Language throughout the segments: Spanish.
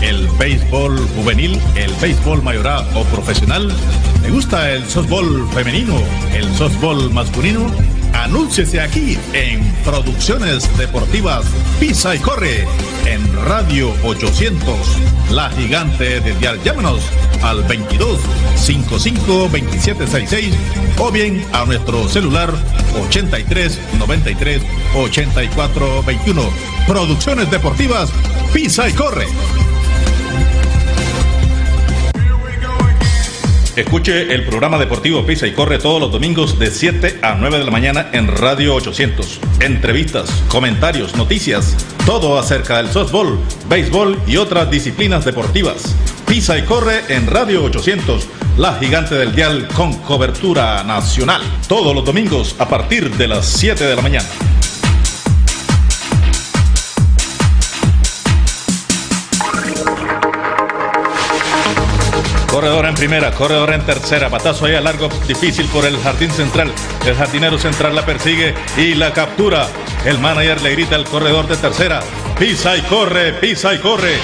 el béisbol juvenil, el béisbol mayoral o profesional? ¿Le gusta el softball femenino, el softball masculino? Anúnciese aquí en Producciones Deportivas Pisa y Corre en Radio 800, La Gigante del Dial. Llámanos al 22 55 2766 o bien a nuestro celular 83 93 84 21. Producciones Deportivas Pisa y Corre. Escuche el programa deportivo Pisa y Corre todos los domingos de 7 a 9 de la mañana en Radio 800. Entrevistas, comentarios, noticias, todo acerca del softball, béisbol y otras disciplinas deportivas. Pisa y Corre en Radio 800, la gigante del dial con cobertura nacional. Todos los domingos a partir de las 7 de la mañana. Corredor en primera, corredor en tercera, patazo ahí a largo, difícil por el jardín central. El jardinero central la persigue y la captura. El manager le grita al corredor de tercera, pisa y corre, pisa y corre.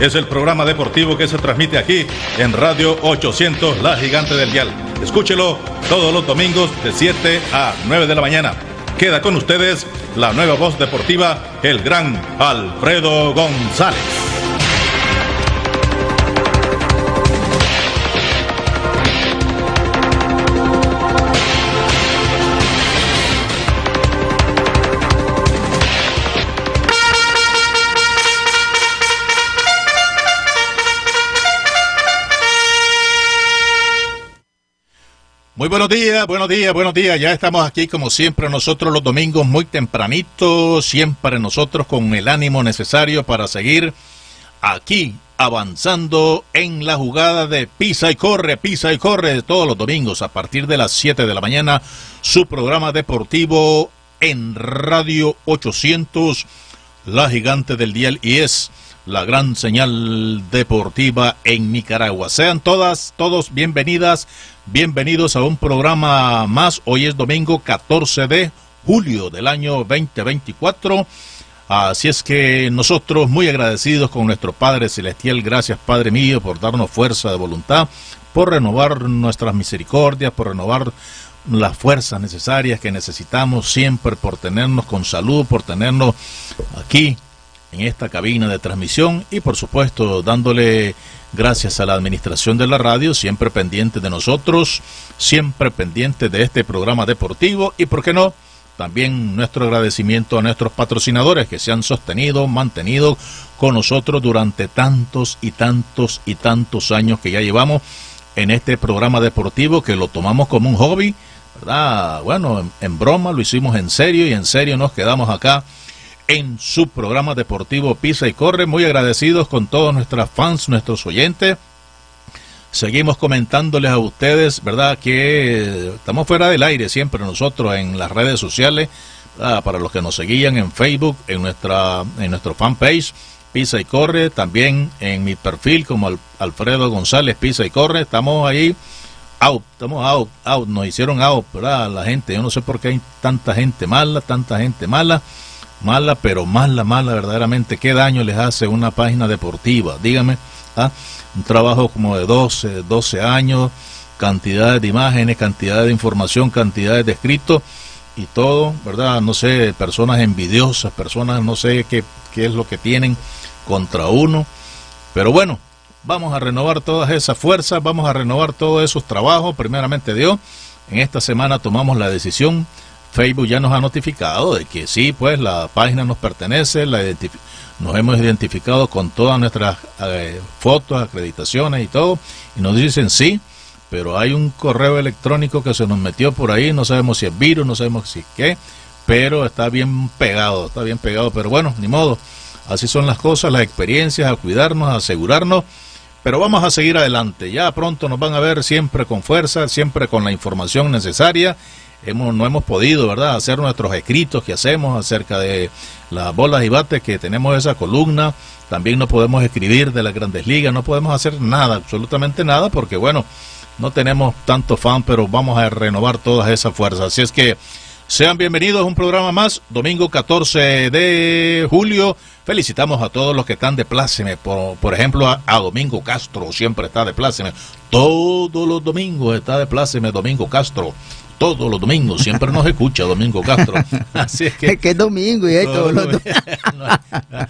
Es el programa deportivo que se transmite aquí en Radio 800, La Gigante del Dial. Escúchelo todos los domingos de 7 a 9 de la mañana. Queda con ustedes la nueva voz deportiva, el gran Alfredo González. Muy buenos días, buenos días, buenos días. Ya estamos aquí como siempre nosotros los domingos muy tempranito, siempre nosotros con el ánimo necesario para seguir aquí avanzando en la jugada de Pisa y Corre, Pisa y Corre todos los domingos a partir de las 7 de la mañana, su programa deportivo en Radio 800, La Gigante del Dial y es la gran señal deportiva en Nicaragua. Sean todas, todos bienvenidas, bienvenidos a un programa más. Hoy es domingo 14 de julio del año 2024. Así es que nosotros muy agradecidos con nuestro Padre Celestial, gracias Padre mío por darnos fuerza de voluntad, por renovar nuestras misericordias, por renovar las fuerzas necesarias que necesitamos siempre, por tenernos con salud, por tenernos aquí en esta cabina de transmisión y por supuesto dándole gracias a la administración de la radio, siempre pendiente de nosotros, siempre pendiente de este programa deportivo y, ¿por qué no? También nuestro agradecimiento a nuestros patrocinadores que se han sostenido, mantenido con nosotros durante tantos y tantos y tantos años que ya llevamos en este programa deportivo que lo tomamos como un hobby, ¿verdad? Bueno, en broma lo hicimos en serio y en serio nos quedamos acá en su programa deportivo Pisa y Corre. Muy agradecidos con todos nuestros fans, nuestros oyentes. Seguimos comentándoles a ustedes, ¿verdad? Que estamos fuera del aire siempre nosotros en las redes sociales. Para los que nos seguían en Facebook, en nuestra en nuestro fanpage Pisa y Corre, también en mi perfil como Alfredo González Pisa y Corre. Estamos ahí out, estamos out, out, nos hicieron out, ¿verdad? La gente, yo no sé por qué hay tanta gente mala, tanta gente mala mala, pero mala, mala, verdaderamente. ¿Qué daño les hace una página deportiva? Dígame, ¿ah? un trabajo como de 12, 12 años, cantidades de imágenes, cantidades de información, cantidades de escritos y todo, ¿verdad? No sé, personas envidiosas, personas, no sé qué, qué es lo que tienen contra uno, pero bueno, vamos a renovar todas esas fuerzas, vamos a renovar todos esos trabajos, primeramente Dios. En esta semana tomamos la decisión Facebook ya nos ha notificado de que sí, pues la página nos pertenece, nos hemos identificado con todas nuestras eh, fotos, acreditaciones y todo, y nos dicen sí, pero hay un correo electrónico que se nos metió por ahí, no sabemos si es virus, no sabemos si es qué, pero está bien pegado, está bien pegado, pero bueno, ni modo, así son las cosas, las experiencias, a cuidarnos, a asegurarnos, pero vamos a seguir adelante, ya pronto nos van a ver siempre con fuerza, siempre con la información necesaria hemos, no hemos podido, ¿verdad?, hacer nuestros escritos que hacemos acerca de las bolas y bates, que tenemos esa columna, también no podemos escribir de las grandes ligas, no podemos hacer nada, absolutamente nada, porque bueno, no tenemos tanto fan, pero vamos a renovar todas esas fuerzas. Así es que Sean bienvenidos a un programa más, domingo 14 de julio. Felicitamos a todos los que están de pláceme, por, por ejemplo a, Domingo Castro, siempre está de pláceme. Todos los domingos está de pláceme Domingo Castro. Todos los domingos, siempre nos escucha Domingo Castro. Así es que. ¿Qué domingo? Y todos los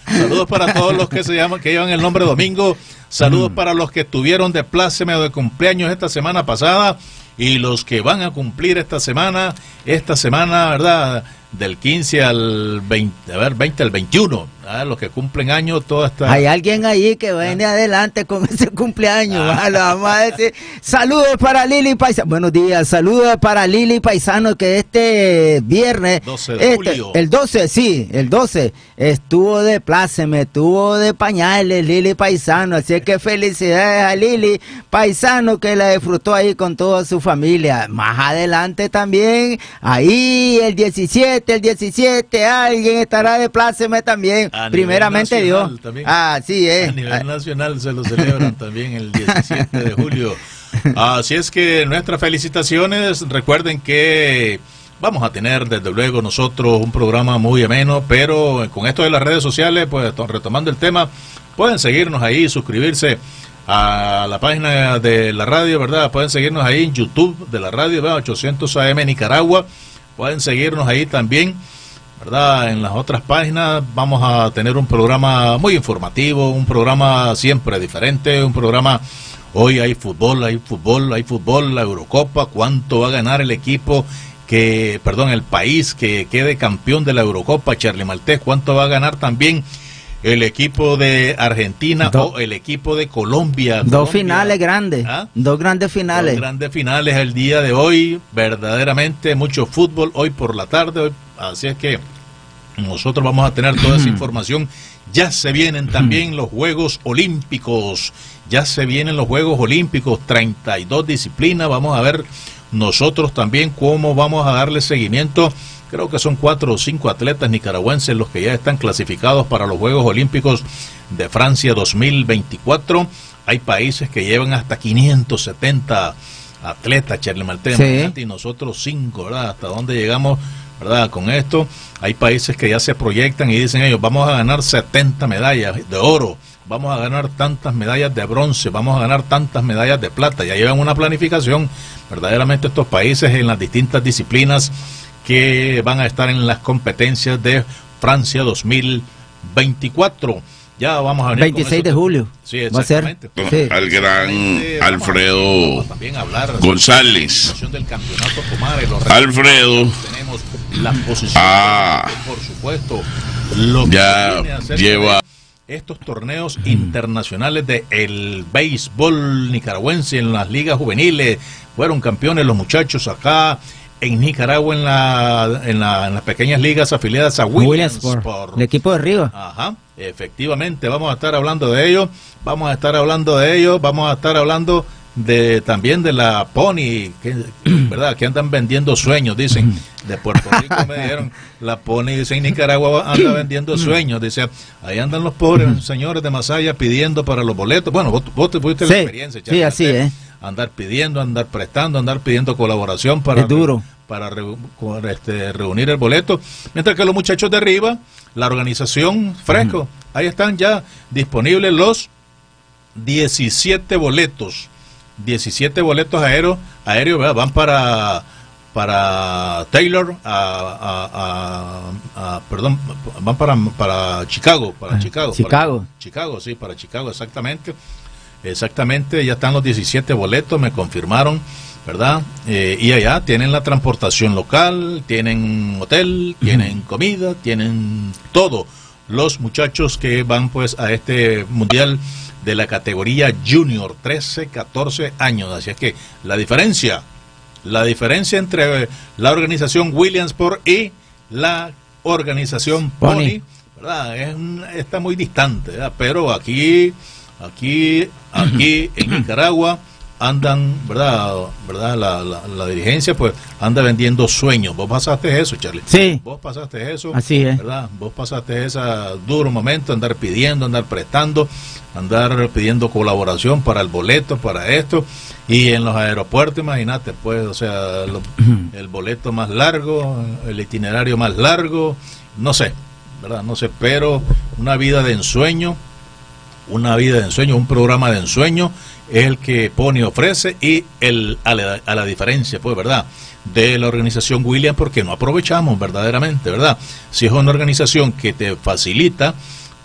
Saludos para todos los que se llaman, que llevan el nombre Domingo. Saludos mm. para los que estuvieron de pláceme o de cumpleaños esta semana pasada y los que van a cumplir esta semana, esta semana, ¿verdad? Del 15 al 20, a ver, 20 al 21 los que cumplen años, toda esta... Hay alguien ahí que viene adelante con ese cumpleaños, ah. vamos a decir, saludos para Lili Paisano, buenos días, saludos para Lili Paisano que este viernes, 12 de este, julio. el 12, sí, el 12, estuvo de pláceme, estuvo de pañales Lili Paisano, así que felicidades a Lili Paisano que la disfrutó ahí con toda su familia. Más adelante también, ahí el 17, el 17, alguien estará de pláceme también. Primeramente Dios. Ah, sí, eh. A nivel nacional se lo celebran también el 17 de julio. Así es que nuestras felicitaciones. Recuerden que vamos a tener desde luego nosotros un programa muy ameno, pero con esto de las redes sociales, pues retomando el tema, pueden seguirnos ahí, suscribirse a la página de la radio, ¿verdad? Pueden seguirnos ahí en YouTube de la radio, 800 AM Nicaragua. Pueden seguirnos ahí también ¿verdad? En las otras páginas vamos a tener un programa muy informativo, un programa siempre diferente, un programa hoy hay fútbol, hay fútbol, hay fútbol, la Eurocopa, cuánto va a ganar el equipo que, perdón, el país que quede campeón de la Eurocopa, Charlie Maltés, cuánto va a ganar también el equipo de Argentina o el equipo de Colombia. Dos finales grandes, ¿Ah? dos grandes finales. Dos grandes finales el día de hoy, verdaderamente mucho fútbol hoy por la tarde, hoy Así es que nosotros vamos a tener toda esa información. Ya se vienen también los Juegos Olímpicos. Ya se vienen los Juegos Olímpicos, 32 disciplinas. Vamos a ver nosotros también cómo vamos a darle seguimiento. Creo que son cuatro o cinco atletas nicaragüenses los que ya están clasificados para los Juegos Olímpicos de Francia 2024. Hay países que llevan hasta 570 atletas, Charlie Malté, y nosotros cinco, ¿verdad? ¿Hasta dónde llegamos? ¿verdad? Con esto hay países que ya se proyectan y dicen ellos, vamos a ganar 70 medallas de oro, vamos a ganar tantas medallas de bronce, vamos a ganar tantas medallas de plata. Ya llevan una planificación, verdaderamente estos países en las distintas disciplinas que van a estar en las competencias de Francia 2024. Ya vamos a venir 26 de julio. Sí, Va a ser. Al gran Alfredo González. Alfredo. Tenemos la posición. Ah, por supuesto. Lo ya lleva estos torneos internacionales de el béisbol nicaragüense en las ligas juveniles. Fueron campeones los muchachos acá en Nicaragua en, la, en, las pequeñas ligas afiliadas a Williamsport. El equipo de arriba. Ajá, efectivamente, vamos a estar hablando de ello, vamos a estar hablando de ello, vamos a estar hablando de también de la Pony, que, ¿verdad? Que andan vendiendo sueños, dicen. De Puerto Rico me dijeron, la Pony, dice en Nicaragua anda vendiendo sueños. Dice, ahí andan los pobres señores de Masaya pidiendo para los boletos. Bueno, vos, vos te pudiste la experiencia, Sí, así es andar pidiendo, andar prestando, andar pidiendo colaboración para, duro. para este, reunir el boleto. Mientras que los muchachos de arriba, la organización Fresco, ahí están ya disponibles los 17 boletos. 17 boletos aéreos, aéreos van para para Taylor, a, perdón, van para, para Chicago, para ah, Chicago. Chicago. Chicago, sí, para Chicago, exactamente. Exactamente, ya están los 17 boletos, me confirmaron, ¿verdad? Eh, y allá tienen la transportación local, tienen hotel, tienen comida, tienen todo. Los muchachos que van pues a este mundial de la categoría junior, 13, 14 años. Así es que la diferencia, la diferencia entre la organización Williamsport y la organización Pony, ¿verdad? Es, está muy distante, ¿verdad? pero aquí Aquí, aquí en Nicaragua, andan, ¿verdad? ¿verdad? La, la, dirigencia pues anda vendiendo sueños. Vos pasaste eso, Charlie. Sí. Vos pasaste eso. Así es. ¿Verdad? Vos pasaste ese duro momento, andar pidiendo, andar prestando, andar pidiendo colaboración para el boleto, para esto. Y en los aeropuertos, imagínate, pues, o sea, el boleto más largo, el itinerario más largo, no sé, ¿verdad? No sé, pero una vida de ensueño, una vida de ensueño, un programa de ensueño es el que pone y ofrece y el, a, la, diferencia, pues, ¿verdad? De la organización William, porque no aprovechamos verdaderamente, ¿verdad? Si es una organización que te facilita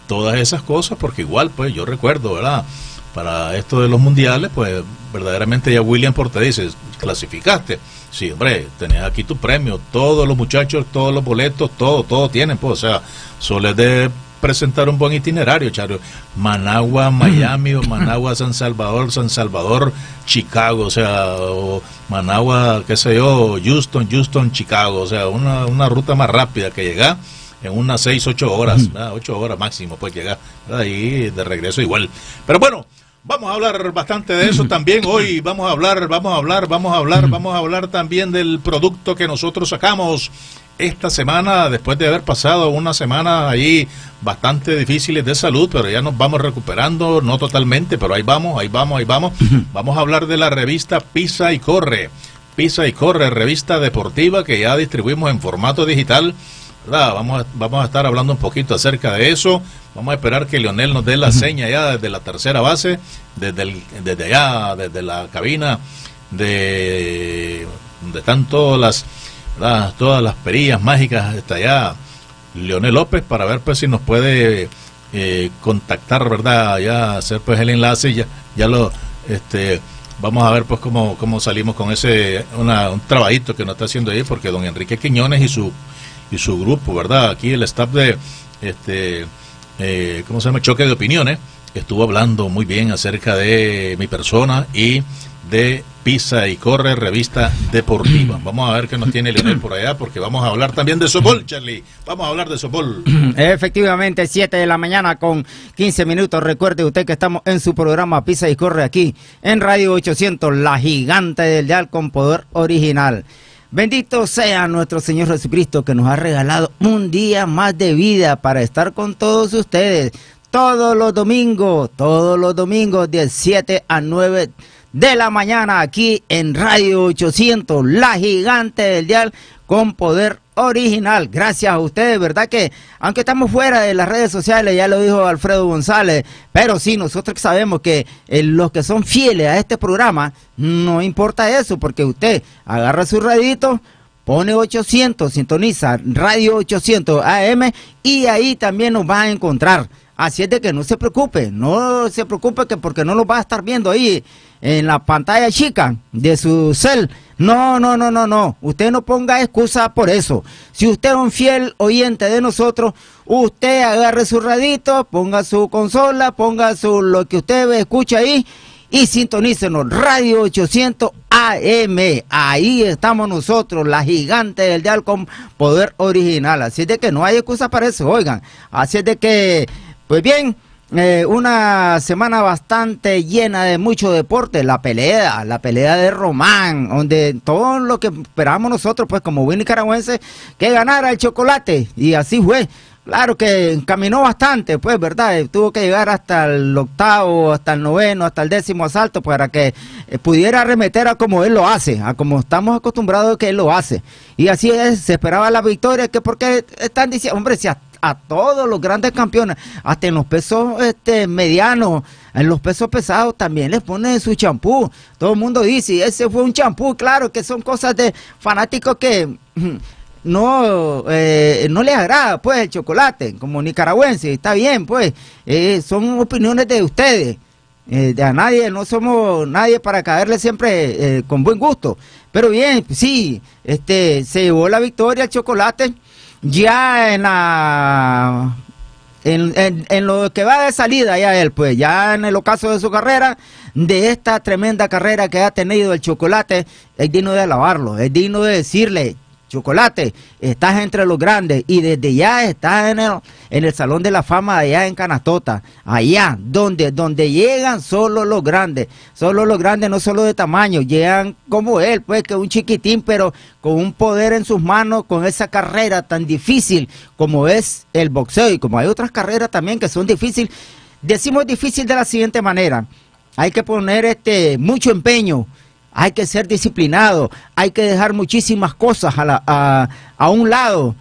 todas esas cosas, porque igual, pues, yo recuerdo, ¿verdad? Para esto de los mundiales, pues, verdaderamente ya William por te dice, clasificaste. Sí, hombre, tenés aquí tu premio, todos los muchachos, todos los boletos, todo, todo tienen, pues, o sea, solo de presentar un buen itinerario, Chario. Managua, Miami, o Managua, San Salvador, San Salvador, Chicago, o sea, o Managua, qué sé yo, Houston, Houston, Chicago, o sea, una, una ruta más rápida que llegar en unas 6, 8 horas, 8 horas máximo, pues llegar ahí de regreso igual. Pero bueno, Vamos a hablar bastante de eso también hoy. Vamos a hablar, vamos a hablar, vamos a hablar, vamos a hablar también del producto que nosotros sacamos esta semana, después de haber pasado una semana ahí bastante difíciles de salud, pero ya nos vamos recuperando, no totalmente, pero ahí vamos, ahí vamos, ahí vamos. Vamos a hablar de la revista Pisa y Corre. Pisa y Corre, revista deportiva que ya distribuimos en formato digital. Vamos, a, vamos a estar hablando un poquito acerca de eso. Vamos a esperar que Leonel nos dé la seña ya desde la tercera base, desde, desde allá, desde la cabina de donde están todas las todas las perillas mágicas está allá Leonel López para ver pues si nos puede eh, contactar, ¿verdad? Ya hacer pues el enlace, ya, ya lo, este, vamos a ver pues cómo, cómo salimos con ese, una, un trabajito que nos está haciendo ahí, porque don Enrique Quiñones y su, y su grupo, ¿verdad? Aquí el staff de, este, eh, ¿cómo se llama? Choque de opiniones, estuvo hablando muy bien acerca de mi persona y de Pisa y Corre, revista deportiva. Vamos a ver qué nos tiene Leonel por allá, porque vamos a hablar también de softball, Charlie. Vamos a hablar de softball. Efectivamente, 7 de la mañana con 15 minutos. Recuerde usted que estamos en su programa Pisa y Corre aquí en Radio 800, la gigante del dial con poder original. Bendito sea nuestro Señor Jesucristo que nos ha regalado un día más de vida para estar con todos ustedes todos los domingos, todos los domingos de 7 a 9 de la mañana aquí en Radio 800, la gigante del dial con poder original. Gracias a ustedes, ¿verdad? Que aunque estamos fuera de las redes sociales, ya lo dijo Alfredo González, pero sí, nosotros sabemos que eh, los que son fieles a este programa, no importa eso, porque usted agarra su radito, pone 800, sintoniza Radio 800 AM y ahí también nos va a encontrar. Así es de que no se preocupe, no se preocupe que porque no lo va a estar viendo ahí en la pantalla chica de su cel. No, no, no, no, no. Usted no ponga excusa por eso. Si usted es un fiel oyente de nosotros, usted agarre su radito, ponga su consola, ponga su lo que usted escucha ahí y sintonícenos Radio 800 AM. Ahí estamos nosotros, la gigante del dial con poder original. Así es de que no hay excusa para eso, oigan. Así es de que pues bien, eh, una semana bastante llena de mucho deporte, la pelea, la pelea de Román, donde todo lo que esperábamos nosotros, pues como buen nicaragüense, que ganara el chocolate, y así fue. Claro que caminó bastante, pues, ¿verdad? Tuvo que llegar hasta el octavo, hasta el noveno, hasta el décimo asalto para que eh, pudiera arremeter a como él lo hace, a como estamos acostumbrados que él lo hace. Y así es, se esperaba la victoria, que porque están diciendo, hombre, si hasta a todos los grandes campeones, hasta en los pesos este, medianos, en los pesos pesados también les ponen su champú. Todo el mundo dice, ese fue un champú, claro que son cosas de fanáticos que no, eh, no les agrada pues el chocolate, como nicaragüense, está bien pues, eh, son opiniones de ustedes. Eh, a nadie, no somos nadie para caerle siempre con buen gusto. Pero bien, sí, este, se llevó la victoria el chocolate ya en la en, lo que va de salida ya él, pues ya en el ocaso de su carrera, de esta tremenda carrera que ha tenido el chocolate, es digno de alabarlo, es digno de decirle, Chocolate, estás entre los grandes y desde ya estás en el, en el Salón de la Fama allá en Canastota, allá donde, donde llegan solo los grandes, solo los grandes, no solo de tamaño, llegan como él, pues que un chiquitín, pero con un poder en sus manos, con esa carrera tan difícil como es el boxeo y como hay otras carreras también que son difíciles. Decimos difícil de la siguiente manera, hay que poner este mucho empeño, hay que ser disciplinado, hay que dejar muchísimas cosas a, un lado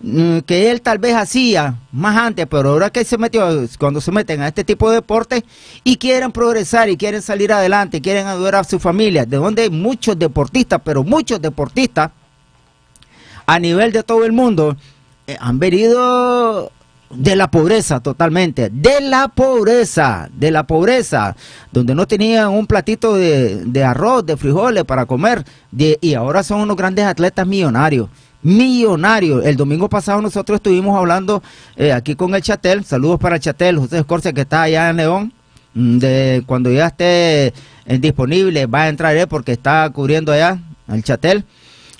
mm, que él tal vez hacía más antes, pero ahora que se metió, cuando se meten a este tipo de deportes y quieren progresar y quieren salir adelante, quieren ayudar a su familia, de donde hay muchos deportistas, pero muchos deportistas a nivel de todo el mundo eh, han venido de la pobreza totalmente, de la pobreza, de la pobreza, donde no tenían un platito de, arroz, de frijoles para comer, y ahora son unos grandes atletas millonarios. Millonarios. El domingo pasado nosotros estuvimos hablando eh, aquí con el Chatel, saludos para el Chatel, José Escorcia que está allá en León, mm, de cuando ya esté eh, disponible va a entrar porque está cubriendo allá el Chatel.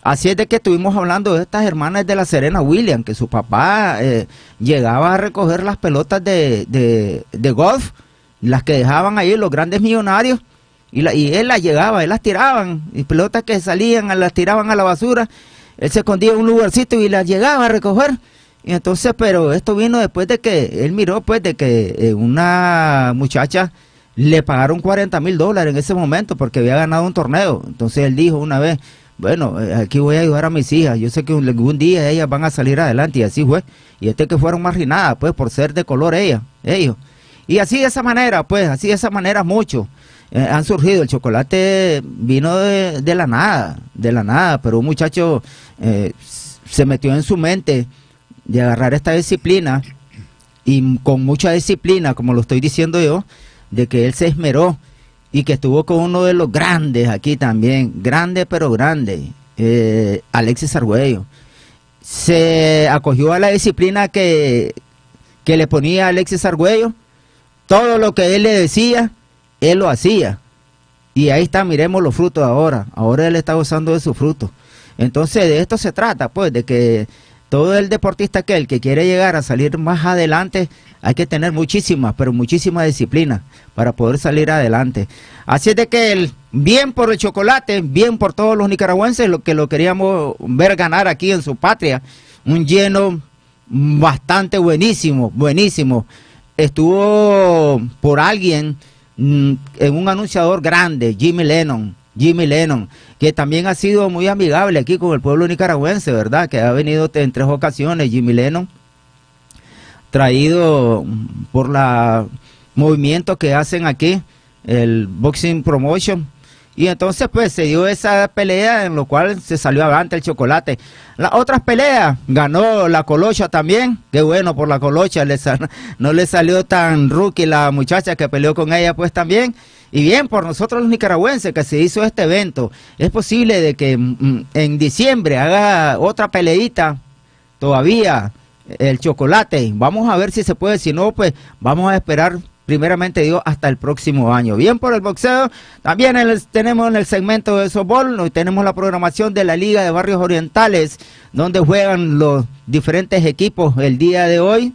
Así es de que estuvimos hablando de estas hermanas de la Serena Williams, que su papá eh, llegaba a recoger las pelotas de, golf, las que dejaban ahí los grandes millonarios, y, y él las llegaba, él las tiraban, y pelotas que salían, las tiraban a la basura, él se escondía en un lugarcito y las llegaba a recoger. Y entonces, pero esto vino después de que él miró, pues, de que eh, una muchacha le pagaron 40 mil dólares en ese momento porque había ganado un torneo. Entonces él dijo una vez, bueno, eh, aquí voy a ayudar a mis hijas. Yo sé que algún día ellas van a salir adelante y así fue. Y este que fueron marginadas, pues, por ser de color ellas, ellos. Y así de esa manera, pues, así de esa manera mucho eh, han surgido. El chocolate vino de, la nada, de la nada, pero un muchacho eh, se metió en su mente de agarrar esta disciplina y con mucha disciplina, como lo estoy diciendo yo, de que él se esmeró y que estuvo con uno de los grandes aquí también, grande pero grande, eh, Alexis Argüello. Se acogió a la disciplina que, que le ponía Alexis Argüello. Todo lo que él le decía, él lo hacía. Y ahí está, miremos los frutos ahora. Ahora él está gozando de sus frutos. Entonces de esto se trata, pues, de que todo el deportista aquel que quiere llegar a salir más adelante, hay que tener muchísima, pero muchísima disciplina para poder salir adelante. Así es de que el, bien por el chocolate, bien por todos los nicaragüenses, lo que lo queríamos ver ganar aquí en su patria, un lleno bastante buenísimo, buenísimo. Estuvo por alguien mm, en un anunciador grande, Jimmy Lennon, Jimmy Lennon, que también ha sido muy amigable aquí con el pueblo nicaragüense, ¿verdad? Que ha venido en tres ocasiones, Jimmy Lennon, traído por la movimiento que hacen aquí, el Boxing Promotion. Y entonces pues se dio esa pelea en lo cual se salió adelante el chocolate. Las otras peleas ganó la colocha también. Qué bueno por la colocha. no le salió tan rookie la muchacha que peleó con ella pues también. Y bien, por nosotros los nicaragüenses que se hizo este evento, es posible de que mm, mm, en diciembre haga otra peleita todavía el chocolate. Vamos a ver si se puede, si no, pues vamos a esperar primeramente Dios hasta el próximo año. Bien por el boxeo, también tenemos en el segmento de softball, hoy tenemos la programación de la Liga de Barrios Orientales, donde juegan los diferentes equipos el día de hoy.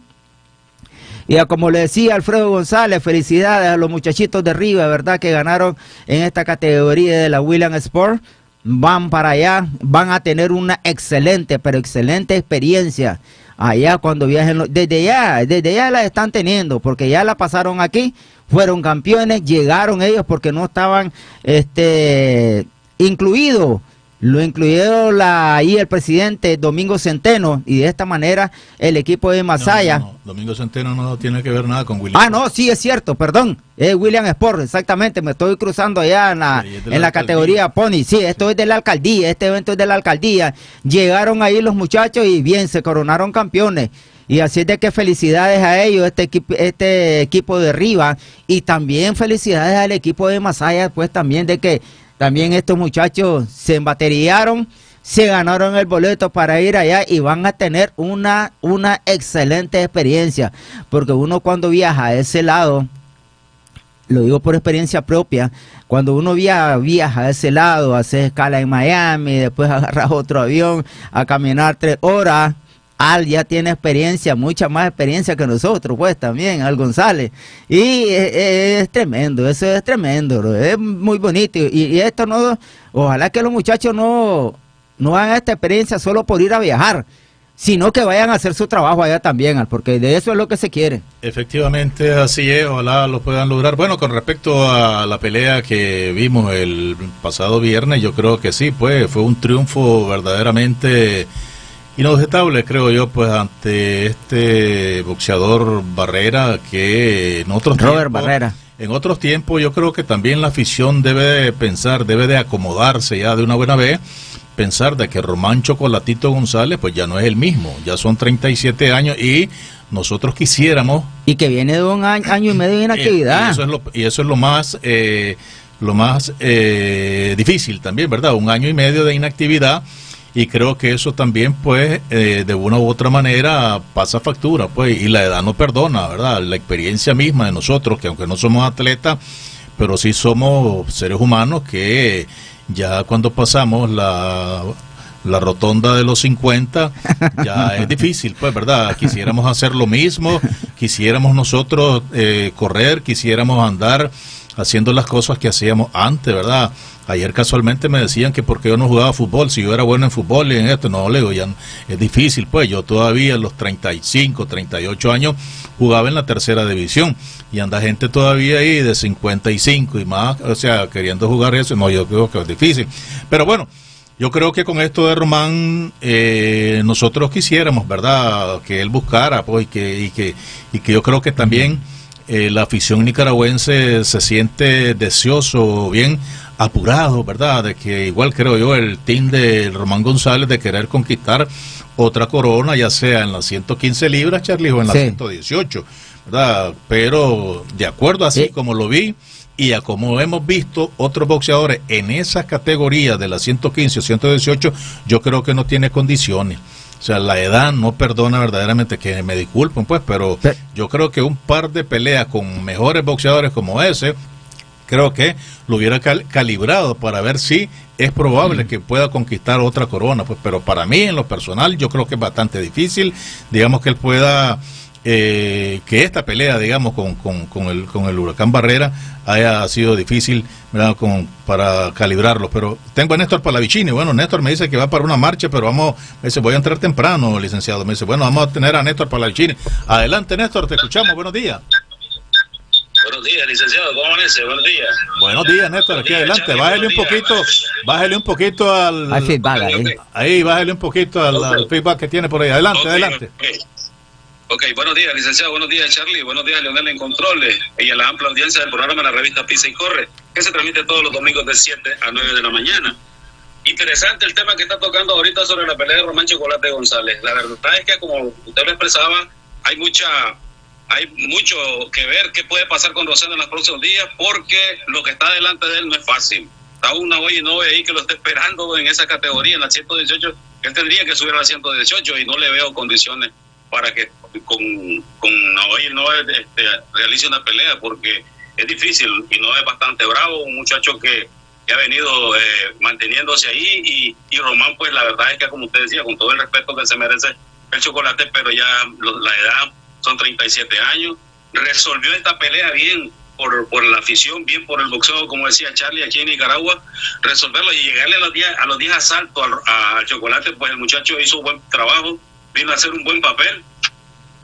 Y como le decía Alfredo González, felicidades a los muchachitos de arriba, ¿verdad? Que ganaron en esta categoría de la William Sport. Van para allá, van a tener una excelente, pero excelente experiencia allá cuando viajen. Desde ya, desde ya la están teniendo, porque ya la pasaron aquí, fueron campeones, llegaron ellos porque no estaban este, incluidos lo incluyó la, ahí el presidente Domingo Centeno y de esta manera el equipo de Masaya. Domingo Centeno no tiene que ver nada con William. Ah, no, sí es cierto, perdón. Es William Sport, exactamente. Me estoy cruzando allá en la, en la, categoría Pony. Sí, esto es de la alcaldía, este evento es de la alcaldía. Llegaron ahí los muchachos y bien, se coronaron campeones. Y así es de que felicidades a ellos, este equipo, este equipo de Riva, y también felicidades al equipo de Masaya, pues también de que también estos muchachos se embateriaron, se ganaron el boleto para ir allá y van a tener una, una excelente experiencia. Porque uno cuando viaja a ese lado, lo digo por experiencia propia, cuando uno viaja, viaja a ese lado, hace escala en Miami, después agarras otro avión a caminar tres horas, Al ya tiene experiencia, mucha más experiencia que nosotros, pues también, Al González. Y es, tremendo, eso es tremendo, es muy bonito. Y, esto no, ojalá que los muchachos no, no hagan esta experiencia solo por ir a viajar, sino que vayan a hacer su trabajo allá también, porque de eso es lo que se quiere. Efectivamente, así es, ojalá lo puedan lograr. Bueno, con respecto a la pelea que vimos el pasado viernes, yo creo que sí, pues fue un triunfo verdaderamente inobjetable, creo yo, pues ante este boxeador Barrera que en otros Robert Barrera. En otros tiempos yo creo que también la afición debe de pensar, debe de acomodarse ya de una buena vez pensar de que Román Chocolatito González pues ya no es el mismo, ya son 37 años y nosotros quisiéramos... Y que viene de un año, y medio de inactividad. y, eso es lo, y eso es lo más, eh, lo más eh, difícil también, ¿verdad? Un año y medio de inactividad y creo que eso también pues eh, de una u otra manera pasa factura pues y la edad no perdona verdad la experiencia misma de nosotros que aunque no somos atletas pero sí somos seres humanos que ya cuando pasamos la, la rotonda de los 50, ya es difícil, pues, ¿verdad? Quisiéramos hacer lo mismo, quisiéramos nosotros eh, correr, quisiéramos andar haciendo las cosas que hacíamos antes, ¿verdad? Ayer casualmente me decían que porque yo no jugaba fútbol, si yo era bueno en fútbol y en esto, no, le digo, ya es difícil, pues yo todavía a los 35, 38 años jugaba en la tercera división y anda gente todavía ahí de 55 y más, o sea, queriendo jugar eso, no, yo creo que es difícil. Pero bueno, yo creo que con esto de Román eh, nosotros quisiéramos, ¿verdad? Que él buscara, pues, y que, y que, y que yo creo que también eh, la afición nicaragüense se siente deseoso, bien apurado, ¿verdad? De que igual creo yo el team de Román González de querer conquistar otra corona, ya sea en las 115 libras, Charlie, o en las 118, ¿verdad? Pero de acuerdo así como lo vi y a como hemos visto otros boxeadores en esas categorías de las 115 o 118, yo creo que no tiene condiciones. O sea, la edad no perdona verdaderamente que me disculpen, pues, pero yo creo que un par de peleas con mejores boxeadores como ese, creo que lo hubiera calibrado para ver si es probable mm. que pueda conquistar otra corona, pues, pero para mí en lo personal yo creo que es bastante difícil, digamos que él pueda eh, que esta pelea, digamos, con, con, con, el, con el huracán Barrera haya sido difícil Con, para calibrarlo. Pero tengo a Néstor Palavicini. Bueno, Néstor me dice que va para una marcha, pero vamos, me dice, voy a entrar temprano, licenciado. Me dice, bueno, vamos a tener a Néstor Palavicini. Adelante, Néstor, te escuchamos. Buenos días. Buenos días, licenciado. ¿Cómo amanece? Buenos días. Buenos días, Néstor. Aquí adelante. bájale un poquito, bájale un poquito al... Ahí, bájale un poquito al, feedback que tiene por ahí. Adelante, adelante. Ok, buenos días, licenciado. Buenos días, Charlie. Buenos días, Leonel en Controles y a la amplia audiencia del programa de la revista Pisa y Corre, que se transmite todos los domingos de 7 a 9 de la mañana. Interesante el tema que está tocando ahorita sobre la pelea de Román Chocolate González. La verdad es que, como usted lo expresaba, hay mucha hay mucho que ver qué puede pasar con Rosendo en los próximos días, porque lo que está delante de él no es fácil. Está una hoy y no ahí que lo está esperando en esa categoría, en la 118. Él tendría que subir a la 118 y no le veo condiciones para que con, con Naoy no este, realice una pelea porque es difícil y no es bastante bravo, un muchacho que, ha venido eh, manteniéndose ahí y, y, Román pues la verdad es que como usted decía, con todo el respeto que se merece el chocolate, pero ya la edad son 37 años, resolvió esta pelea bien por, por la afición, bien por el boxeo, como decía Charlie aquí en Nicaragua, resolverlo y llegarle a los 10 a los 10 asaltos al chocolate, pues el muchacho hizo buen trabajo, vino a hacer un buen papel,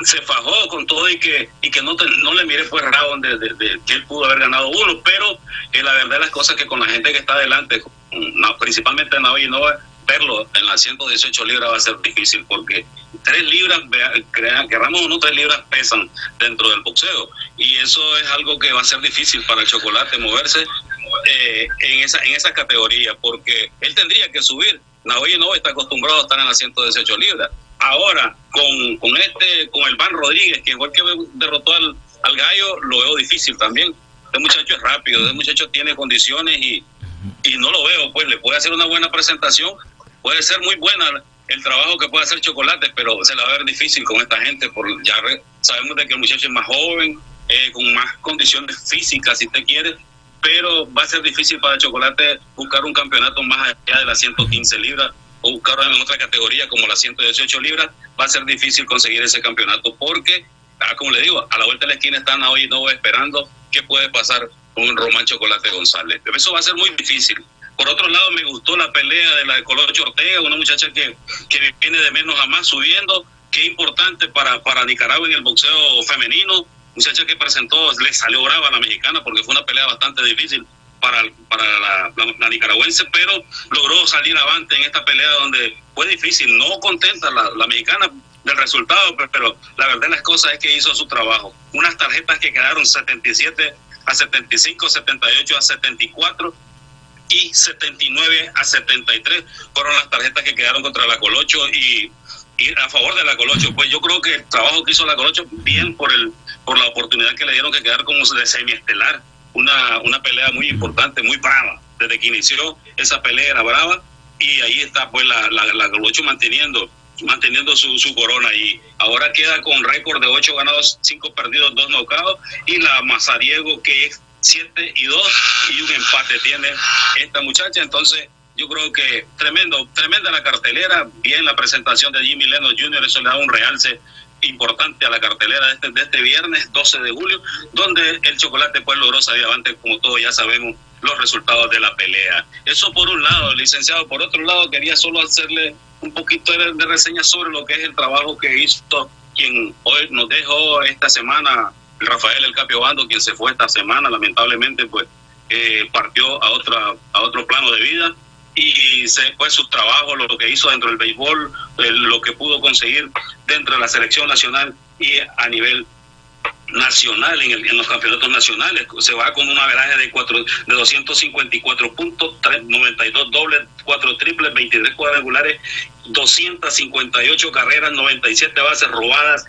se fajó con todo y que y que no, no le mire pues round de, de, que él pudo haber ganado uno, pero eh, la verdad las cosas que con la gente que está adelante, principalmente en y Nova, verlo en las 118 libras va a ser difícil porque tres libras, queramos o no, tres libras pesan dentro del boxeo y eso es algo que va a ser difícil para el chocolate moverse eh, en esa en esa categoría porque él tendría que subir. Naoya no está acostumbrado a estar en las 118 libras Ahora, con, con este, con el Van Rodríguez, que igual que derrotó al, al gallo, lo veo difícil también. Este muchacho es rápido, este muchacho tiene condiciones y, y no lo veo, pues le puede hacer una buena presentación, puede ser muy buena el trabajo que puede hacer Chocolate, pero se la va a ver difícil con esta gente, por ya sabemos de que el muchacho es más joven, eh, con más condiciones físicas, si usted quiere, pero va a ser difícil para Chocolate buscar un campeonato más allá de las 115 libras o buscar en otra categoría como las 118 libras, va a ser difícil conseguir ese campeonato porque, ah, como le digo, a la vuelta de la esquina están hoy no esperando qué puede pasar con Román Chocolate González. Eso va a ser muy difícil. Por otro lado, me gustó la pelea de la de Colocho Ortega, una muchacha que, que viene de menos a más subiendo, que importante para, para Nicaragua en el boxeo femenino. Muchacha que presentó, le salió brava a la mexicana porque fue una pelea bastante difícil para, la, nicaragüense, pero logró salir avante en esta pelea donde fue difícil. No contenta la, mexicana del resultado, pero la verdad de las cosas es que hizo su trabajo. Unas tarjetas que quedaron 77 a 75, 78 a 74 y 79 a 73 fueron las tarjetas que quedaron contra la Colocho y, a favor de la Colocho. Pues yo creo que el trabajo que hizo la Colocho bien por el por la oportunidad que le dieron que quedar como de semiestelar. Una, una pelea muy importante, muy brava. Desde que inició esa pelea era brava y ahí está pues la, la, la Colocho manteniendo manteniendo su, su corona y ahora queda con récord de 8 ganados, 5 perdidos, 2 nocados y la Mazariego que es 7 y 2 y un empate tiene esta muchacha. Entonces, yo creo que tremendo, tremenda la cartelera, bien la presentación de Jimmy Leno Jr., eso le da un realce importante a la cartelera de este, de este viernes 12 de julio, donde el chocolate pues logró salir adelante, como todos ya sabemos, los resultados de la pelea. Eso por un lado, licenciado. Por otro lado, quería solo hacerle un poquito de, reseña sobre lo que es el trabajo que hizo quien hoy nos dejó esta semana Rafael El Capio Bando, quien se fue esta semana, lamentablemente, pues eh, partió a, otra, a otro plano de vida y se fue su trabajo, lo que hizo dentro del béisbol, lo que pudo conseguir dentro de la selección nacional y a nivel nacional en, el, en, los campeonatos nacionales. Se va con una veraje de, cuatro, de 254 puntos, 92 dobles, 4 triples, 23 cuadrangulares, 258 carreras, 97 bases robadas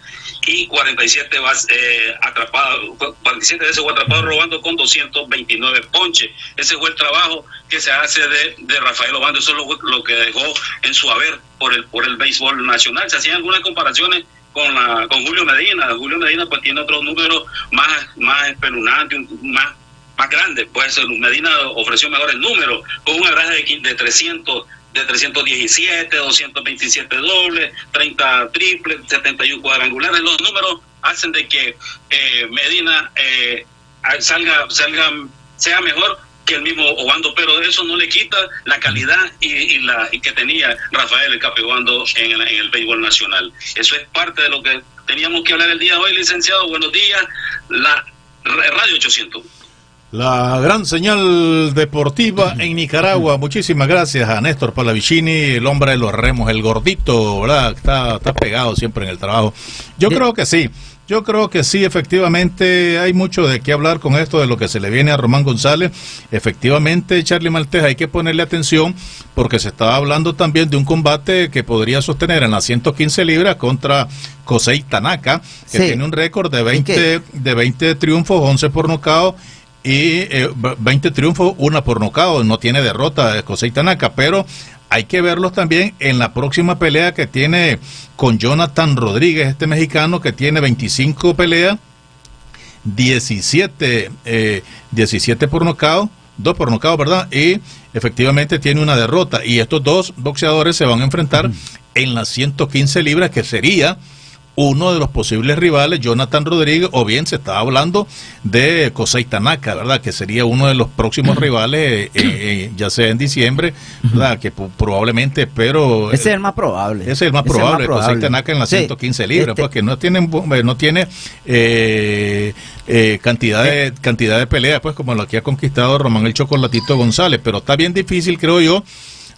y 47 bases eh, atrapadas, 47 de esos fue atrapado robando con 229 ponches. Ese fue el trabajo que se hace de, de Rafael Obando, eso es lo, lo, que dejó en su haber por el, por el béisbol nacional. Se hacían algunas comparaciones con, la, con Julio Medina. Julio Medina pues tiene otros números más, más espeluznantes, más, más grandes. Pues Medina ofreció mejores números, con un abraje de, de 300 de 317, 227 dobles, 30 triples, 71 cuadrangulares. Los números hacen de que eh, Medina eh, salga, salga, sea mejor que el mismo Obando, pero eso no le quita la calidad y, la y que tenía Rafael el Capibando en el, en el béisbol nacional. Eso es parte de lo que teníamos que hablar el día de hoy, licenciado. Buenos días, la Radio 800. La gran señal deportiva en Nicaragua. Muchísimas gracias a Néstor Palavicini, el hombre de los remos, el gordito, ¿verdad? Está, está pegado siempre en el trabajo. Yo creo que sí. Yo creo que sí, efectivamente, hay mucho de qué hablar con esto de lo que se le viene a Román González. Efectivamente, Charlie Malteja, hay que ponerle atención porque se estaba hablando también de un combate que podría sostener en las 115 libras contra Kosei Tanaka, que tiene un récord de 20, de 20 triunfos, 11 por nocaut y 20 eh, triunfos, una por nocaut. No tiene derrota de Kosei Tanaka, pero hay que verlos también en la próxima pelea que tiene con Jonathan Rodríguez, este mexicano que tiene 25 peleas, 17, 17 eh, por nocaut, 2 por nocaut, ¿verdad? Y efectivamente tiene una derrota. Y estos dos boxeadores se van a enfrentar en las 115 libras, que sería uno de los posibles rivales, Jonathan Rodríguez, o bien se estaba hablando de Kosei Tanaka, ¿verdad? Que sería uno de los próximos rivales, eh, eh, ya sea en diciembre, ¿verdad? Que probablemente, pero... Ese es el más probable. Ese es el más probable, Kosei Tanaka en las 115 libras, este porque no tiene, no tiene eh, cantidad, de, cantidad de peleas, pues como lo que ha conquistado Román el Chocolatito González, pero está bien difícil, creo yo,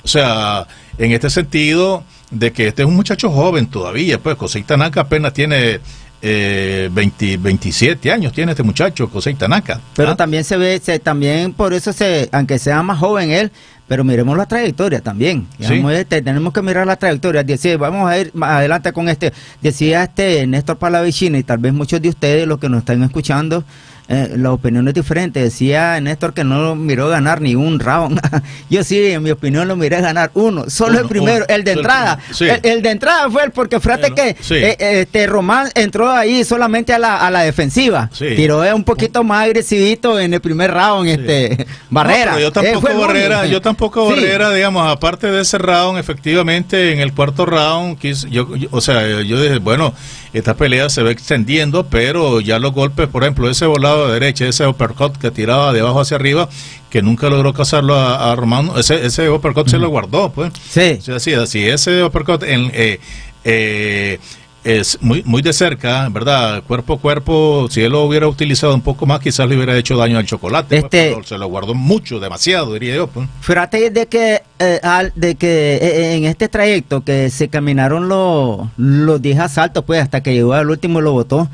o sea, en este sentido de que este es un muchacho joven todavía, pues José Tanaka apenas tiene eh, 27 años tiene este muchacho, José Tanaka. Pero ¿ah? también se ve, se, también por eso se, aunque sea más joven él, pero miremos la trayectoria también. Este, tenemos que mirar la trayectoria. Decía, vamos a ir más adelante con este. Decía este Néstor Palavicini, y tal vez muchos de ustedes, los que nos están escuchando, eh, la opinión es diferente. Decía Néstor que no lo miró ganar ni un round. Yo sí, en mi opinión lo miré ganar uno. Solo el primero, el de entrada. El, de entrada fue el porque fíjate que eh, este Román entró ahí solamente a la, a la defensiva. Tiró un poquito más agresivito en el primer round, este Barrera. yo tampoco Barrera, yo tampoco Barrera, digamos, aparte de ese round, efectivamente en el cuarto round, yo, o sea, yo dije, bueno, esta pelea se va extendiendo, pero ya los golpes, por ejemplo, ese volado de derecha, ese uppercut que tiraba de abajo hacia arriba, que nunca logró cazarlo a, Romano, ese, ese uppercut se lo guardó, pues. Sí. así, así, ese uppercut en, eh, eh, es muy, muy de cerca, ¿verdad? Cuerpo a cuerpo, si él lo hubiera utilizado un poco más, quizás le hubiera hecho daño al chocolate. Pues, este, se lo guardó mucho, demasiado, diría yo. Pues. Fíjate de que, eh, de que eh, en este trayecto que se caminaron los, los 10 asaltos, pues hasta que llegó al último lo votó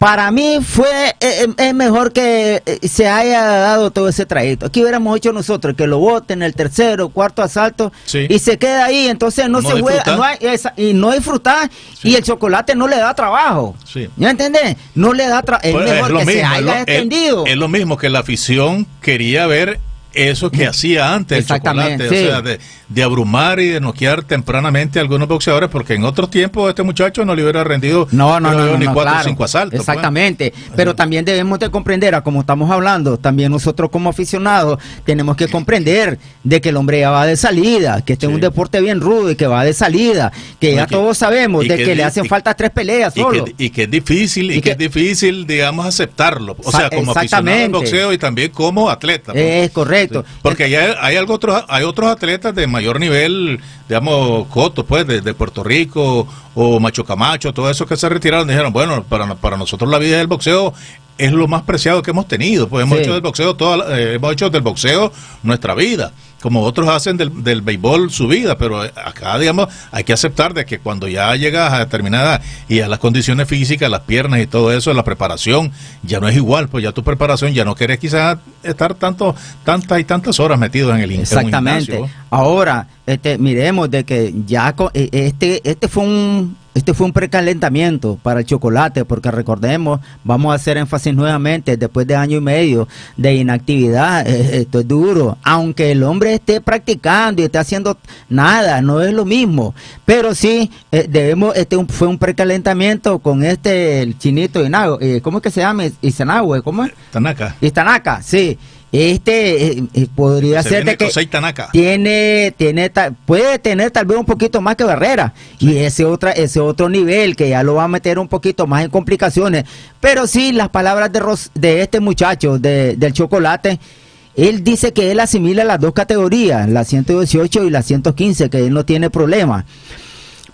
para mí fue eh, eh, es mejor que eh, se haya dado todo ese trayecto. Aquí hubiéramos hecho nosotros que lo voten el tercero, cuarto asalto y se queda ahí, entonces no, se juega, no hay, y no disfrutar y el chocolate no le da trabajo. ¿Ya entendés? No le da trabajo. Es pues, mejor que se haya extendido. es lo mismo que la afición quería ver eso que hacía antes el chocolate, o sea, de, abrumar y de noquear tempranamente a algunos boxeadores, porque en otros tiempos este muchacho no le hubiera rendido no, no, no, ni cuatro o cinco asaltos. Pues. Exactamente, pero también debemos de comprender, a como estamos hablando, también nosotros como aficionados tenemos que comprender de que el hombre ya va de salida, que este es un deporte bien rudo y que va de salida, que ya todos sabemos de que, le hacen falta tres peleas solo. Y que, es difícil, y, que, es difícil, digamos, aceptarlo, o sea, como aficionado al boxeo y también como atleta. Pues. Es correcto porque hay, hay, algo otros, hay otros atletas de mayor nivel, digamos, Coto, pues, de, Puerto Rico, o Macho Camacho, todo eso que se retiraron, dijeron, bueno, para, para nosotros la vida del boxeo es lo más preciado que hemos tenido, pues hemos hecho del boxeo toda, eh, hemos hecho del boxeo nuestra vida como otros hacen del, del béisbol su vida, pero acá, digamos, hay que aceptar de que cuando ya llegas a determinada y a las condiciones físicas, las piernas y todo eso, la preparación ya no es igual, pues ya tu preparación ya no quieres quizás estar tanto, tantas y tantas horas metido en el Exactamente. Ahora, este, miremos de que ya e, este, este fue un este fue un precalentamiento para el chocolate, porque recordemos, vamos a hacer énfasis nuevamente, después de año y medio de inactividad, eh, esto es duro, aunque el hombre esté practicando y esté haciendo nada, no es lo mismo, pero sí eh, debemos, este fue un precalentamiento con este, el chinito Inago, eh, ¿cómo es que se llama? Isanagüe, ¿cómo es? Tanaka. Tanaka, sí. Este eh, eh, podría ser de que tiene, tiene, puede tener tal vez un poquito más que Barrera y ese otra, ese otro nivel que ya lo va a meter un poquito más en complicaciones. Pero sí, las palabras de, de este muchacho de, del chocolate, él dice que él asimila las dos categorías, la 118 y la 115, que él no tiene problema.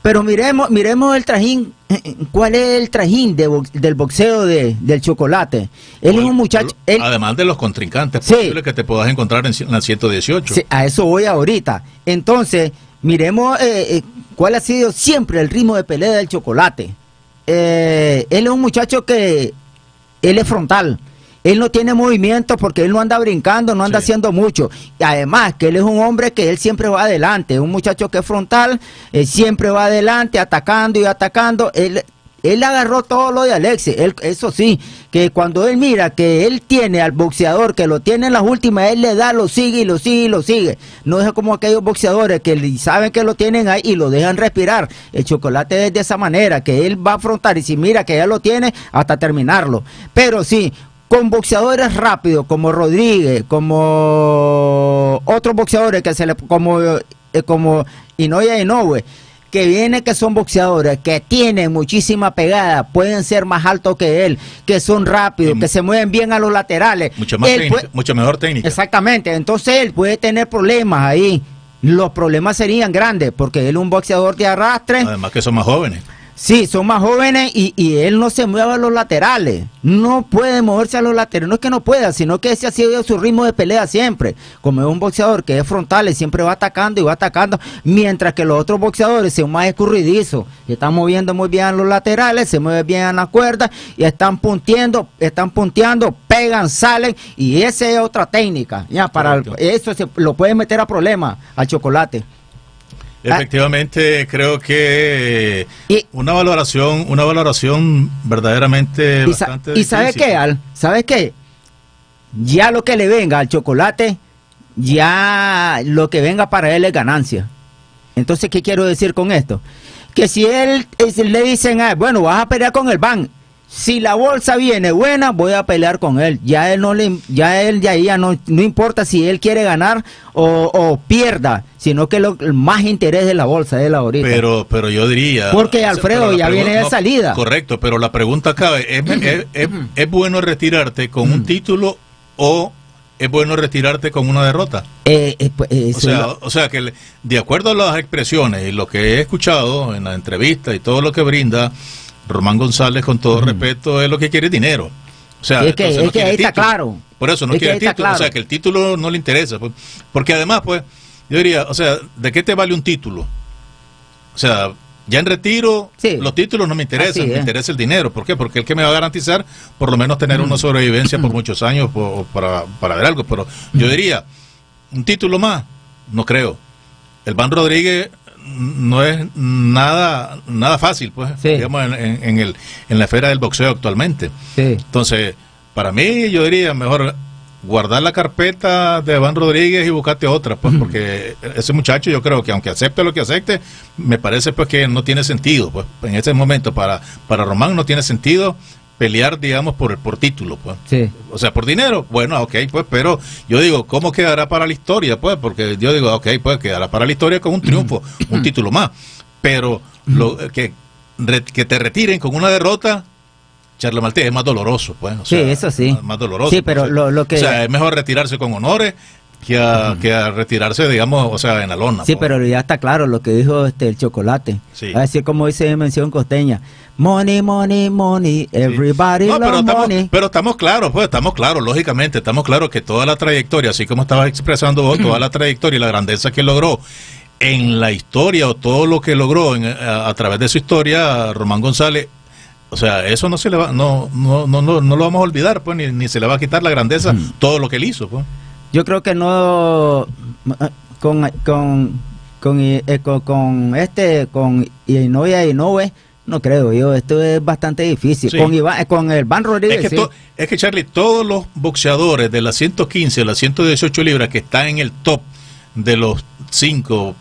Pero miremos, miremos el trajín. Eh, eh, ¿Cuál es el trajín del boxeo de, del chocolate? Él es un muchacho. además de los contrincantes posibles que te puedas encontrar en, la 118. Sí, a eso voy ahorita. Entonces, miremos eh, cuál ha sido siempre el ritmo de pelea del chocolate. él es un muchacho que. Él es frontal él no tiene movimiento porque él no anda brincando, no anda haciendo mucho. Y además que él es un hombre que él siempre va adelante, un muchacho que es frontal, él siempre va adelante, atacando y atacando. Él, él agarró todo lo de Alexis. eso sí, que cuando él mira que él tiene al boxeador que lo tiene en las últimas, él le da, lo sigue y lo sigue y lo sigue. No es como aquellos boxeadores que saben que lo tienen ahí y lo dejan respirar. El chocolate es de esa manera, que él va a afrontar y si mira que ya lo tiene, hasta terminarlo. Pero sí, con boxeadores rápidos como Rodríguez, como otros boxeadores que se le como eh, como Inoue Inoue, que vienen que son boxeadores, que tienen muchísima pegada, pueden ser más altos que él, que son rápidos, que se mueven bien a los laterales. Mucho, más mucho mejor técnica. Exactamente, entonces él puede tener problemas ahí. Los problemas serían grandes porque él es un boxeador de arrastre. Además que son más jóvenes. Sí, son más jóvenes y, y, él no se mueve a los laterales. No puede moverse a los laterales. No es que no pueda, sino que ese ha sido su ritmo de pelea siempre. Como es un boxeador que es frontal, siempre va atacando y va atacando. Mientras que los otros boxeadores son más escurridizos. Y están moviendo muy bien a los laterales, se mueven bien a la cuerda y están punteando, están punteando, pegan, salen. Y esa es otra técnica. Ya, para eso se, lo puede meter a problemas al chocolate. Efectivamente, creo que una valoración, una valoración verdaderamente y bastante ¿Y sabe qué, Al? ¿Sabe qué? Ya lo que le venga al chocolate, ya lo que venga para él es ganancia. Entonces, ¿qué quiero decir con esto? Que si él le dicen, ah, bueno, vas a pelear con el ban, si la bolsa viene buena, voy a pelear con él. Ya él no le, ya él ya, ya no, no importa si él quiere ganar o, pierda, sino que lo más interés de la bolsa es la ahorita. Pero, pero yo diría. Porque Alfredo ya viene de salida. Correcto, pero la pregunta cabe: ¿es, es, bueno retirarte con un título o es bueno retirarte con una derrota. Eh, eh, pues, eh, o, sea, o sea que de acuerdo a las expresiones y lo que he escuchado en la entrevista y todo lo que brinda Román González, con todo respeto, es lo que quiere dinero. O sea, es que, es que ahí está claro. Por eso no quiere el título. O sea, que el título no le interesa. Pues, porque además, pues, yo diría, o sea, ¿de qué te vale un título? O sea, ya en retiro, los títulos no me interesan, me interesa el dinero. ¿Por qué? Porque el que me va a garantizar por lo menos tener una sobrevivencia por muchos años para, para ver algo. Pero yo diría, un título más, no creo. El Van Rodríguez no es nada nada fácil, pues, digamos, en, el, en la esfera del boxeo actualmente. Entonces, para mí, yo diría mejor guardar la carpeta de Van Rodríguez y buscarte otra, pues, porque ese muchacho, yo creo que aunque acepte lo que acepte, me parece pues que no tiene sentido, pues, en este momento para, para Román no tiene sentido pelear, digamos, por, por título, pues. O sea, por dinero, bueno, ok, pues, pero yo digo, ¿cómo quedará para la historia, pues? Porque yo digo, ok, pues quedará para la historia con un triunfo, un título más. Pero lo, que, que te retiren con una derrota, Charles Maltés es más doloroso, pues. sí, eso sí. Más, doloroso. Sí, pero lo, lo, que... O sea, es mejor retirarse con honores que a, que a retirarse, digamos, o sea, en la lona. Sí, pues. pero ya está claro lo que dijo este el chocolate. Sí. Así como dice mención costeña. Money, money, money, everybody no, pero estamos, money. Pero estamos claros, pues, estamos claros, lógicamente, estamos claros que toda la trayectoria, así como estabas expresando vos, toda la trayectoria y la grandeza que logró en la historia o todo lo que logró a, través de su historia, Román González, o sea, eso no se le va, no, no, no, no, lo vamos a olvidar, pues, ni, ni se le va a quitar la grandeza, todo lo que él hizo, pues. Yo creo que no con con con, eh, con, este con Inoue Inoue no creo yo, esto es bastante difícil. Con, con el Van Rodríguez. Es que, es que, Charlie, todos los boxeadores de las 115 a las 118 libras que están en el top de los 5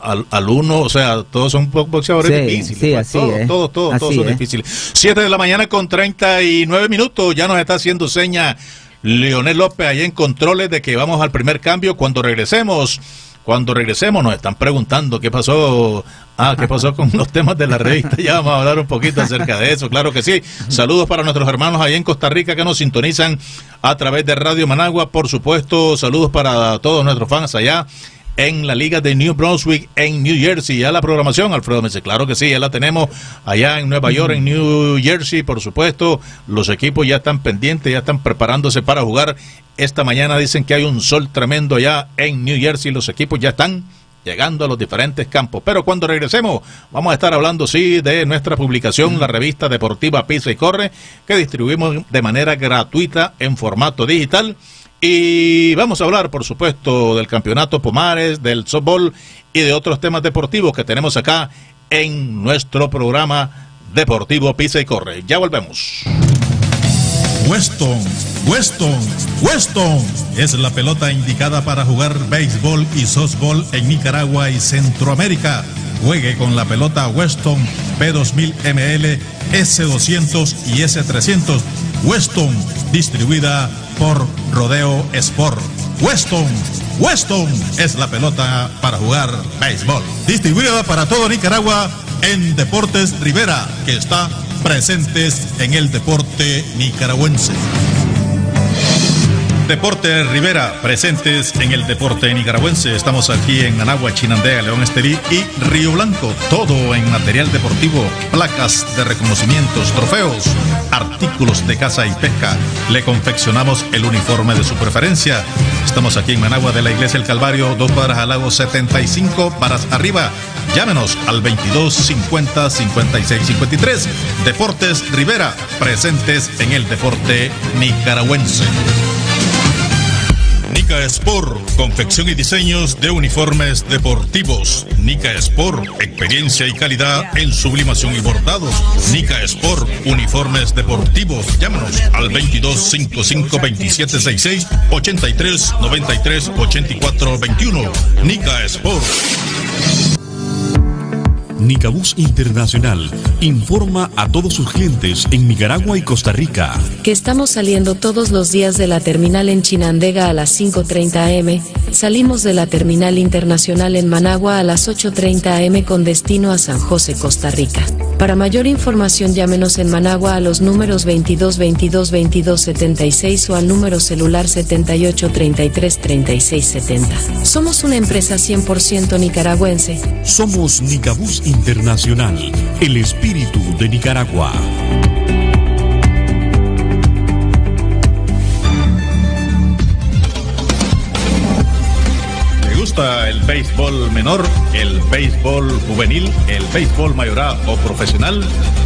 al, al uno, o sea, todos son boxeadores difíciles. Sí, pues, todos, todos, todos, todos, son difíciles. 7 de la mañana con 39 minutos, ya nos está haciendo seña Leonel López ahí en controles de que vamos al primer cambio cuando regresemos. Cuando regresemos nos están preguntando qué pasó, ah, qué pasó con los temas de la revista. Ya vamos a hablar un poquito acerca de eso, claro que sí. Saludos para nuestros hermanos ahí en Costa Rica que nos sintonizan a través de Radio Managua, por supuesto. Saludos para todos nuestros fans allá en la Liga de New Brunswick en New Jersey. Ya la programación, Alfredo me dice, claro que sí, ya la tenemos allá en Nueva York, en New Jersey, por supuesto. Los equipos ya están pendientes, ya están preparándose para jugar. Esta mañana dicen que hay un sol tremendo allá en New Jersey. Los equipos ya están llegando a los diferentes campos. Pero cuando regresemos, vamos a estar hablando, sí, de nuestra publicación, la revista deportiva Pisa y Corre, que distribuimos de manera gratuita en formato digital y vamos a hablar, por supuesto, del campeonato Pomares, del softball y de otros temas deportivos que tenemos acá en nuestro programa Deportivo Pisa y Corre. Ya volvemos. Weston, Weston, Weston es la pelota indicada para jugar béisbol y softball en Nicaragua y Centroamérica. Juegue con la pelota Weston P2000 ML, S200 y S300. Weston, distribuida por Rodeo Sport. Weston, Weston es la pelota para jugar béisbol. Distribuida para todo Nicaragua en Deportes Rivera, que está presentes en el deporte nicaragüense. Deporte Rivera, presentes en el deporte nicaragüense. Estamos aquí en Managua, Chinandega, León Esterí y Río Blanco. Todo en material deportivo, placas de reconocimientos, trofeos, artículos de caza y pesca. Le confeccionamos el uniforme de su preferencia. Estamos aquí en Managua de la Iglesia del Calvario, dos cuadras al lago 75, paras arriba. Llámenos al 22 50 56 53. Deportes Rivera, presentes en el deporte nicaragüense. Nica Sport, confección y diseños de uniformes deportivos. Nica Sport, experiencia y calidad en sublimación y bordados. Nica Sport, uniformes deportivos. Llámanos al 22 55 27 66 83 93 84 21. Nica Sport. Nicabús Internacional informa a todos sus clientes en Nicaragua y Costa Rica que estamos saliendo todos los días de la terminal en Chinandega a las 5.30 am, salimos de la terminal internacional en Managua a las 8.30 am con destino a San José, Costa Rica. Para mayor información llámenos en Managua a los números 22 22 22 76 o al número celular 78 33 36 70. Somos una empresa 100% nicaragüense. Somos Nicabús Internacional Internacional, el espíritu de Nicaragua. Gusta el béisbol menor, el béisbol juvenil, el béisbol mayoral o profesional?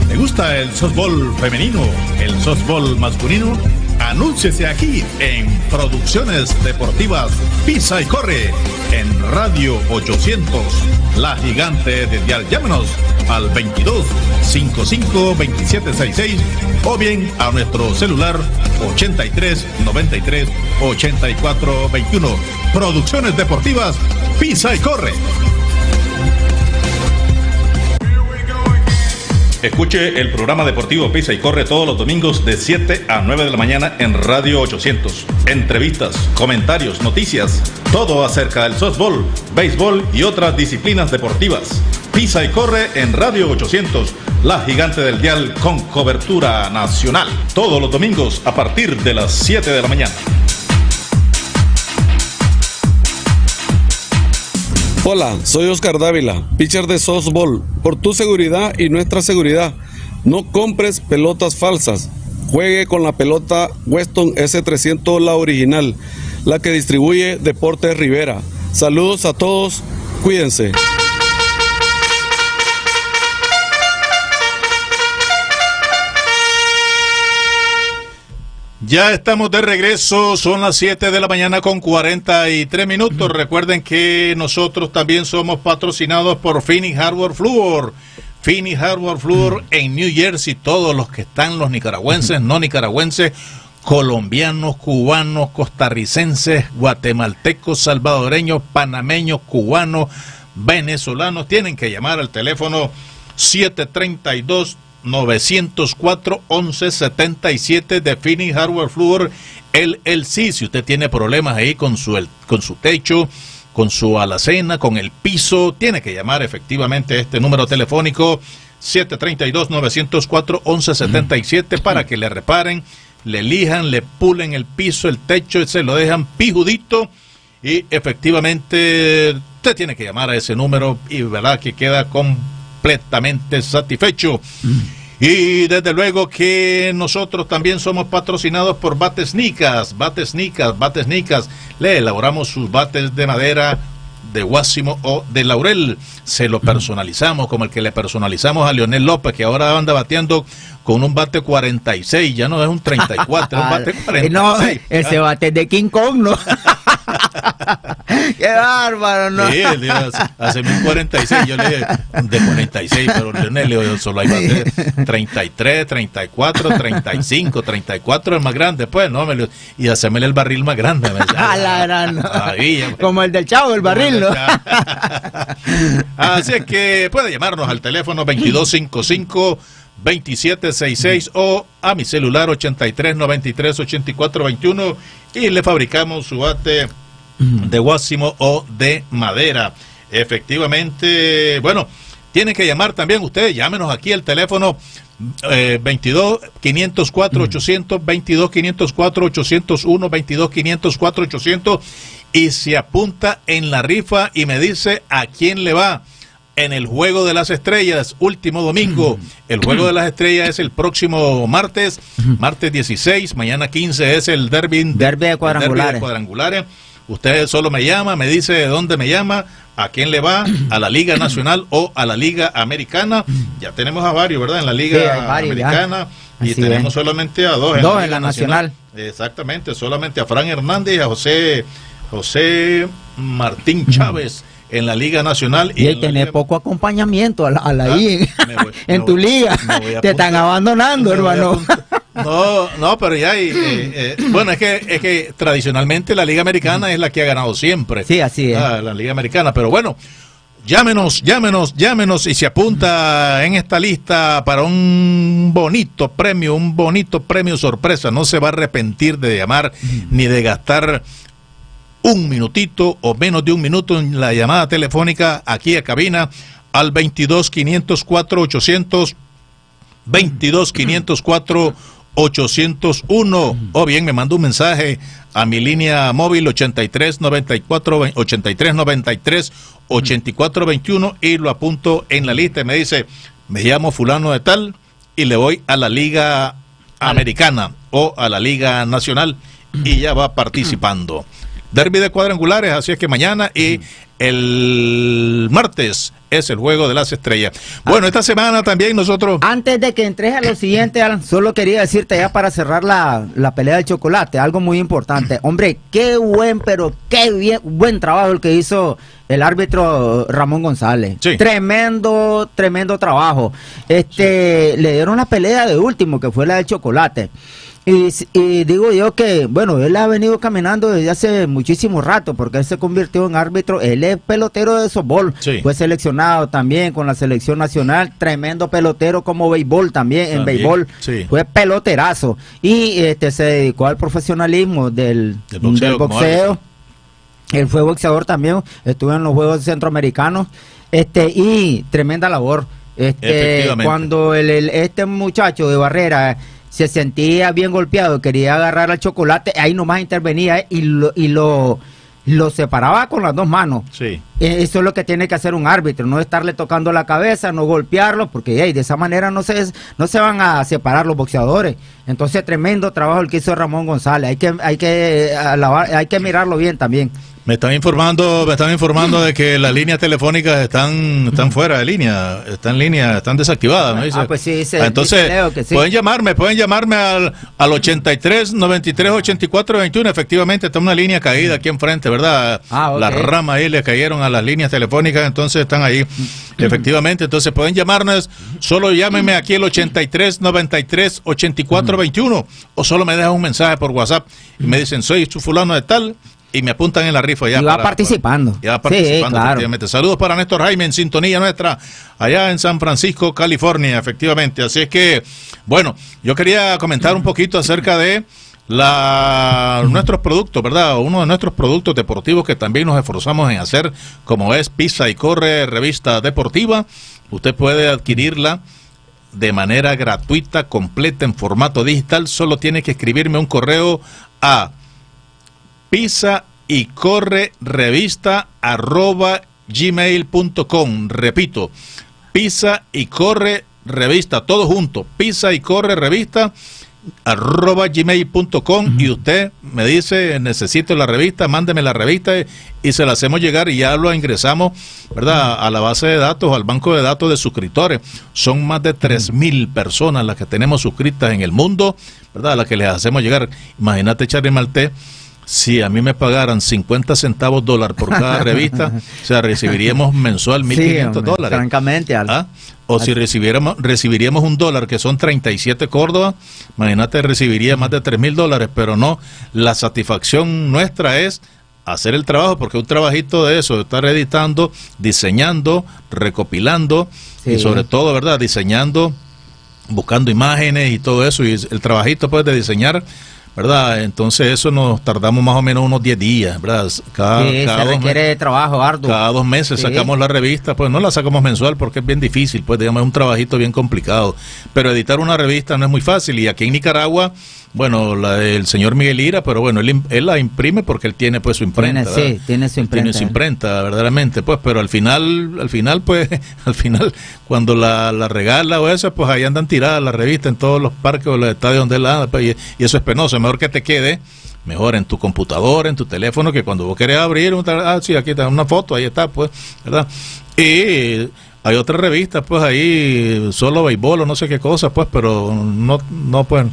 ¿Le gusta el softball femenino, el softball masculino? Anúnciese aquí en Producciones Deportivas Pisa y Corre en Radio 800, La Gigante de Dial. Llámenos al 22 55 2766 o bien a nuestro celular 83 93 84 21. Producciones Deportivas Pisa y Corre. Escuche el programa deportivo Pisa y Corre todos los domingos de 7 a 9 de la mañana en Radio 800. Entrevistas, comentarios, noticias, todo acerca del softball, béisbol y otras disciplinas deportivas. Pisa y Corre en Radio 800, la gigante del dial con cobertura nacional. Todos los domingos a partir de las 7 de la mañana. Hola, soy Oscar Dávila, pitcher de softball. Por tu seguridad y nuestra seguridad, no compres pelotas falsas. Juegue con la pelota Weston S300, la original, la que distribuye Deportes Rivera. Saludos a todos, cuídense. Ya estamos de regreso, son las 7 de la mañana con 43 minutos. Recuerden que nosotros también somos patrocinados por Fini Hardware Fluor. Fini Hardware Fluor en New Jersey, todos los que están, los nicaragüenses, no nicaragüenses, colombianos, cubanos, costarricenses, guatemaltecos, salvadoreños, panameños, cubanos, venezolanos, tienen que llamar al teléfono 732 904 1177 de Fini Hardware Floor LLC. Si usted tiene problemas ahí con su, con su techo, con su alacena, con el piso, tiene que llamar efectivamente este número telefónico 732-904-1177 para que le reparen, le lijan, le pulen el piso, el techo, se lo dejan pijudito y efectivamente usted tiene que llamar a ese número y verdad que queda completamente satisfecho. Y desde luego que nosotros también somos patrocinados por Bates Nicas, Bates Nicas, Bates Nicas. Le elaboramos sus bates de madera de Guásimo o de Laurel. Se lo personalizamos como el que le personalizamos a Leonel López, que ahora anda bateando con un bate 46, ya no es un 34, es un bate 46. No, ese bate de King Kong, ¿no? Qué bárbaro, ¿no? Sí, él hace, hace 46, yo le dije de 46, pero Leonel yo solo hay bate 33, 34, 35, 34 el más grande, pues, ¿no? Me y hacémele el barril más grande. Me decía, ah, la gran, Como el del chavo, el barril, ¿no? Así es que puede llamarnos al teléfono 2255 2766 o a mi celular 83 93 84 21 y le fabricamos su bate de guásimo o de madera. Efectivamente, bueno, tienen que llamar también ustedes, llámenos aquí al teléfono 22 504 800 22 504 801 22 504 800 y se apunta en la rifa y me dice a quién le va en el Juego de las Estrellas, último domingo. El Juego de las Estrellas es el próximo martes, martes 16, mañana 15 es el derby, derby de cuadrangulares. cuadrangulares. Usted solo me llama, me dice de dónde me llama, a quién le va, a la Liga Nacional o a la Liga Americana. Ya tenemos a varios, ¿verdad? En la Liga Americana. Y tenemos solamente a dos, en, la, Nacional. Exactamente, solamente a Fran Hernández y a José José Martín Chávez en la Liga Nacional. Y, y tener poco acompañamiento a la, ah, en tu liga. Te están abandonando, hermano. No, no, pero ya hay, eh, eh, bueno, es que, es que tradicionalmente la Liga Americana es la que ha ganado siempre. Sí, así es. Ah, la Liga Americana, pero bueno, llámenos, llámenos, llámenos y se apunta en esta lista para un bonito premio, un bonito premio sorpresa. No se va a arrepentir de llamar ni de gastar un minutito o menos de un minuto en la llamada telefónica aquí a cabina al 22 504 800 22 504 801 o bien me manda un mensaje a mi línea móvil 83 94 83 93 84 21 y lo apunto en la lista y me dice me llamo fulano de tal y le voy a la liga americana o a la liga nacional y ya va participando derby de cuadrangulares, así es que mañana y el martes es el juego de las estrellas. Bueno, esta semana también nosotros... Antes de que entres a lo siguiente, Alan, solo quería decirte ya para cerrar la, pelea del chocolate, algo muy importante. Hombre, qué buen, pero qué bien, buen trabajo el que hizo el árbitro Ramón González. Tremendo, tremendo trabajo. Este, le dieron la pelea de último, que fue la del chocolate. Y, digo yo que, bueno, él ha venido caminando desde hace muchísimo rato, porque él se convirtió en árbitro, él es pelotero de softball, fue seleccionado también con la selección nacional, tremendo pelotero como béisbol también, en béisbol, fue peloterazo, y este se dedicó al profesionalismo del, boxeo. Él fue boxeador también, estuvo en los Juegos Centroamericanos, este, y tremenda labor. Este, cuando el, este muchacho de Barrera se sentía bien golpeado, quería agarrar al chocolate, ahí nomás intervenía eh, y lo, y lo, lo separaba con las dos manos. Sí. Eh, eso es lo que tiene que hacer un árbitro, no estarle tocando la cabeza, no golpearlo, porque de esa manera no se, no se van a separar los boxeadores. Entonces, tremendo trabajo el que hizo Ramón González. Hay que, hay que, hay que mirarlo bien también. Me están informando, me están informando de que las líneas telefónicas están, están fuera de línea, están en línea, están desactivadas, Ah, pues sí, Entonces, pueden llamarme, pueden llamarme al, al 83 93 84 21. Efectivamente, está una línea caída aquí enfrente, ¿verdad? Ah, Las ramas ahí le cayeron a las líneas telefónicas, entonces están ahí. Efectivamente, entonces pueden llamarnos, solo llámenme aquí el 83 93 84 21 o solo me dejan un mensaje por WhatsApp y me dicen, soy su fulano de tal, y me apuntan en la rifa ya. Y va participando. ya participando, efectivamente. Saludos para Néstor Jaime en sintonía nuestra allá en San Francisco, California, efectivamente. Así es que, bueno, yo quería comentar un poquito acerca de la, nuestros productos, ¿verdad? Uno de nuestros productos deportivos que también nos esforzamos en hacer, como es Pisa y Corre, revista deportiva. Usted puede adquirirla de manera gratuita, completa, en formato digital. Solo tiene que escribirme un correo a pisa y corre revista arroba gmail.com. Repito, pisa y corre revista, todo junto, pisa y corre revista arroba gmail.com y usted me dice necesito la revista, mándeme la revista y se la hacemos llegar y ya lo ingresamos, ¿verdad? A la base de datos, al banco de datos de suscriptores. Son más de tres mil personas las que tenemos suscritas en el mundo, ¿verdad? A las que les hacemos llegar. Imagínate, Charlie Malté si a mí me pagaran 50 centavos dólar por cada revista, o sea, recibiríamos mensual 1.500 dólares. Francamente, ¿Ah? O si recibiéramos, recibiríamos un dólar, que son 37 Córdoba, imagínate, recibiría más de 3 mil dólares, pero no, la satisfacción nuestra es hacer el trabajo, porque un trabajito de eso, de estar editando, diseñando, recopilando, y sobre todo, ¿verdad? Diseñando, buscando imágenes y todo eso, y el trabajito pues de diseñar ¿verdad? Entonces eso nos tardamos más o menos unos 10 días, ¿verdad? Cada, cada se requiere trabajo arduo. Cada dos meses sacamos la revista, pues no la sacamos mensual porque es bien difícil, pues digamos es un trabajito bien complicado, pero editar una revista no es muy fácil y aquí en Nicaragua bueno, la del señor Miguel Ira, pero bueno, él, él, la imprime porque él tiene pues su imprenta. Tiene, sí, tiene su imprenta. Tiene su imprenta, verdaderamente, pues, pero al final, al final, pues, al final, cuando la, la regala o eso, pues ahí andan tiradas las revistas en todos los parques o los estadios donde él anda, pues, y, eso es penoso, mejor que te quede mejor en tu computadora, en tu teléfono, que cuando vos querés abrir, ah, sí, aquí está una foto, ahí está, pues, ¿verdad? Y hay otras revistas, pues ahí, solo béisbol o no sé qué cosa, pues, pero no, no, pues,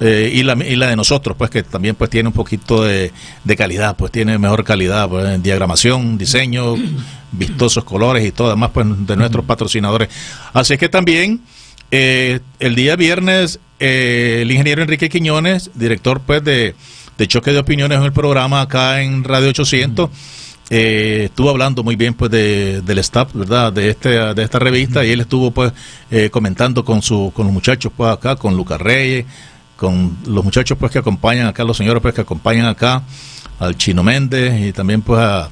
eh, y, la, y la de nosotros, pues que también pues tiene un poquito de, calidad, pues tiene mejor calidad pues, en diagramación, diseño, vistosos colores y todo, además pues de nuestros patrocinadores. Así que también eh, el día viernes eh, el ingeniero Enrique Quiñones, director pues de, de Choque de Opiniones en el programa acá en Radio 800, estuvo hablando muy bien pues de, del staff verdad de este de esta revista y él estuvo pues comentando con su con los muchachos pues acá con Lucas Reyes con los muchachos pues que acompañan acá, los señores pues que acompañan acá, al Chino Méndez y también pues a,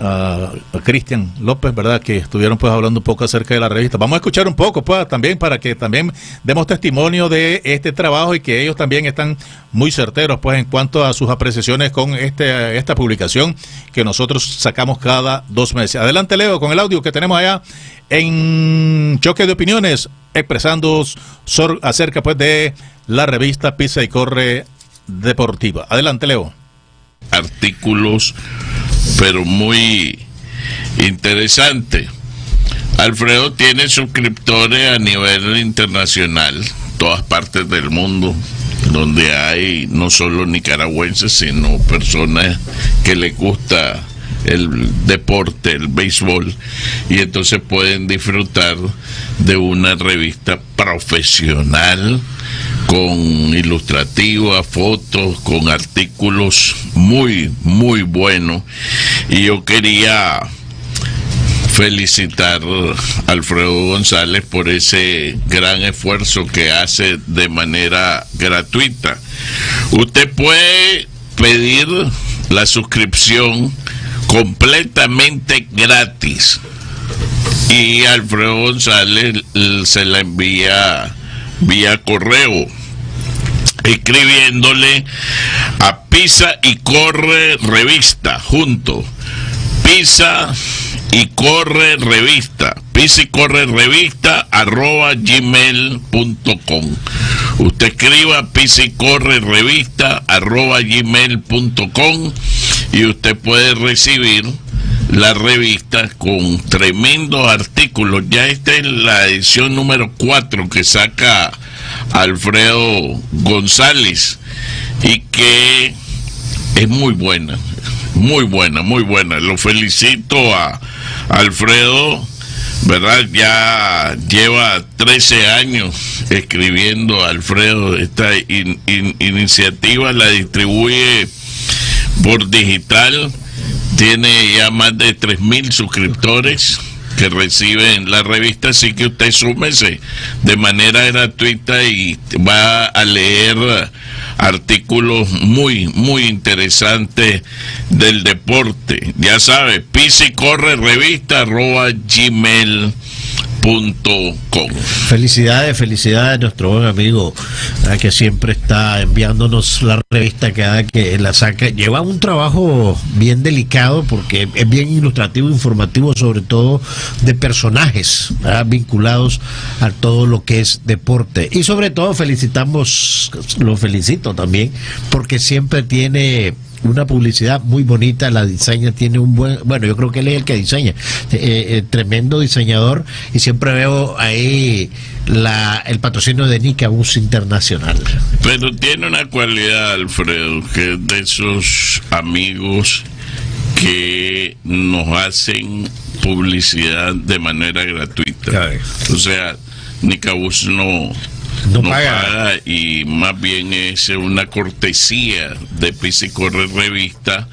a, Cristian López, ¿verdad? Que estuvieron pues hablando un poco acerca de la revista. Vamos a escuchar un poco pues también para que también demos testimonio de este trabajo y que ellos también están muy certeros pues en cuanto a sus apreciaciones con este, esta publicación que nosotros sacamos cada dos meses. Adelante Leo con el audio que tenemos allá en Choque de Opiniones expresando acerca pues de la revista Pisa y Corre Deportiva. Adelante, Leo. Artículos, pero muy interesante. Alfredo tiene suscriptores a nivel internacional, todas partes del mundo, donde hay no solo nicaragüenses, sino personas que le gusta el deporte, el béisbol, y entonces pueden disfrutar de una revista profesional con ilustrativas, fotos, con artículos muy, muy buenos. Y yo quería felicitar a Alfredo González por ese gran esfuerzo que hace de manera gratuita. Usted puede pedir la suscripción completamente gratis y Alfredo González se la envía vía correo escribiéndole a Pisa y Corre Revista junto. Pisa y Corre Revista. Pisa y Corre Revista arroba gmail.com. Usted escriba Pisa y Corre Revista arroba gmail.com y usted puede recibir la revista con tremendos artículos. Ya esta es la edición número 4 que saca Alfredo González y que es muy buena, muy buena, muy buena. Lo felicito a Alfredo, ¿verdad? Ya lleva 13 años escribiendo Alfredo esta iniciativa, la distribuye por digital tiene ya más de 3.000 suscriptores que reciben la revista, así que usted súmese de manera gratuita y va a leer artículos muy, muy interesantes del deporte. Ya sabe, Pisi Corre Revista arroba gmail Felicidades, felicidades a nuestro buen amigo que siempre está enviándonos la revista cada que la saca. Lleva un trabajo bien delicado porque es bien ilustrativo, informativo, sobre todo de personajes vinculados a todo lo que es deporte. Y sobre todo felicitamos, lo felicito también, porque siempre tiene una publicidad muy bonita, la diseña, tiene un buen, bueno, yo creo que él es el que diseña, eh, eh, tremendo diseñador y siempre veo ahí la, el patrocinio de Nica Bus Internacional. Pero tiene una cualidad, Alfredo, que es de esos amigos que nos hacen publicidad de manera gratuita. O sea, Nicabus no no, paga. y más bien es una cortesía de Pisa Corre Revista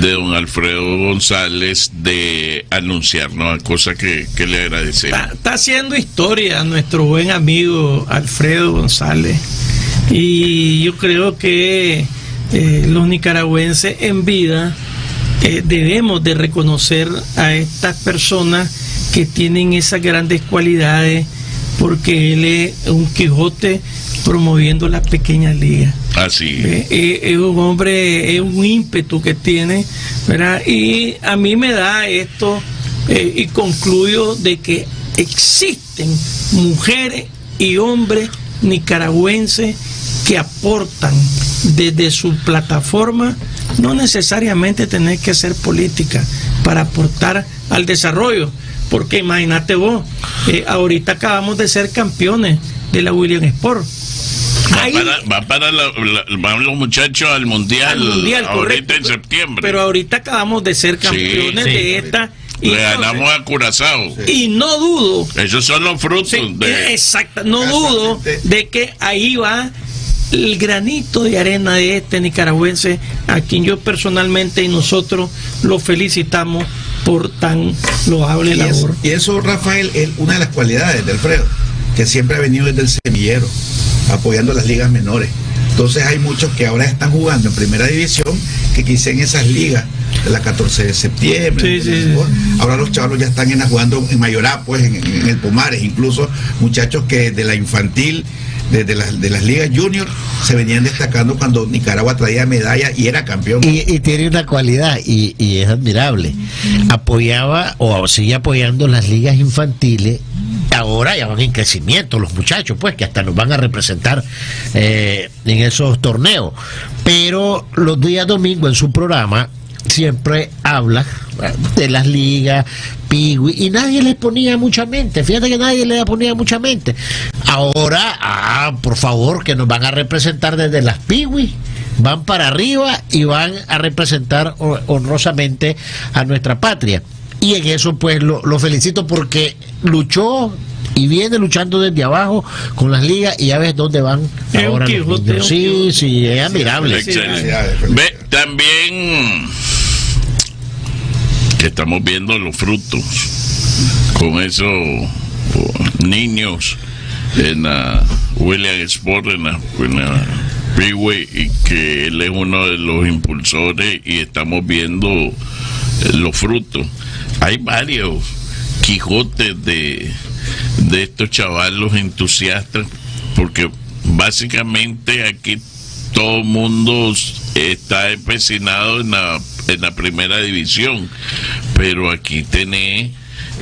de don Alfredo González de anunciarnos, cosa que, le agradecemos. Está, haciendo historia nuestro buen amigo Alfredo González y yo creo que eh, los nicaragüenses en vida eh, debemos de reconocer a estas personas que tienen esas grandes cualidades porque él es un Quijote promoviendo las pequeñas ligas. Así. Eh, eh, es un hombre, es un ímpetu que tiene, ¿verdad? Y a mí me da esto eh, y concluyo de que existen mujeres y hombres nicaragüenses que aportan desde su plataforma, no necesariamente tener que ser política, para aportar al desarrollo porque imagínate vos, eh, ahorita acabamos de ser campeones de la William Sport. Va para, van los muchachos al mundial, ahorita en septiembre. Pero ahorita acabamos de ser campeones de esta. Y Le ganamos a Curazao. Y no dudo. Esos son los frutos de. Exacto, no dudo de que ahí va el granito de arena de este nicaragüense, a quien yo personalmente y nosotros lo felicitamos por tan loable y labor. y eso, Rafael, es una de las cualidades de Alfredo, que siempre ha venido desde el semillero, apoyando las ligas menores. Entonces hay muchos que ahora están jugando en primera división, que quizá en esas ligas de la 14 de septiembre. Ahora los chavos ya están jugando en Mayorá, pues en, en, el Pomares, incluso muchachos que de la infantil de, las, de las ligas junior se venían destacando cuando Nicaragua traía medalla y era campeón. Y, tiene una cualidad y, es admirable. Apoyaba o sigue apoyando las ligas infantiles ahora ya van en crecimiento los muchachos, pues que hasta nos van a representar eh, en esos torneos. Pero los días domingos en su programa siempre habla de las ligas, Pigui, y nadie le ponía mucha mente. Fíjate que nadie le ponía mucha mente. Ahora, ah, por favor, que nos van a representar desde las Pigui, van para arriba y van a representar honrosamente a nuestra patria. Y en eso, pues, lo, felicito porque luchó y viene luchando desde abajo con las ligas y ya ves dónde van ahora Sí, sí, es admirable. Ve, también estamos viendo los frutos con esos niños en la William Sport, en la, Freeway, y que él es uno de los impulsores y estamos viendo eh, los frutos. Hay varios Quijotes de, de estos chavalos entusiastas, porque básicamente aquí todo mundo está empecinado en la en la primera división, pero aquí tenés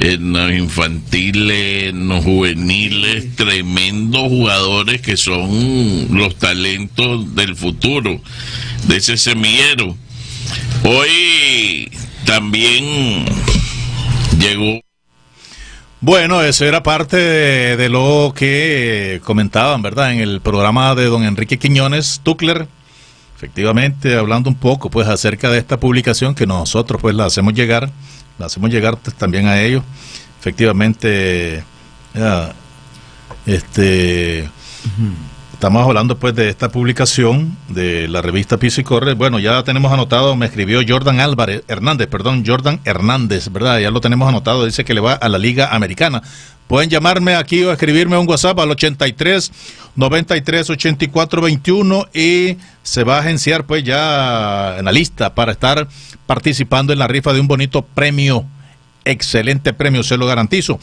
en los infantiles, en los juveniles, tremendos jugadores que son los talentos del futuro, de ese semillero. Hoy también llegó. Bueno, eso era parte de, de, lo que comentaban, ¿verdad? En el programa de don Enrique Quiñones, Tuckler, Efectivamente, hablando un poco pues acerca de esta publicación que nosotros pues la hacemos llegar, la hacemos llegar también a ellos. Efectivamente, este estamos hablando pues de esta publicación de la revista Piso y Corre. Bueno, ya tenemos anotado, me escribió Jordan Álvarez, Hernández, perdón, Jordan Hernández, ¿verdad? Ya lo tenemos anotado, dice que le va a la Liga Americana. Pueden llamarme aquí o escribirme un WhatsApp al 83 93 84 21 y se va a agenciar pues ya en la lista para estar participando en la rifa de un bonito premio. Excelente premio, se lo garantizo.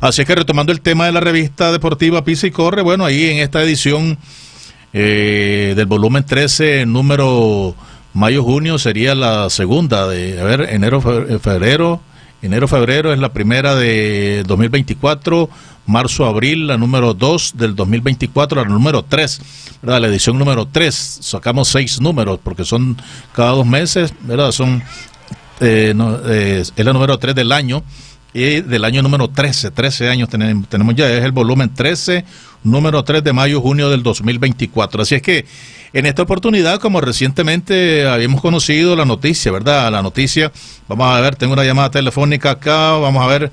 Así que retomando el tema de la revista deportiva Pisa y Corre, bueno, ahí en esta edición eh, del volumen 13, número mayo-junio, sería la segunda de, a ver, enero-febrero, Enero-febrero es la primera de 2024, marzo-abril la número 2 del 2024, la número 3, ¿verdad? la edición número 3. Sacamos seis números porque son cada dos meses, ¿verdad? Son, eh, eh, es la número 3 del año y del año número 13, 13 años tenemos, tenemos ya, es el volumen 13, número 3 de mayo-junio del 2024. Así es que en esta oportunidad, como recientemente habíamos conocido la noticia, ¿verdad? La noticia, vamos a ver, tengo una llamada telefónica acá, vamos a ver,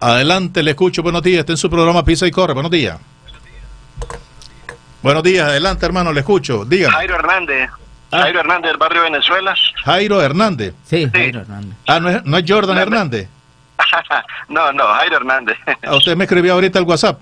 adelante, le escucho, buenos días, está en su programa Pisa y Corre, buenos días. Buenos días, adelante hermano, le escucho, diga. Jairo Hernández. Ah. Jairo Hernández del barrio Venezuela. Jairo Hernández. Sí, Jairo Hernández. Ah, ¿no es, no es Jordan Hernández? no, no, Jairo Hernández. ¿A usted me escribió ahorita el WhatsApp?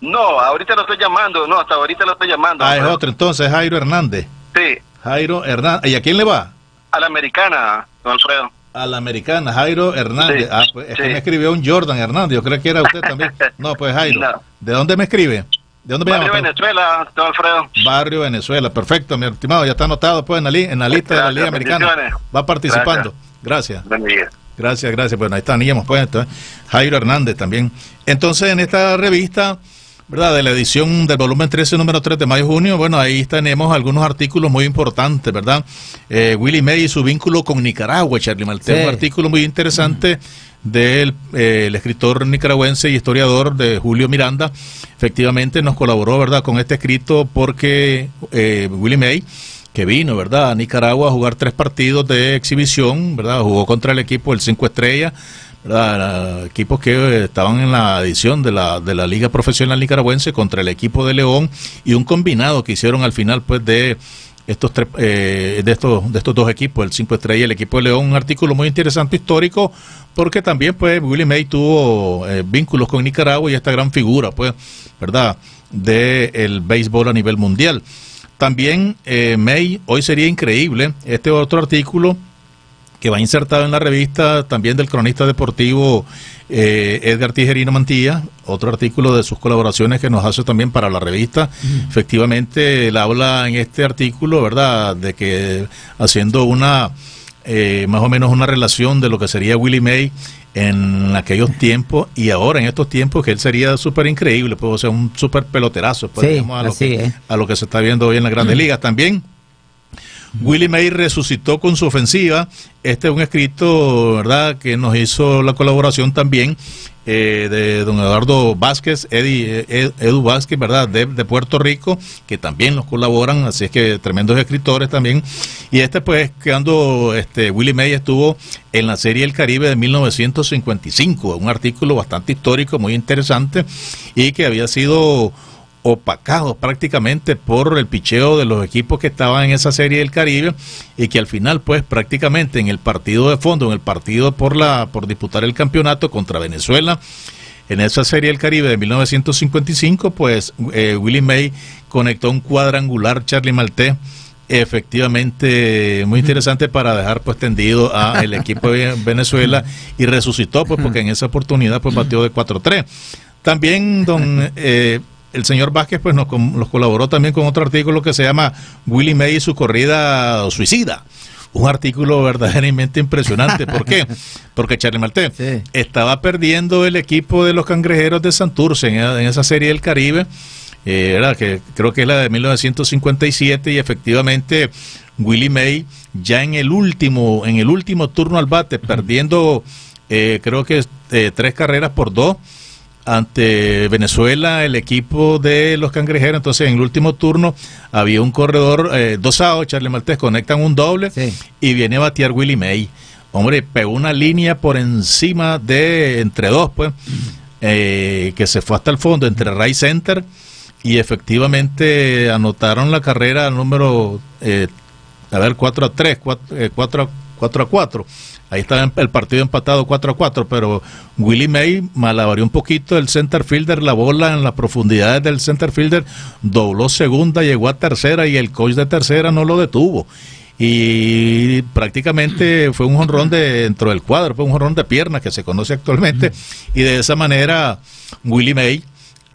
No, ahorita lo estoy llamando, no, hasta ahorita lo estoy llamando. Ah, es otro, entonces, Jairo Hernández. Sí. Jairo Hernández. ¿Y a quién le va? A la americana, don Alfredo. A la americana, Jairo Hernández. ah, pues es que me escribió un Jordan Hernández, yo creo que era usted también. No, pues Jairo. ¿De dónde me escribe? ¿De dónde me Barrio Venezuela, don Alfredo. Barrio Venezuela, perfecto, mi estimado, ya está anotado pues en la, en la lista de la Liga Americana. Va participando. Gracias. Gracias. Gracias, gracias. Bueno, ahí está, pues, Jairo Hernández también. Entonces, en esta revista ¿verdad? De la edición del volumen 13, número 3 de mayo-junio, bueno, ahí tenemos algunos artículos muy importantes, ¿verdad? Eh, Willie May y su vínculo con Nicaragua, Charlie Malte, un artículo muy interesante del eh, escritor nicaragüense y historiador de Julio Miranda. Efectivamente nos colaboró, ¿verdad?, con este escrito porque eh, Willie May que vino, ¿verdad?, a Nicaragua a jugar tres partidos de exhibición, ¿verdad? Jugó contra el equipo del Cinco Estrellas, ¿verdad? Equipos que estaban en la edición de la, de la Liga Profesional Nicaragüense contra el equipo de León y un combinado que hicieron al final, pues, de estos tres, eh, de estos de estos dos equipos, el Cinco Estrellas y el equipo de León, un artículo muy interesante histórico, porque también pues Willie May tuvo eh, vínculos con Nicaragua y esta gran figura, pues, ¿verdad?, del el béisbol a nivel mundial. También eh, May, hoy sería increíble, este otro artículo que va insertado en la revista también del cronista deportivo eh, Edgar Tijerino Mantilla, otro artículo de sus colaboraciones que nos hace también para la revista. Efectivamente, él habla en este artículo, ¿verdad?, de que haciendo una, eh, más o menos una relación de lo que sería Willie May en aquellos tiempos y ahora en estos tiempos que él sería súper increíble, pues, o sea, un súper peloterazo, pues, a, lo que, a lo que se está viendo hoy en las grandes ligas. También Willie May resucitó con su ofensiva. Este es un escrito, ¿verdad?, que nos hizo la colaboración también eh, de don Eduardo Vázquez, Eddie, eh, Edu Vázquez, ¿verdad?, de, Puerto Rico, que también nos colaboran, así es que tremendos escritores también. Y este, pues, quedando, este, Willie May estuvo en la serie El Caribe de 1955, un artículo bastante histórico, muy interesante, y que había sido opacados prácticamente por el picheo de los equipos que estaban en esa serie del Caribe y que al final pues prácticamente en el partido de fondo, en el partido por la por disputar el campeonato contra Venezuela en esa serie del Caribe de 1955 pues eh, Willie May conectó un cuadrangular Charlie Malté efectivamente muy interesante para dejar pues tendido a el equipo de Venezuela y resucitó pues porque en esa oportunidad pues batió de 4-3 también don eh, el señor Vázquez pues nos, colaboró también con otro artículo que se llama Willie May y su corrida suicida. Un artículo verdaderamente impresionante. ¿Por qué? Porque Charlie Martel estaba perdiendo el equipo de los cangrejeros de Santurce en, esa serie del Caribe. Eh, que creo que es la de 1957 y efectivamente Willie May ya en el último en el último turno al bate perdiendo eh, creo que eh, tres carreras por dos ante Venezuela, el equipo de los cangrejeros. Entonces, en el último turno había un corredor, eh, dos outs, Charlie Maltés conectan un doble y viene a batear Willie May. Hombre, pegó una línea por encima de entre dos, pues, eh, que se fue hasta el fondo, entre Ray Center y efectivamente anotaron la carrera número, eh, a ver, 4 a 3, 4, 4, 4 a 4 Ahí está el partido empatado 4 a 4, pero Willie May malavarió un poquito el center fielder, la bola en las profundidades del center fielder, dobló segunda, llegó a tercera y el coach de tercera no lo detuvo. Y prácticamente fue un jonrón de, dentro del cuadro, fue un jonrón de piernas que se conoce actualmente. Y de esa manera, Willie May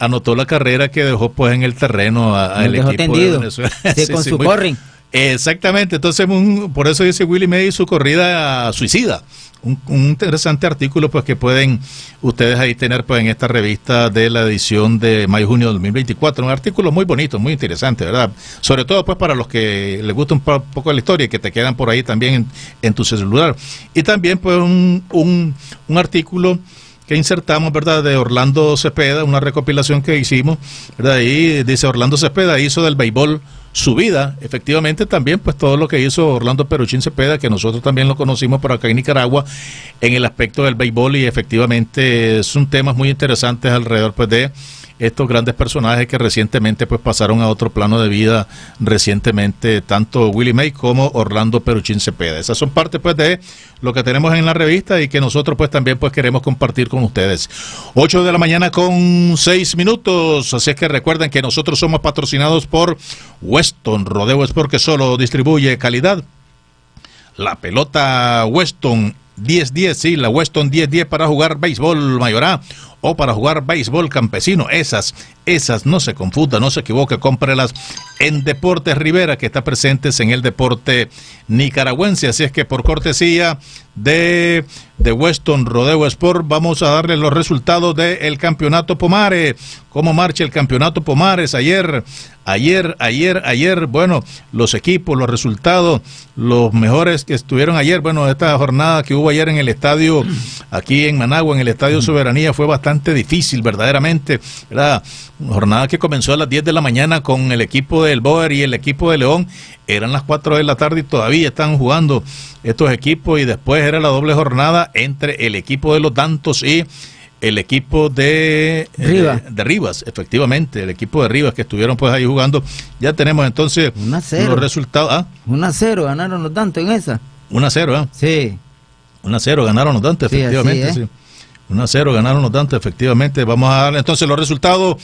anotó la carrera que dejó pues en el terreno al equipo de Venezuela. con su corring. Exactamente, entonces por eso dice Willy May su corrida suicida. Un, interesante artículo pues que pueden ustedes ahí tener pues en esta revista de la edición de mayo-junio de 2024. Un artículo muy bonito, muy interesante, ¿verdad? Sobre todo pues para los que les gusta un poco la historia y que te quedan por ahí también en, tu celular. Y también pues un, un, un artículo que insertamos, ¿verdad? De Orlando Cepeda, una recopilación que hicimos, ¿verdad? Ahí dice Orlando Cepeda hizo del béisbol su vida, efectivamente también pues todo lo que hizo Orlando Peruchín Cepeda, que nosotros también lo conocimos por acá en Nicaragua, en el aspecto del béisbol y efectivamente son temas muy interesantes alrededor pues de estos grandes personajes que recientemente pues pasaron a otro plano de vida recientemente tanto Willie May como Orlando Peruchín Cepeda. Esas son parte pues de lo que tenemos en la revista y que nosotros pues también pues queremos compartir con ustedes. 8 de la mañana con 6 minutos, así es que recuerden que nosotros somos patrocinados por Weston Rodeo es porque solo distribuye calidad. La pelota Weston 10-10, sí, la Weston 10-10 para jugar béisbol mayorá o para jugar béisbol campesino. Esas, esas, no se confunda, no se equivoque, cómprelas en Deportes Rivera, que está presentes en el deporte nicaragüense. Así es que por cortesía de, de Weston Rodeo Sport, vamos a darle los resultados del campeonato Pomares. ¿Cómo marcha el campeonato Pomares? Ayer, ayer, ayer, ayer, bueno, los equipos, los resultados, los mejores que estuvieron ayer. Bueno, esta jornada que hubo ayer en el estadio, aquí en Managua, en el estadio Soberanía, fue bastante difícil, verdaderamente. Era una jornada que comenzó a las 10 de la mañana con el equipo del Boer y el equipo de León. Eran las 4 de la tarde y todavía están jugando estos equipos y después era la doble jornada entre el equipo de los Dantos y el equipo de, Rivas. Eh, de, Rivas, efectivamente, el equipo de Rivas que estuvieron pues ahí jugando. Ya tenemos entonces los resultados. ¿ah? 1 a 0 ganaron los Dantos en esa. 1 a 0, ¿ah? Sí. 1 a 0 ganaron los Dantos, efectivamente. Sí, 1 a 0 ganaron los Dantos, efectivamente. Vamos a darle entonces los resultados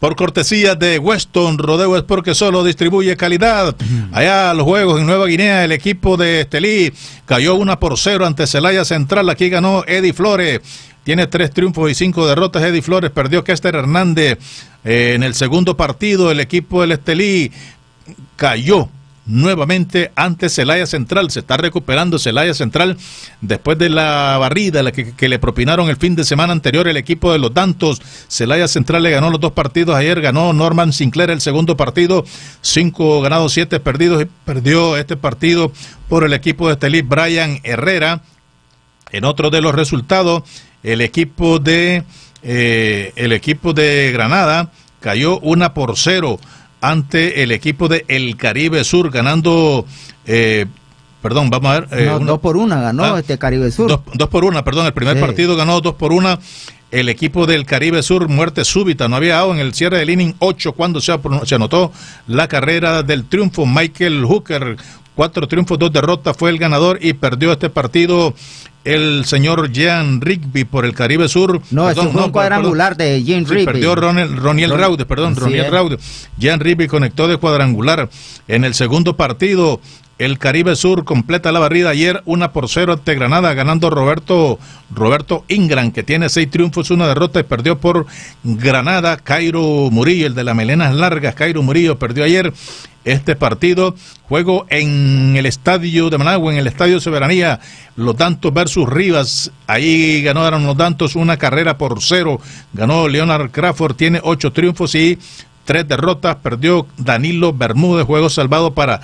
por cortesía de Weston Rodeo es porque solo distribuye calidad. Allá los juegos en Nueva Guinea, el equipo de Estelí cayó una por cero ante Celaya Central. Aquí ganó Eddie Flores. Tiene tres triunfos y cinco derrotas. Eddie Flores perdió Kester Hernández eh, en el segundo partido. El equipo del Estelí cayó nuevamente ante Celaya Central. Se está recuperando Celaya Central después de la barrida la que, le propinaron el fin de semana anterior el equipo de los Dantos. Celaya Central le ganó los dos partidos. Ayer ganó Norman Sinclair el segundo partido. Cinco ganados, siete perdidos. Y perdió este partido por el equipo de Estelí Brian Herrera. En otro de los resultados, el equipo de eh, el equipo de Granada cayó una por cero ante el equipo de El Caribe Sur, ganando, eh, perdón, vamos a ver. Eh, dos por una ganó ah, este Caribe Sur. Dos, por una, perdón, el primer partido ganó dos por una. El equipo del Caribe Sur, muerte súbita, no había dado en el cierre del inning 8 cuando se, se anotó la carrera del triunfo. Michael Hooker, cuatro triunfos, dos derrotas, fue el ganador y perdió este partido el señor Jean Rigby por el Caribe Sur. No, es un cuadrangular de Jean Rigby. perdió Roniel Raude, perdón, Roniel Raude. Jean Rigby conectó de cuadrangular en el segundo partido. El Caribe Sur completa la barrida ayer, una por cero ante Granada, ganando Roberto, Roberto Ingram, que tiene seis triunfos, una derrota y perdió por Granada. Cairo Murillo, el de las melenas largas, Cairo Murillo perdió ayer este partido. Juego en el estadio de Managua, en el estadio Soberanía, los Dantos versus Rivas. Ahí ganaron los Dantos una carrera por cero. Ganó Leonard Crawford, tiene ocho triunfos y tres derrotas. Perdió Danilo Bermúdez, juego salvado para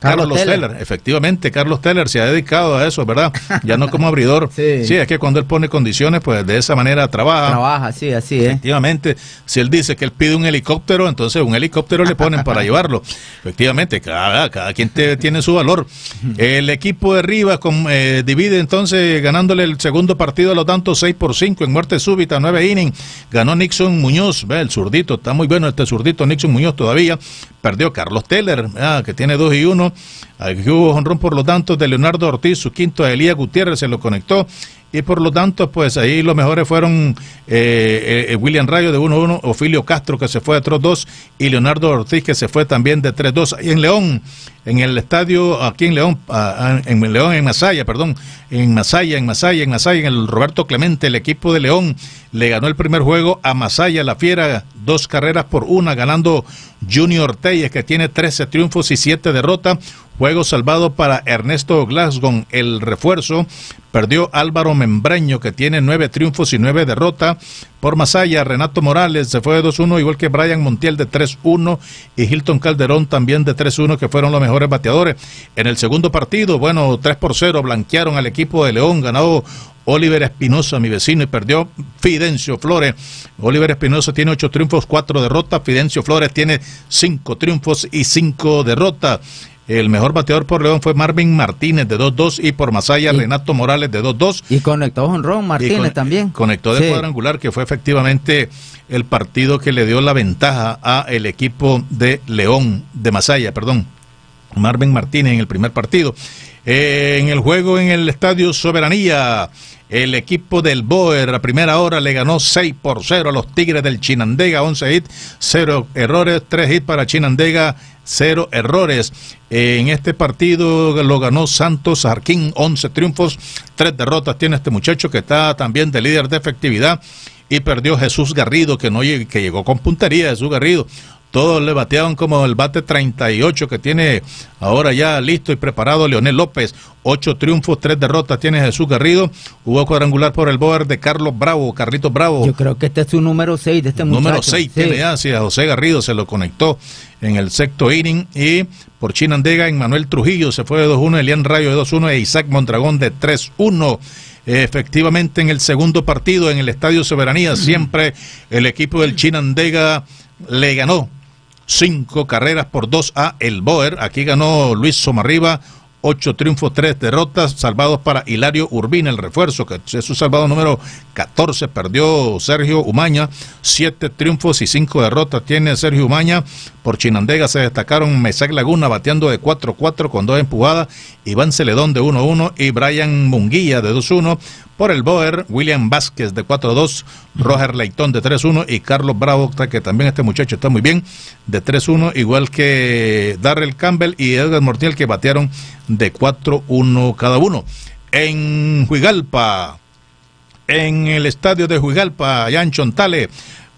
Carlos, Teller. efectivamente, Carlos Teller se ha dedicado a eso, ¿verdad? Ya no como abridor. sí. es que cuando él pone condiciones, pues de esa manera trabaja. Trabaja, sí, así es. Efectivamente, si él dice que él pide un helicóptero, entonces un helicóptero le ponen para llevarlo. Efectivamente, cada, cada quien tiene su valor. El equipo de Rivas eh, divide entonces ganándole el segundo partido a los tantos 6 por 5 en muerte súbita, 9 innings. Ganó Nixon Muñoz, ve el zurdito, está muy bueno este zurdito, Nixon Muñoz todavía. Perdió Carlos Teller, que tiene 2 y 1 Aquí hubo honrón por lo tanto de Leonardo Ortiz, su quinto a Elías Gutiérrez se lo conectó y por lo tanto, pues ahí los mejores fueron eh, eh, William Rayo de 1-1, Ofilio Castro que se fue de 3-2 y Leonardo Ortiz que se fue también de 3-2. Ahí en León, en el estadio, aquí en León, en León, en Masaya, perdón, en Masaya, en Masaya, en Masaya, en el Roberto Clemente, el equipo de León le ganó el primer juego a Masaya, la Fiera, dos carreras por una, ganando Junior Telles que tiene 13 triunfos y 7 derrotas. Juego salvado para Ernesto Glasgow, el refuerzo. Perdió Álvaro Membraño, que tiene nueve triunfos y nueve derrotas. Por Masaya, Renato Morales se fue de 2-1, igual que Brian Montiel de 3-1 y Hilton Calderón también de 3-1, que fueron los mejores bateadores. En el segundo partido, bueno, 3 por 0, blanquearon al equipo de León, ganado Oliver Espinosa, mi vecino, y perdió Fidencio Flores. Oliver Espinosa tiene ocho triunfos, cuatro derrotas. Fidencio Flores tiene cinco triunfos y cinco derrotas. El mejor bateador por León fue Marvin Martínez de 2-2 y por Masaya Renato Morales de 2-2. Y conectó con Ron Martínez también. Conectó de cuadrangular, que fue efectivamente el partido que le dio la ventaja a el equipo de León, de Masaya, perdón. Marvin Martínez en el primer partido. Eh, en el juego en el Estadio Soberanía, el equipo del Boer a primera hora le ganó 6 por 0 a los Tigres del Chinandega, 11 hits, 0 errores, 3 hits para Chinandega, 0 errores. En este partido lo ganó Santos Arquín, 11 triunfos, 3 derrotas tiene este muchacho que está también de líder de efectividad y perdió Jesús Garrido que que llegó con puntería Jesús Garrido todos le bateaban como el bate 38 que tiene ahora ya listo y preparado Leonel López. Ocho triunfos, tres derrotas tiene Jesús Garrido. Hubo cuadrangular por el board de Carlos Bravo, Carlitos Bravo. Yo creo que este es su número 6 de este muchacho. Número 6 tiene ya, sí, a José Garrido se lo conectó en el sexto inning. Y por Chinandega, en Manuel Trujillo se fue de 2-1, Elian Rayo de 2-1 e Isaac Mondragón de 3-1. Efectivamente, en el segundo partido en el Estadio Soberanía, siempre el equipo del Chinandega le ganó cinco carreras por dos a El Boer. Aquí ganó Luis Somarriba, ocho triunfos, tres derrotas, salvados para Hilario Urbina, el refuerzo, que es su salvado número 14, perdió Sergio Umaña, siete triunfos y cinco derrotas tiene Sergio Umaña. Por Chinandega se destacaron Mesac Laguna bateando de 4-4 con dos empujadas, Iván Celedón de 1-1 y Brian Munguía de 2-1. Por el Boer, William Vázquez de 4-2, Roger Leitón de 3-1 y Carlos Bravo, que también este muchacho está muy bien, de 3-1, igual que Darrell Campbell y Edgar Mortiel que batearon de 4-1 cada uno. En Huigalpa, en el estadio de Huigalpa, allá en Chontale,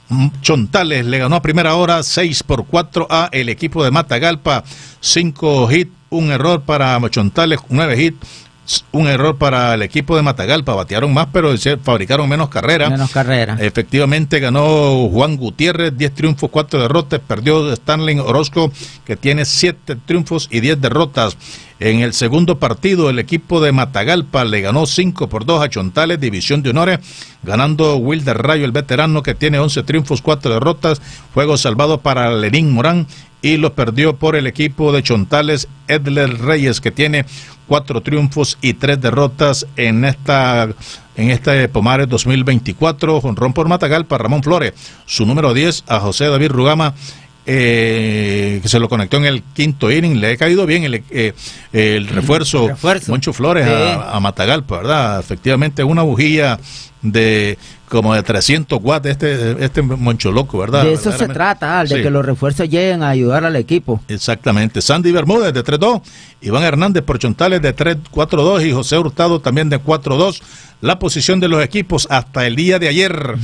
mm, Chontales le ganó a primera hora 6 por 4 a el equipo de Matagalpa, 5 hits, un error para Chontales, 9 hits un error para el equipo de Matagalpa. Batearon más, pero fabricaron menos carreras. Menos carreras. Efectivamente ganó Juan Gutiérrez, 10 triunfos, 4 derrotas. Perdió Stanley Orozco, que tiene 7 triunfos y 10 derrotas. En el segundo partido, el equipo de Matagalpa le ganó 5 por 2 a Chontales, división de honores, ganando Wilder Rayo, el veterano, que tiene 11 triunfos, 4 derrotas. Juego salvado para Lenín Morán y lo perdió por el equipo de Chontales, Edler Reyes, que tiene cuatro triunfos y tres derrotas en esta en este Pomares 2024. Jonrón por Matagalpa, Ramón Flores, su número 10 a José David Rugama. Eh, que se lo conectó en el quinto inning, le ha caído bien el, eh, el refuerzo, Moncho Flores a, a, Matagalpa, ¿verdad? Efectivamente, una bujía de como de 300 watts este, este moncho loco, ¿verdad? De eso se trata, de que los refuerzos lleguen a ayudar al equipo. Exactamente. Sandy Bermúdez de 3-2, Iván Hernández por Chontales de 3-4-2 y José Hurtado también de 4-2. La posición de los equipos hasta el día de ayer,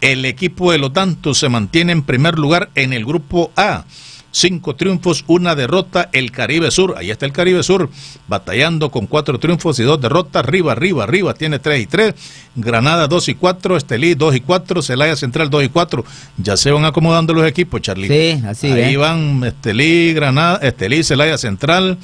el equipo de Lotanto se mantiene en primer lugar en el grupo A cinco triunfos, una derrota, el Caribe Sur, ahí está el Caribe Sur, batallando con cuatro triunfos y dos derrotas, arriba, arriba, arriba, tiene tres y tres, Granada dos y cuatro, Estelí dos y cuatro, Celaya Central dos y cuatro, ya se van acomodando los equipos, Charlie. Sí, así Ahí van Estelí, Granada, Estelí, Celaya Central,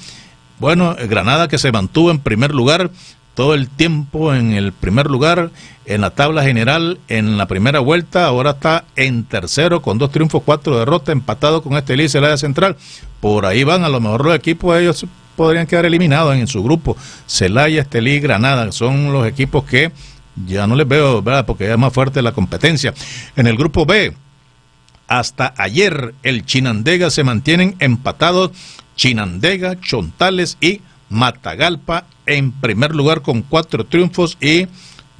bueno, Granada que se mantuvo en primer lugar, todo el tiempo en el primer lugar en la tabla general en la primera vuelta, ahora está en tercero con dos triunfos, cuatro derrotas, empatado con este Elise área Central. Por ahí van, a lo mejor los equipos ellos podrían quedar eliminados en, su grupo. Celaya, Estelí, Granada, son los equipos que ya no les veo, ¿verdad? Porque es más fuerte la competencia. En el grupo B, hasta ayer el Chinandega se mantienen empatados Chinandega, Chontales y Matagalpa en primer lugar con cuatro triunfos y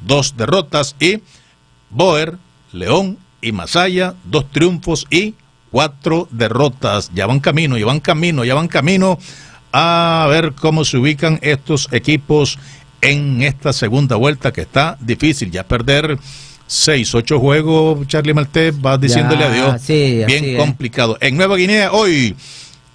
dos derrotas y Boer, León y Masaya, dos triunfos y cuatro derrotas. Ya van camino, ya van camino, ya van camino a ver cómo se ubican estos equipos en esta segunda vuelta que está difícil. Ya perder seis, ocho juegos, Charlie Maltés, va diciéndole adiós. Bien complicado. En Nueva Guinea hoy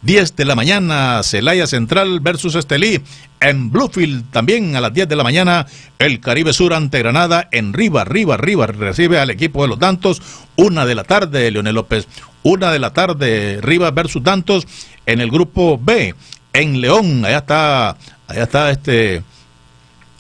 10 de la mañana, Celaya Central versus Estelí. En Bluefield también a las 10 de la mañana, el Caribe Sur ante Granada. En Riva, Riva, Riva recibe al equipo de los Dantos. Una de la tarde, Leonel López. Una de la tarde, Riva versus Dantos. En el grupo B, en León, allá está, allá está este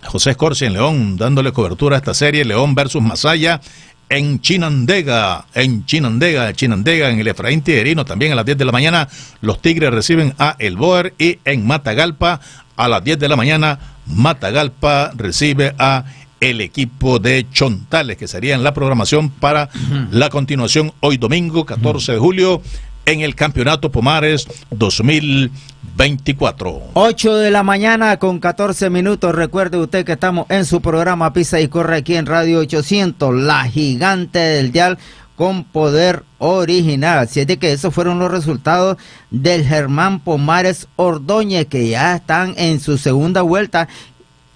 José Escorcia en León, dándole cobertura a esta serie. León versus Masaya en Chinandega, en Chinandega, Chinandega, en el Efraín Tiguerino, también a las 10 de la mañana, los Tigres reciben a El Boer y en Matagalpa, a las 10 de la mañana, Matagalpa recibe a el equipo de Chontales, que sería en la programación para la continuación hoy domingo, 14 de julio, en el Campeonato Pomares 2024. 8 de la mañana con 14 minutos. Recuerde usted que estamos en su programa Pisa y Corre aquí en Radio 800, la gigante del dial con poder original. Así es de que esos fueron los resultados del Germán Pomares Ordóñez, que ya están en su segunda vuelta.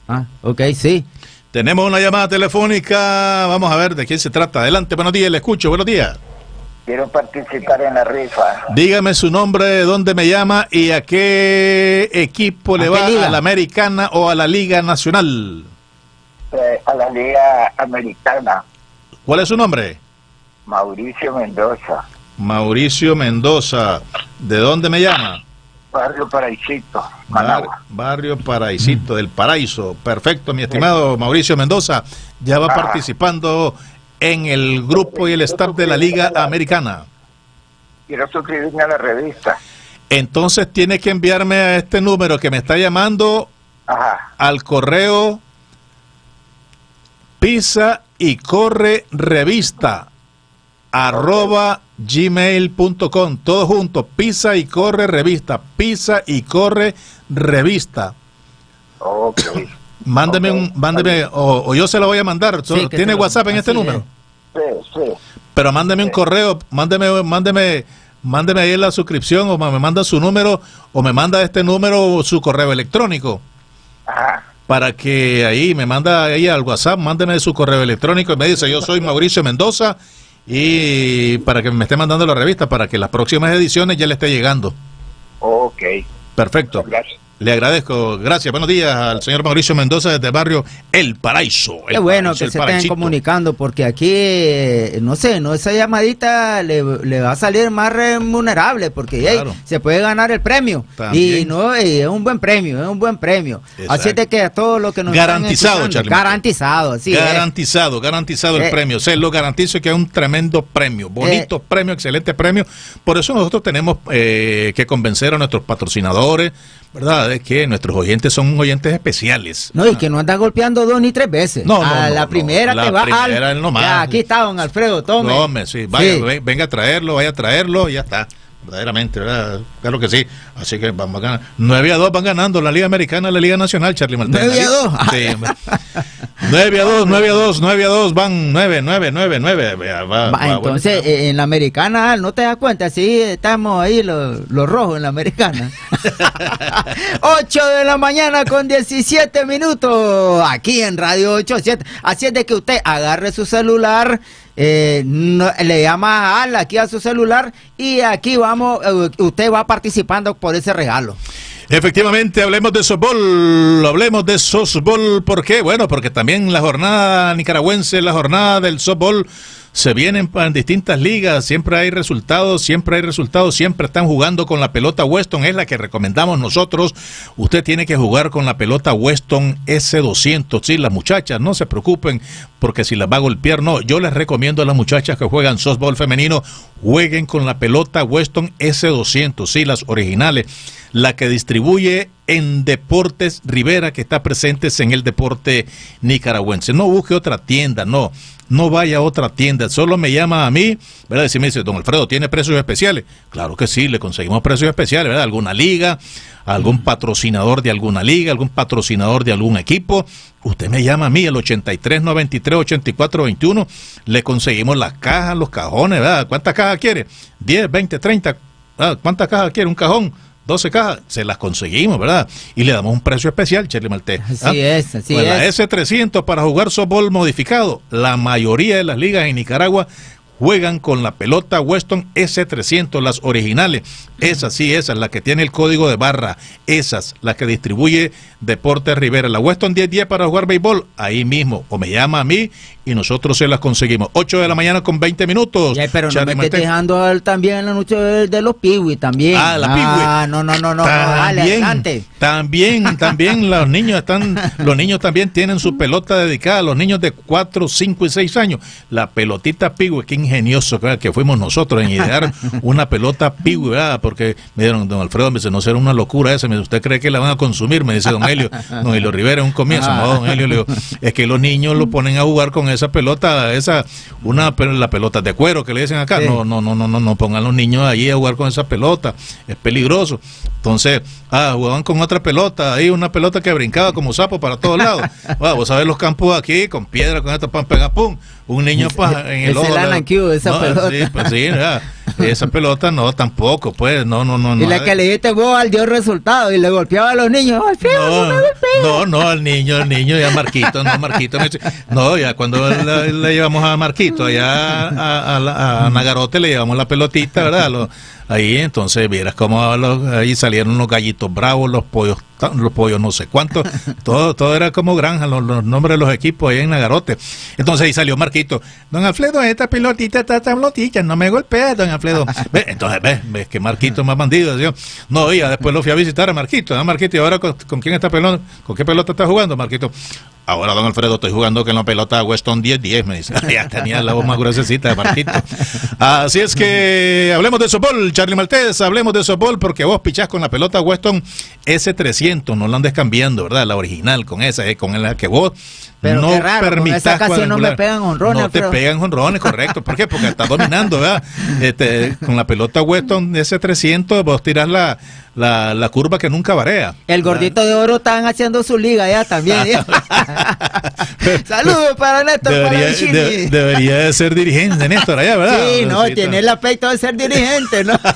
Ah, ok, sí. Tenemos una llamada telefónica. Vamos a ver de quién se trata. Adelante, buenos días, le escucho. Buenos días. Quiero participar en la rifa. Dígame su nombre, dónde me llama y a qué equipo le va, a la Americana o a la Liga Nacional. Eh, a la Liga Americana. ¿Cuál es su nombre? Mauricio Mendoza. Mauricio Mendoza. ¿De dónde me llama? Barrio Paraisito, barrio Paraisito, del Paraíso. Perfecto, mi estimado Mauricio Mendoza. Ya va ah. participando en el grupo y el staff de la Liga Americana. Quiero suscribirme a la revista. Entonces tiene que enviarme a este número que me está llamando al correo Pisa y Corre Revista arroba gmail.com, todo junto, Pisa y Corre Revista, Pisa y Corre Revista. Ok. Mándeme un, mándeme, o, yo se lo voy a mandar. ¿Tiene WhatsApp en este número? Sí, sí. Pero mándeme un correo, mándeme, mándeme, mándeme ahí la suscripción, o me manda su número, o me manda este número su correo electrónico. Ajá. Para que ahí me manda ahí al WhatsApp, mándeme su correo electrónico y me dice, yo soy Mauricio Mendoza y para que me esté mandando la revista, para que las próximas ediciones ya le esté llegando. Ok. Perfecto. Gracias. Le agradezco. Gracias. Buenos días al señor Mauricio Mendoza desde el barrio El Paraíso. Qué bueno que se estén comunicando porque aquí, eh, no sé, no esa llamadita le, va a salir más remunerable porque se puede ganar el premio. Y no es un buen premio, es un buen premio. Así es que a todo lo que nos Garantizado, Charlie. Garantizado, sí. Garantizado, garantizado el eh, premio. Se lo garantizo que es un tremendo premio. Bonito eh, premio, excelente premio. Por eso nosotros tenemos que convencer a nuestros patrocinadores ¿verdad? Es que nuestros oyentes son oyentes especiales. No, y que no anda golpeando dos ni tres veces. No, no. A la primera que va primera, al... Ya, aquí está don Alfredo, tome. Tome, sí, vaya, venga a traerlo, vaya a traerlo y ya está verdaderamente, ¿verdad? Claro que sí. Así que vamos a ganar. 9 a 2 van ganando la Liga Americana, la Liga Nacional, Charlie Martínez. 9 a 2. Sí. 9 a 2, 9 a 2, 9 a 2, van 9, 9, 9, 9. Va, entonces, en la americana, ¿no te das cuenta? Sí, estamos ahí los, los rojos en la americana. 8 de la mañana con 17 minutos, aquí en Radio 87. Así es de que usted agarre su celular eh, le llama a Al aquí a su celular y aquí vamos, eh, usted va participando por ese regalo. Efectivamente, hablemos de softball, hablemos de softball, ¿por qué? Bueno, porque también la jornada nicaragüense, la jornada del softball se vienen en distintas ligas, siempre hay resultados, siempre hay resultados, siempre están jugando con la pelota Weston, es la que recomendamos nosotros. Usted tiene que jugar con la pelota Weston S200, sí, las muchachas no se preocupen porque si las va a golpear, no, yo les recomiendo a las muchachas que juegan softball femenino, jueguen con la pelota Weston S200, sí, las originales, la que distribuye en Deportes Rivera, que está presentes en el deporte nicaragüense. No busque otra tienda, no no vaya a otra tienda, solo me llama a mí, ¿verdad? Y si me dice, don Alfredo, ¿tiene precios especiales? Claro que sí, le conseguimos precios especiales, ¿verdad? Alguna liga, algún patrocinador de alguna liga, algún patrocinador de algún equipo. Usted me llama a mí, el 83 93 84 21, le conseguimos las cajas, los cajones, ¿verdad? ¿Cuántas cajas quiere? 10, 20, 30, ¿cuántas cajas quiere? Un cajón. 12 cajas, se las conseguimos, ¿verdad? Y le damos un precio especial, Charlie Maltés. Así ¿ah? es, así pues es. La S300 para jugar softball modificado. La mayoría de las ligas en Nicaragua juegan con la pelota Weston S300, las originales. Esas sí, esas, las que tiene el código de barra. Esas, las que distribuye Deportes Rivera. La Weston 1010 para jugar béisbol, ahí mismo. O me llama a mí y nosotros se las conseguimos. 8 de la mañana con 20 minutos. Ya, pero no me estés dejando también en la noche de, los piwi también. Ah, la piwi. Ah, no, no, no, no. También, dale, también, también los niños están, los niños también tienen su pelota dedicada, los niños de 4, 5 y 6 años. La pelotita piwi, qué ingenioso que fuimos nosotros en idear una pelota piwi, Porque me dieron, don Alfredo, me dice, no será una locura esa, ¿usted cree que la van a consumir? Me dice don Helio, don Helio Rivera, un comienzo, no, don Helio, le digo, es que los niños lo ponen a jugar con esa pelota, esa, una la pelota de cuero que le dicen acá, no, no, no, no, no, no pongan los niños ahí a jugar con esa pelota, es peligroso. Entonces, ah, jugaban con otra pelota, ahí una pelota que brincaba como sapo para todos lados. Ah, vos sabés los campos aquí, con piedra, con esto, pan, pega, pum. Un niño en el ojo. esa pelota. Sí, pues sí, esa pelota no, tampoco, pues, no, no, no. Y la que le diste vos al dio resultado y le golpeaba a los niños. no, no, al niño, al niño, ya Marquito, no, Marquito. No, ya cuando le, llevamos a Marquito allá a, a, Nagarote, le llevamos la pelotita, ¿verdad? ahí entonces vieras cómo ahí salieron los gallitos bravos, los pollos, los pollos no sé cuántos, todo, todo era como granja, los, nombres de los equipos ahí en Nagarote. Entonces ahí salió Marquito, don Alfredo, esta pelotita está tan no me golpea, don Alfredo. entonces ves, ves que Marquito más bandido, no, ya después lo fui a visitar a Marquito, ¿no? Marquito, ¿y ahora con, quién está pelota? ¿Con qué pelota está jugando, Marquito? Ahora, don Alfredo, estoy jugando con la pelota Weston 10-10, me dice. ya tenía la voz más gruesecita de Marquito. Así es que hablemos de softball, Charlie Maltés, hablemos de softball porque vos pichás con la pelota Weston S300, no la andes cambiando, ¿verdad? La original, con esa, eh, con la que vos pero no raro, permitas no me pegan honrones. No te pegan honrones, correcto. ¿Por qué? Porque estás dominando, ¿verdad? Este, con la pelota Weston S300 vos tirás la, la, la, curva que nunca varea. El gordito de oro están haciendo su liga ya también. Saludos para Néstor debería, debería de ser dirigente Néstor allá, ¿verdad? Sí, no, tiene el aspecto de ser dirigente, ¿no?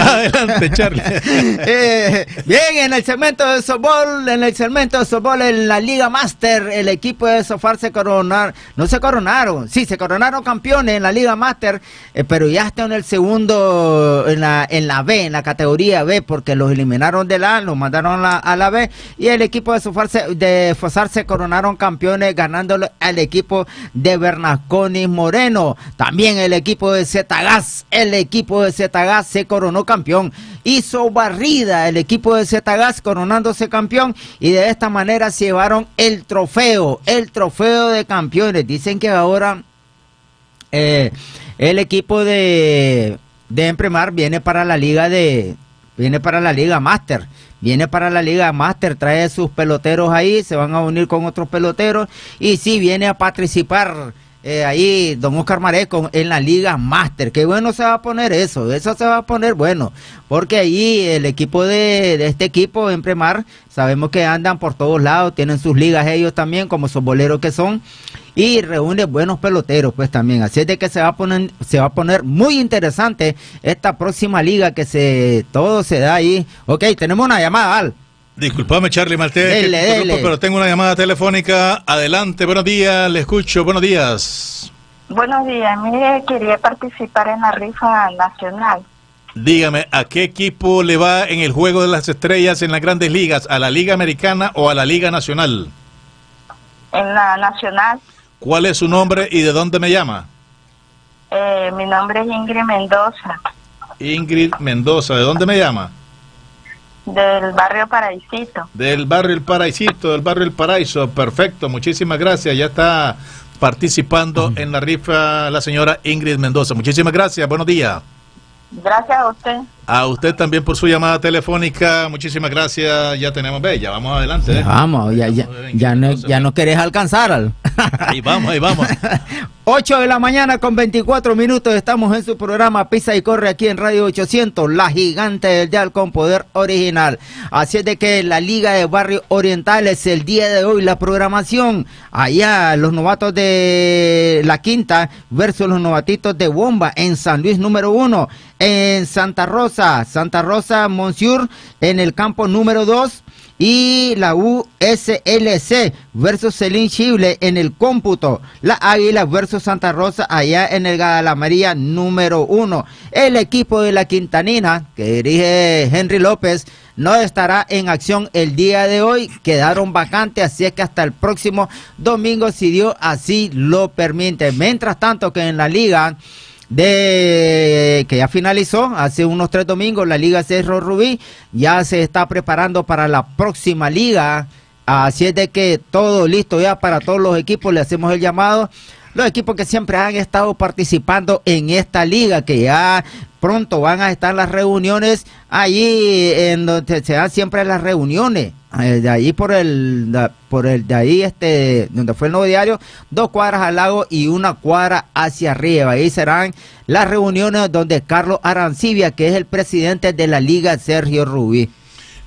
Adelante, Charlie. Eh, bien, en el segmento de softball, en el segmento de softball en la Liga Master, el equipo de Sofar se coronaron, no se coronaron, sí, se coronaron campeones en la Liga Master, eh, pero ya está en el segundo, en la, en la B, en la categoría B, porque los eliminaron de la A, los mandaron a la, B, y el equipo de Sofar se, de Fosar se coronaron campeones ganándole al equipo de Bernasconi Moreno. También el equipo de Zetagas, el equipo de Zetagas se coronó campeón. Hizo barrida el equipo de Zetagas coronándose campeón y de esta manera se el trofeo, el trofeo de campeones. Dicen que ahora eh, el equipo de, de Empremar viene para la liga de viene para la liga Master viene para la Liga Master, trae sus peloteros ahí, se van a unir con otros peloteros y sí viene a participar. Eh, ahí don Oscar Mareco en la Liga Master. Qué bueno se va a poner eso, eso se va a poner bueno, porque ahí el equipo de, este equipo en Premar, sabemos que andan por todos lados, tienen sus ligas ellos también, como sus boleros que son, y reúne buenos peloteros pues también. Así es de que se va a poner, se va a poner muy interesante esta próxima liga que se todo se da ahí. Ok, tenemos una llamada, Al. Disculpame, Charlie Martínez, pero tengo una llamada telefónica. Adelante, buenos días, le escucho, buenos días. Buenos días, mire, quería participar en la rifa nacional. Dígame, ¿a qué equipo le va en el juego de las estrellas en las grandes ligas? ¿A la Liga Americana o a la Liga Nacional? En la Nacional. ¿Cuál es su nombre y de dónde me llama? Eh, mi nombre es Ingrid Mendoza. Ingrid Mendoza, ¿de dónde me llama? Del barrio Paraisito. Del barrio El Paraisito, del barrio El Paraíso. Perfecto, muchísimas gracias. Ya está participando en la rifa la señora Ingrid Mendoza. Muchísimas gracias, buenos días. Gracias a usted. A usted también por su llamada telefónica. Muchísimas gracias. Ya tenemos, ve, ya vamos adelante. ¿eh? Vamos, ya, ya, ya, no, ya no querés alcanzar. Al... ahí vamos, ahí vamos. 8 de la mañana con 24 minutos. Estamos en su programa Pisa y Corre aquí en Radio 800, la gigante del Dial con poder original. Así es de que la Liga de Barrios Orientales, el día de hoy, la programación. Allá, los novatos de la quinta versus los novatitos de Bomba en San Luis número uno. En Santa Rosa Santa Rosa Monsieur en el campo número 2 y la USLC versus Celín Chible en el cómputo. La Águila versus Santa Rosa allá en el María número 1. El equipo de la Quintanina que dirige Henry López no estará en acción el día de hoy. Quedaron vacantes, así es que hasta el próximo domingo, si Dios así lo permite. Mientras tanto que en la liga de que ya finalizó hace unos tres domingos la Liga Cerro Rubí, ya se está preparando para la próxima liga. Así es de que todo listo ya para todos los equipos, le hacemos el llamado. Los equipos que siempre han estado participando en esta liga, que ya pronto van a estar las reuniones allí en donde se dan siempre las reuniones. Eh, de ahí por el por el de ahí este donde fue el nuevo diario dos cuadras al lago y una cuadra hacia arriba. Ahí serán las reuniones donde Carlos Arancibia que es el presidente de la liga Sergio Rubí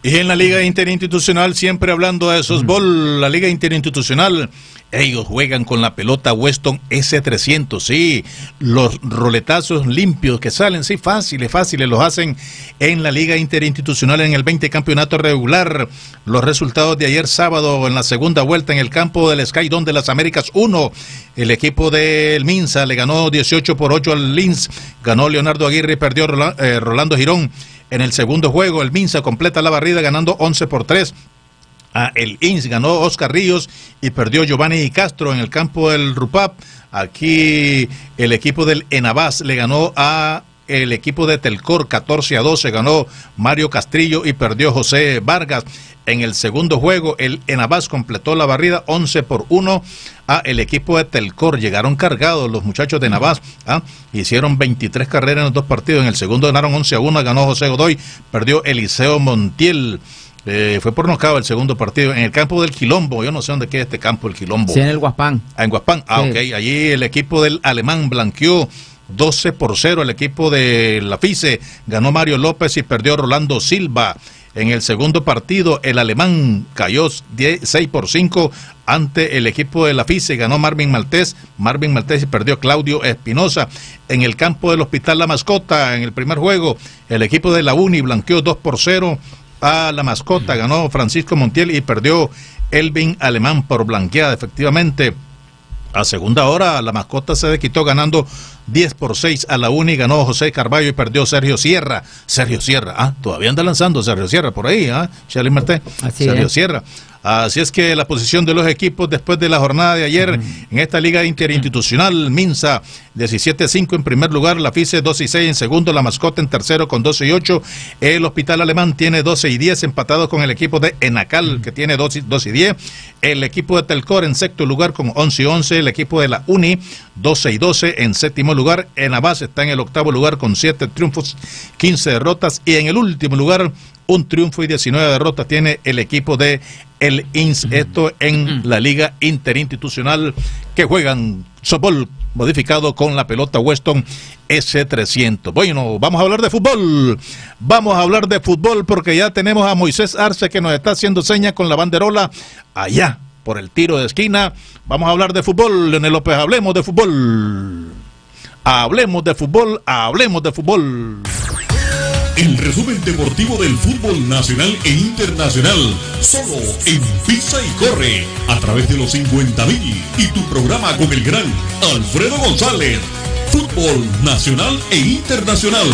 y en la Liga Interinstitucional, siempre hablando de softball, la Liga Interinstitucional, ellos juegan con la pelota Weston S300, sí, los roletazos limpios que salen, sí, fáciles, fáciles, los hacen en la Liga Interinstitucional en el 20 campeonato regular. Los resultados de ayer sábado en la segunda vuelta en el campo del Skydome de las Américas 1, el equipo del Minsa le ganó 18 por 8 al Linz, ganó Leonardo Aguirre y perdió eh, Rolando Girón. En el segundo juego, el Minsa completa la barrida ganando 11 por 3. A el INS ganó Oscar Ríos y perdió Giovanni Castro en el campo del Rupap. Aquí el equipo del Enabás le ganó a el equipo de Telcor 14 a 12 ganó Mario Castrillo y perdió José Vargas. En el segundo juego, el Enabás completó la barrida 11 por 1 a el equipo de Telcor. Llegaron cargados los muchachos de Navas. ¿ah? Hicieron 23 carreras en los dos partidos. En el segundo ganaron 11 a 1. Ganó José Godoy. Perdió Eliseo Montiel. Eh, fue por nocao el segundo partido. En el campo del Quilombo. Yo no sé dónde queda este campo, el Quilombo. Sí, en el Guaspán. Ah, en Guaspán. Ah, ok. Allí el equipo del alemán blanqueó 12 por 0. El equipo de la FICE ganó Mario López y perdió Rolando Silva. En el segundo partido, el alemán cayó 6 por 5 ante el equipo de la FICE. Ganó Marvin Maltés. Marvin Maltés y perdió Claudio Espinosa. En el campo del Hospital La Mascota, en el primer juego, el equipo de la UNI blanqueó 2 por 0 a la mascota. Ganó Francisco Montiel y perdió Elvin Alemán por blanqueada. Efectivamente, a segunda hora, la mascota se quitó ganando 10 por 6 a la uni, ganó José Carballo y perdió Sergio Sierra. Sergio Sierra, ah, todavía anda lanzando Sergio Sierra por ahí, ¿ah? Charlie Marté. Sergio Sierra. Así es que la posición de los equipos después de la jornada de ayer en esta liga interinstitucional, Minsa 17-5 en primer lugar, la FICE 12 y 6 en segundo, la mascota en tercero con 12 y 8, el Hospital Alemán tiene 12 y 10 empatado con el equipo de Enacal que tiene 12, y 10, el equipo de Telcor en sexto lugar con 11 y 11, el equipo de la Uni 12 y 12 en séptimo lugar, Enabas está en el octavo lugar con 7 triunfos, 15 derrotas y en el último lugar un triunfo y 19 derrotas tiene el equipo de el INS, esto en la Liga Interinstitucional que juegan softball modificado con la pelota Weston S300. Bueno, vamos a hablar de fútbol. Vamos a hablar de fútbol porque ya tenemos a Moisés Arce que nos está haciendo señas con la banderola allá por el tiro de esquina. Vamos a hablar de fútbol, Leonel López, hablemos de fútbol. Hablemos de fútbol, hablemos de fútbol. El resumen deportivo del fútbol nacional e internacional, solo en Pisa y Corre, a través de los 50.000 y tu programa con el gran Alfredo González. Fútbol nacional e internacional.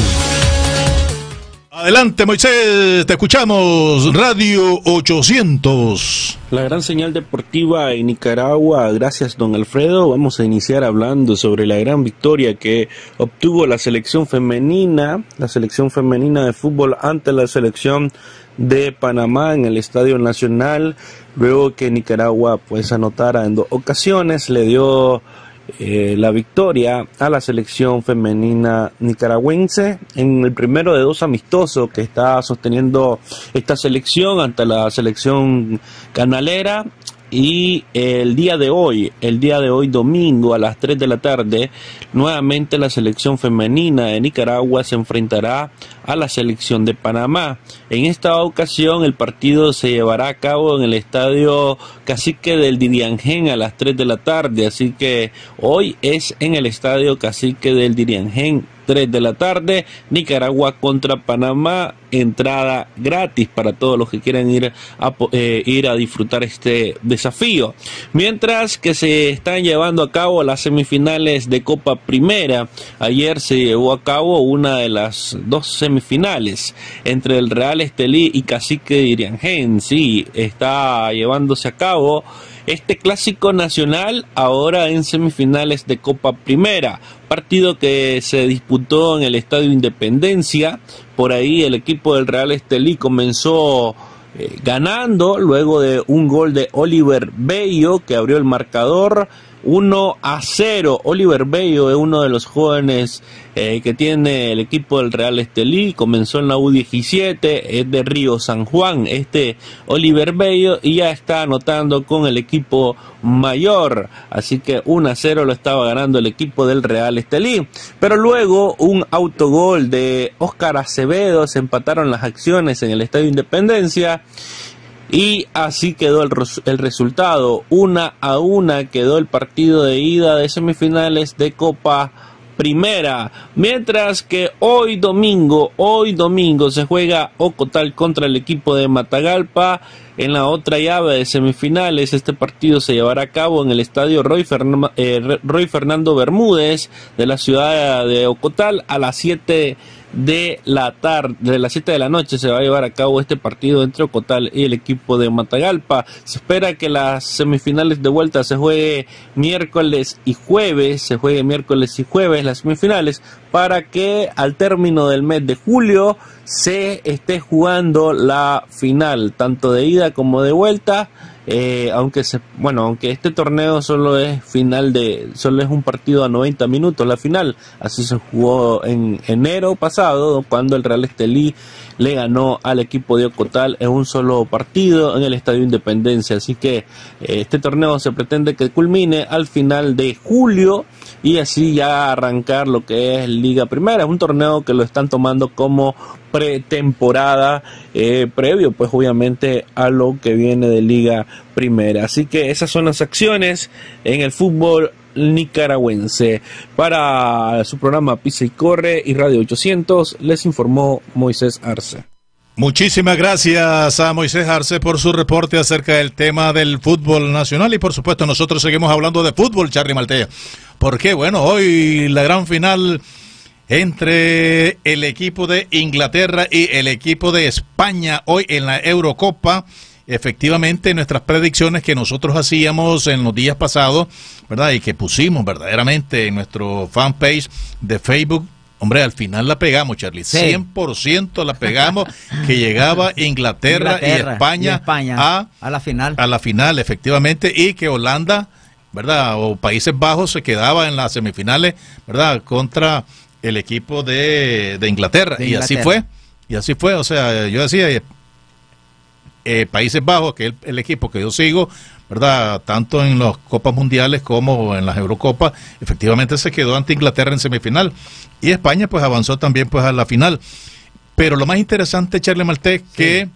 Adelante Moisés, te escuchamos, Radio 800. La gran señal deportiva en Nicaragua, gracias don Alfredo, vamos a iniciar hablando sobre la gran victoria que obtuvo la selección femenina, la selección femenina de fútbol ante la selección de Panamá en el Estadio Nacional, luego que Nicaragua pues anotara en dos ocasiones, le dio eh, la victoria a la selección femenina nicaragüense en el primero de dos amistosos que está sosteniendo esta selección ante la selección canalera y el día de hoy, el día de hoy domingo a las 3 de la tarde, nuevamente la selección femenina de Nicaragua se enfrentará a la selección de Panamá. En esta ocasión el partido se llevará a cabo en el estadio Cacique del Diriangén a las 3 de la tarde, así que hoy es en el estadio Cacique del Diriangén 3 de la tarde, Nicaragua contra Panamá, entrada gratis para todos los que quieran ir a, eh, ir a disfrutar este desafío. Mientras que se están llevando a cabo las semifinales de Copa Primera, ayer se llevó a cabo una de las dos semifinales entre el Real Estelí y Cacique de Iriangén. Sí, está llevándose a cabo este clásico nacional ahora en semifinales de Copa Primera, partido que se disputó en el Estadio Independencia, por ahí el equipo del Real Estelí comenzó eh, ganando luego de un gol de Oliver Bello que abrió el marcador 1 a 0. Oliver Bello es uno de los jóvenes eh, que tiene el equipo del Real Estelí. Comenzó en la U17, es de Río San Juan. Este Oliver Bello y ya está anotando con el equipo mayor. Así que 1 a 0 lo estaba ganando el equipo del Real Estelí. Pero luego un autogol de Óscar Acevedo. Se empataron las acciones en el Estadio Independencia. Y así quedó el, el, resultado. Una a una quedó el partido de ida de semifinales de Copa Primera. Mientras que hoy domingo, hoy domingo se juega Ocotal contra el equipo de Matagalpa. En la otra llave de semifinales, este partido se llevará a cabo en el estadio Roy, eh, Roy Fernando Bermúdez de la ciudad de Ocotal a las 7 de la tarde, de las 7 de la noche se va a llevar a cabo este partido entre Ocotal y el equipo de Matagalpa. Se espera que las semifinales de vuelta se juegue miércoles y jueves, se juegue miércoles y jueves las semifinales para que al término del mes de julio se esté jugando la final, tanto de ida como de vuelta eh, aunque se, bueno, aunque este torneo solo es final de, solo es un partido a 90 minutos la final, así se jugó en enero pasado cuando el Real Estelí le ganó al equipo de Ocotal en un solo partido en el Estadio Independencia, así que eh, este torneo se pretende que culmine al final de julio y así ya arrancar lo que es Liga Primera. Es un torneo que lo están tomando como pretemporada eh, previo, pues obviamente a lo que viene de Liga Primera. Así que esas son las acciones en el fútbol nicaragüense. Para su programa Pisa y Corre y Radio 800 les informó Moisés Arce. Muchísimas gracias a Moisés Arce por su reporte acerca del tema del fútbol nacional y por supuesto nosotros seguimos hablando de fútbol, Charlie Maltea. Porque bueno, hoy la gran final entre el equipo de Inglaterra y el equipo de España hoy en la Eurocopa. Efectivamente, nuestras predicciones que nosotros hacíamos en los días pasados, ¿verdad? Y que pusimos verdaderamente en nuestro fanpage de Facebook Hombre, al final la pegamos, Charlie. 100% la pegamos que llegaba Inglaterra, y, España a, a, la final. A la final, efectivamente, y que Holanda, ¿verdad? O Países Bajos se quedaba en las semifinales, ¿verdad? Contra el equipo de, Inglaterra. Y así fue. Y así fue. O sea, yo decía, eh, Países Bajos, que es el equipo que yo sigo, ¿verdad? Tanto en las Copas Mundiales como en las Eurocopas, efectivamente se quedó ante Inglaterra en semifinal. Y España pues avanzó también pues a la final. Pero lo más interesante, Charlie Maltés, que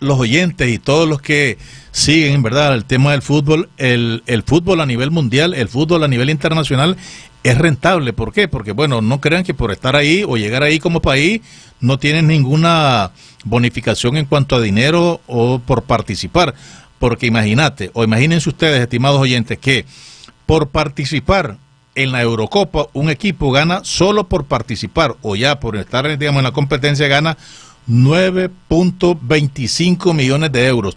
los oyentes y todos los que siguen, ¿verdad? El tema del fútbol, el, el fútbol a nivel mundial, el fútbol a nivel internacional es rentable. ¿Por qué? Porque, bueno, no crean que por estar ahí o llegar ahí como país no tienen ninguna bonificación en cuanto a dinero o por participar. Porque imagínate, o imagínense ustedes, estimados oyentes, que por participar en la Eurocopa, un equipo gana solo por participar o ya por estar digamos, en la competencia gana 9.25 millones de euros.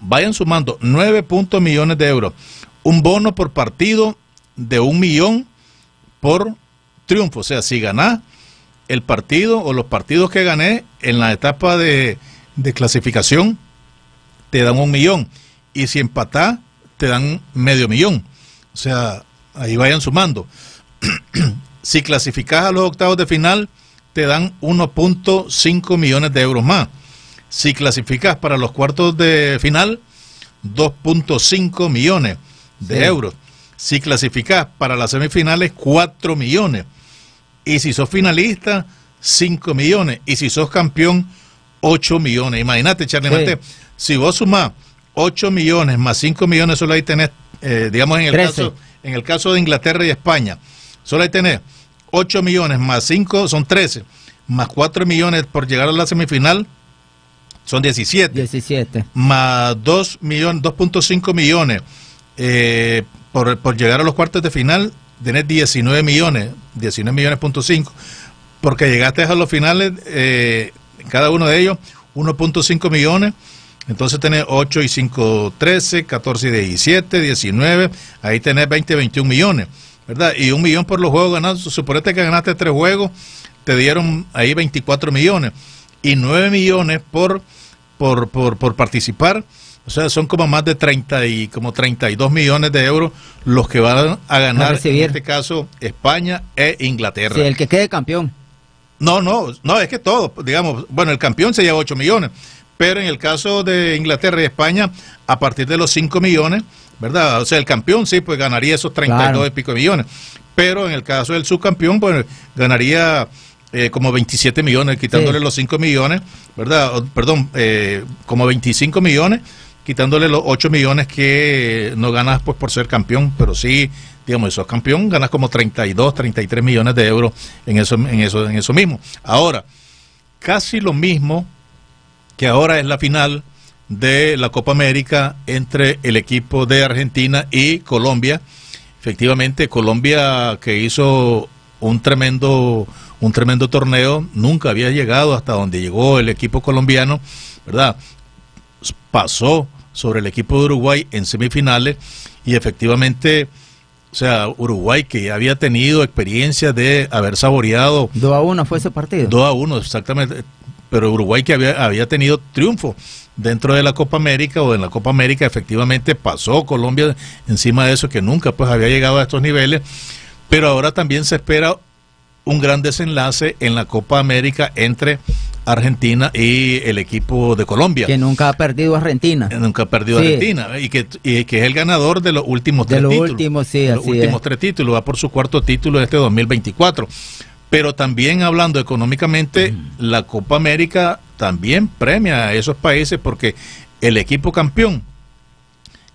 Vayan sumando 9. millones de euros. Un bono por partido de un millón por triunfo. O sea, si ganás el partido o los partidos que gané en la etapa de, de clasificación, te dan un millón y si empatás, te dan medio millón. O sea, ahí vayan sumando. si clasificás a los octavos de final, te dan 1.5 millones de euros más. Si clasificas para los cuartos de final, 2.5 millones de euros. Si clasificas para las semifinales, 4 millones. Y si sos finalista, 5 millones. Y si sos campeón, 8 millones. Imagínate, Charlie si vos sumás 8 millones más 5 millones, solo ahí tenés, eh, digamos en el, caso, en el caso de Inglaterra y España, solo ahí tenés 8 millones más 5 son 13, más 4 millones por llegar a la semifinal son 17. 17. Más 2 millones, 2.5 millones eh, por, por, llegar a los cuartos de final, tenés 19 millones, 19 millones punto 5, porque llegaste a los finales, eh, cada uno de ellos, 1.5 millones entonces tenés 8 y 5, 13, 14 y 17, 19, ahí tenés 20, 21 millones, ¿verdad? Y un millón por los juegos ganados, suponete que ganaste tres juegos, te dieron ahí 24 millones y 9 millones por, por, por, por participar O sea, son como más de 30 y como 32 millones de euros los que van a ganar en este caso España e Inglaterra. Sí, el que quede campeón. No, no, no, es que todo, digamos, bueno, el campeón se lleva 8 millones, pero en el caso de Inglaterra y España, a partir de los 5 millones, ¿verdad? O sea, el campeón sí, pues ganaría esos 32 y pico millones, pero en el caso del subcampeón, pues ganaría eh, como 27 millones, quitándole los 5 millones, ¿verdad? perdón, eh, como 25 millones, quitándole los 8 millones que no ganas pues por ser campeón, pero sí digamos, sos campeón, ganas como 32, 33 millones de euros en eso, en eso, en eso mismo. Ahora, casi lo mismo que ahora es la final de la Copa América entre el equipo de Argentina y Colombia. Efectivamente, Colombia que hizo un tremendo, un tremendo torneo, nunca había llegado hasta donde llegó el equipo colombiano, ¿verdad? Pasó sobre el equipo de Uruguay en semifinales y efectivamente o sea, Uruguay que había tenido experiencia de haber saboreado. 2 a 1 fue ese partido. 2 a 1, exactamente. Pero Uruguay que había, había tenido triunfo dentro de la Copa América o en la Copa América, efectivamente pasó Colombia encima de eso, que nunca pues había llegado a estos niveles. Pero ahora también se espera un gran desenlace en la Copa América entre Argentina y el equipo de Colombia. Que nunca ha perdido Argentina. Nunca ha perdido Argentina. Y que, que es el ganador de los últimos tres los Últimos, sí, los últimos tres títulos. Va por su cuarto título de este 2024. Pero también hablando económicamente, la Copa América también premia a esos países porque el equipo campeón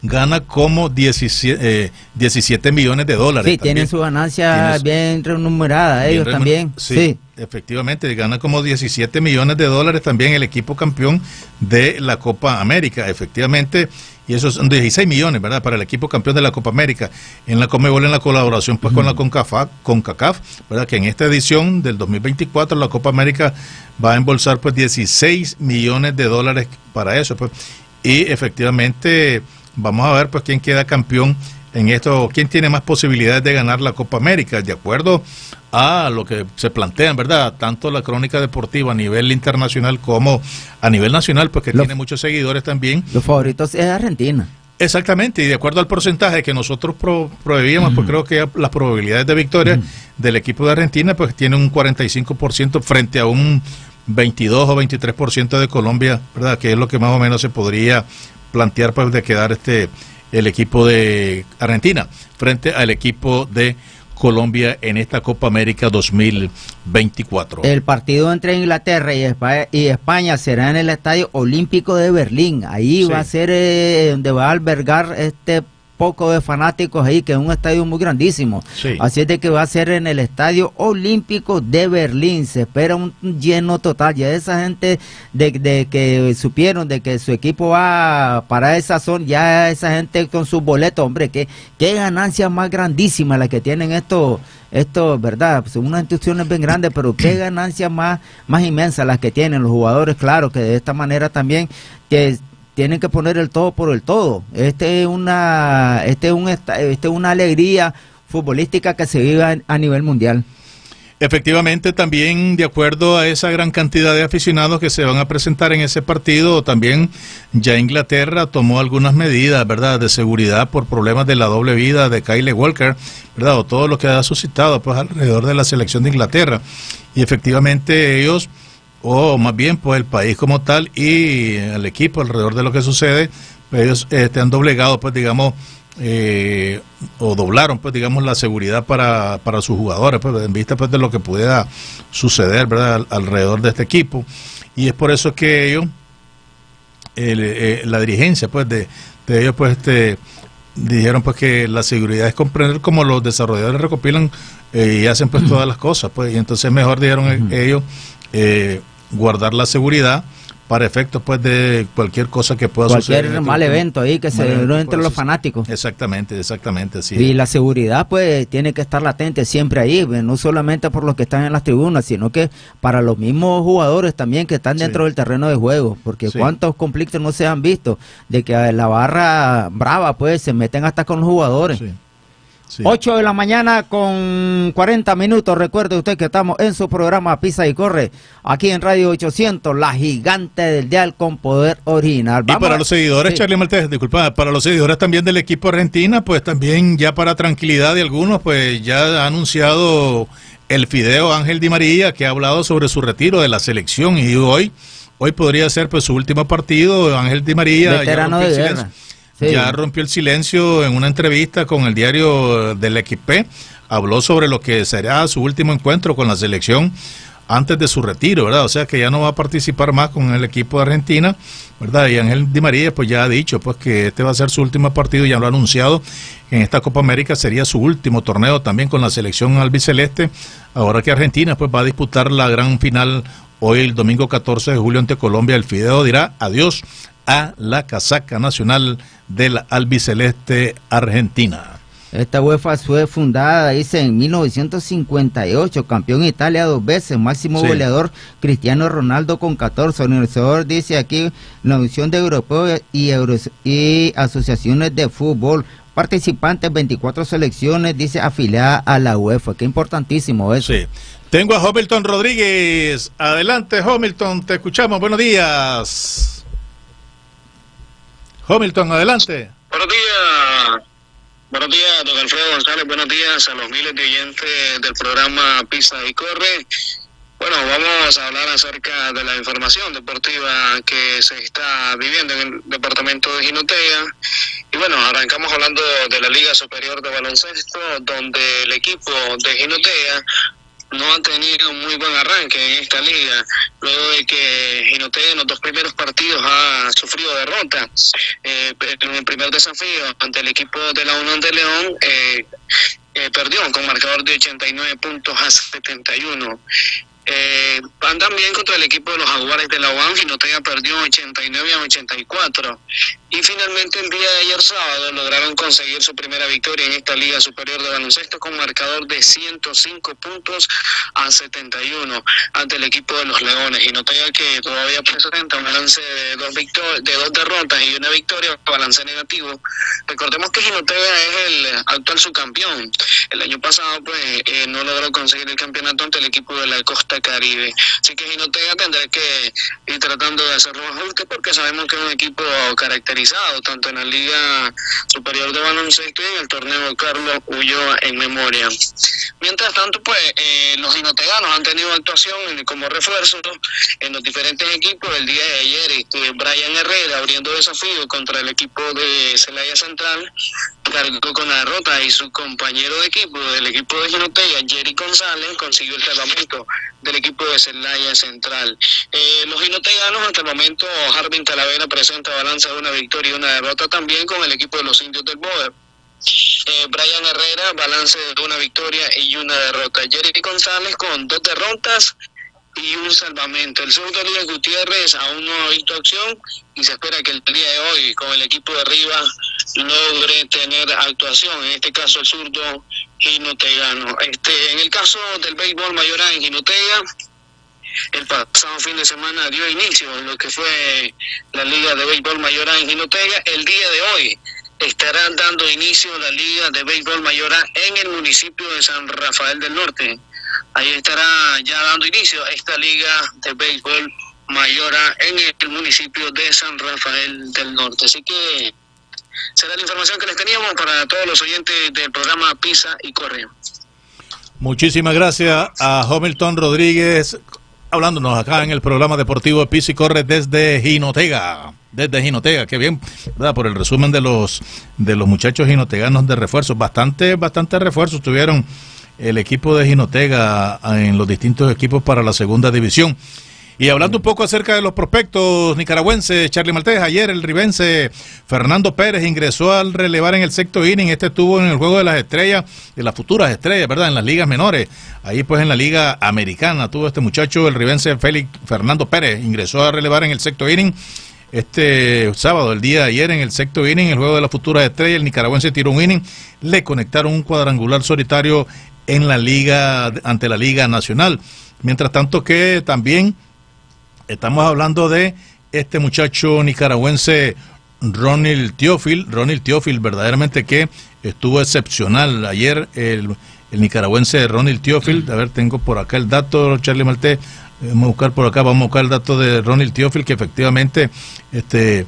gana como 17, 17 eh, millones de dólares. Sí, tienen su ganancia bien remunerada, ellos también. Sí, efectivamente, gana como 17 millones de dólares también el equipo campeón de la Copa América, efectivamente. Y esos son 16 millones, ¿verdad? Para el equipo campeón de la Copa América. En la Comebol, en la colaboración pues con la CONCACAF, CONCACAF, ¿verdad? Que en esta edición del 2024 la Copa América va a embolsar pues 16 millones de dólares para eso. Pues. Y efectivamente Vamos a ver pues quién queda campeón en esto, quién tiene más posibilidades de ganar la Copa América, de acuerdo a lo que se plantean, ¿verdad? Tanto la crónica deportiva a nivel internacional como a nivel nacional, porque tiene muchos seguidores también. Los favoritos es Argentina. Exactamente, y de acuerdo al porcentaje que nosotros pro proveíamos, pues creo que las probabilidades de victoria del equipo de Argentina pues tiene un 45% frente a un 22 o 23% de Colombia, ¿verdad? Que es lo que más o menos se podría plantear pues de quedar este el equipo de Argentina frente al equipo de Colombia en esta Copa América 2024. El partido entre Inglaterra y España, y España será en el Estadio Olímpico de Berlín. Ahí va a ser eh, donde va a albergar este poco de fanáticos ahí, que es un estadio muy grandísimo. Así es de que va a ser en el Estadio Olímpico de Berlín. Se espera un lleno total. Ya esa gente de, que supieron de que su equipo va para esa zona, ya esa gente con sus boletos, hombre, qué, qué ganancia más grandísima la que tienen estos esto, ¿verdad? Son unas instituciones bien grandes, pero qué ganancias más, más inmensas las que tienen los jugadores, claro, que de esta manera también que tienen que poner el todo por el todo. Este es una, este es un, este es una alegría futbolística que se vive a nivel mundial. Efectivamente, también de acuerdo a esa gran cantidad de aficionados que se van a presentar en ese partido, también ya Inglaterra tomó algunas medidas, ¿verdad?, de seguridad por problemas de la doble vida de Kyle Walker, ¿verdad?, o todo lo que ha suscitado pues alrededor de la selección de Inglaterra. Y efectivamente ellos o más bien pues el país como tal y el equipo alrededor de lo que sucede, pues, ellos este, han doblegado pues digamos eh, o doblaron pues digamos la seguridad para, para sus jugadores pues en vista pues de lo que pueda suceder verdad alrededor de este equipo. Y es por eso que ellos eh, la dirigencia pues de, ellos pues este dijeron pues que la seguridad es comprender cómo los desarrolladores recopilan eh, y hacen pues todas las cosas pues y entonces mejor dijeron ellos eh, guardar la seguridad para efectos pues de cualquier cosa que pueda suceder. Cualquier mal evento ahí que se entre los fanáticos. Exactamente, exactamente, sí. Y la seguridad pues tiene que estar latente siempre ahí, pues, no solamente por los que están en las tribunas, sino que para los mismos jugadores también que están dentro del terreno de juego, porque cuántos conflictos no se han visto de que la barra brava pues se meten hasta con los jugadores. 8 de la mañana con 40 minutos. Recuerde usted que estamos en su programa Pisa y Corre, aquí en Radio 800, la gigante del dial con poder original. y para los seguidores, Charlie Maltés, disculpa, para los seguidores también del equipo Argentina, pues también ya para tranquilidad de algunos, pues ya ha anunciado el Fideo Ángel Di María, que ha hablado sobre su retiro de la selección y hoy, hoy podría ser pues su último partido. Ángel Di María. Veterano de guerra ya rompió el silencio en una entrevista con el diario del XP. Habló sobre lo que será su último encuentro con la selección antes de su retiro, ¿verdad? O sea que ya no va a participar más con el equipo de Argentina, ¿verdad? Y Ángel Di María pues ya ha dicho pues que este va a ser su último partido, ya lo ha anunciado, en esta Copa América sería su último torneo también con la selección albiceleste, ahora que Argentina pues va a disputar la gran final hoy el domingo 14 de julio ante Colombia, el Fideo dirá adiós a la casaca nacional del albiceleste Argentina. Esta UEFA fue fundada, dice, en 1958, campeón Italia dos veces, máximo goleador Cristiano Ronaldo con 14. Organizador dice aquí la Unión de Europeo y, y asociaciones de fútbol. Participantes, 24 selecciones, dice, afiliada a la UEFA. Qué importantísimo eso. Sí. Tengo a Hamilton Rodríguez. Adelante, Hamilton, te escuchamos. Buenos días. Hamilton, adelante. Buenos días. Buenos días, don Alfredo González. Buenos días a los miles de oyentes del programa Pisa y Corre. Bueno, vamos a hablar acerca de la información deportiva que se está viviendo en el departamento de Jinotega. Y bueno, arrancamos hablando de la Liga Superior de Baloncesto, donde el equipo de Jinotega no ha tenido un muy buen arranque en esta liga, luego de que Ginotega en los dos primeros partidos ha sufrido derrota. Eh, en el primer desafío ante el equipo de la Unión de León, eh, eh, perdió con marcador de 89 puntos a 71. Eh, andan bien contra el equipo de los Jaguares de la UAM, Ginotega perdió 89 a 84. Y finalmente el día de ayer sábado lograron conseguir su primera victoria en esta Liga Superior de Baloncesto con marcador de 105 puntos a 71 ante el equipo de los Leones. Ginotega que todavía presenta un balance de dos, de dos derrotas y una victoria, balance negativo. Recordemos que Ginotega es el actual subcampeón. El año pasado pues eh, no logró conseguir el campeonato ante el equipo de la Costa Caribe. Así que Ginotega tendrá que ir tratando de hacer los ajustes porque sabemos que es un equipo caracterizado tanto en la Liga Superior de Baloncesto y en el torneo Carlos Ulloa en memoria. Mientras tanto, pues eh, los ginoteganos han tenido actuación como refuerzo en los diferentes equipos. El día de ayer, Brian Herrera abriendo desafío contra el equipo de Celaya Central, cargó con la derrota y su compañero de equipo del equipo de Ginotega, Jerry González, consiguió el salvamento del equipo de Celaya Central. Eh, los ginoteganos hasta el momento, Harbin Talavera presenta balanza de una victoria y una derrota también con el equipo de los indios del Boer. Eh, Brian Herrera, balance de una victoria y una derrota. Jerry González con dos derrotas y un salvamento. El segundo Luis Gutiérrez aún no ha visto acción y se espera que el día de hoy con el equipo de arriba logre tener actuación, en este caso el zurdo Ginotegano. Este, en el caso del béisbol mayor en Ginotega, el pasado fin de semana dio inicio en lo que fue la Liga de Béisbol Mayor en Ginotega. El día de hoy estará dando inicio la Liga de Béisbol Mayor en el municipio de San Rafael del Norte. Ahí estará ya dando inicio esta Liga de Béisbol Mayora en el municipio de San Rafael del Norte. Así que será la información que les teníamos para todos los oyentes del programa Pisa y Correo. Muchísimas gracias a Hamilton Rodríguez, hablándonos acá en el programa deportivo Pisa y Corre desde Jinotega. Desde Jinotega, qué bien, ¿verdad? Por el resumen de los de los muchachos jinoteganos de refuerzos. Bastante, bastante refuerzos tuvieron el equipo de Jinotega en los distintos equipos para la segunda división. Y hablando un poco acerca de los prospectos nicaragüenses, Charlie Maltés, ayer el ribense Fernando Pérez ingresó al relevar en el sexto inning. Este estuvo en el juego de las estrellas, de las futuras estrellas, ¿verdad? En las ligas menores. Ahí, pues, en la liga americana tuvo este muchacho, el ribense Félix Fernando Pérez, ingresó a relevar en el sexto inning. Este sábado, el día de ayer, en el sexto inning, el juego de las futuras estrellas, el nicaragüense tiró un inning, le conectaron un cuadrangular solitario en la liga, ante la Liga Nacional. Mientras tanto que también estamos hablando de este muchacho nicaragüense Ronil Teófil, Ronil Teófil verdaderamente que estuvo excepcional. Ayer el, el nicaragüense Ronald Teofil, a ver, tengo por acá el dato, Charlie Malte, vamos a buscar por acá, vamos a buscar el dato de Ronald Teofil, que efectivamente este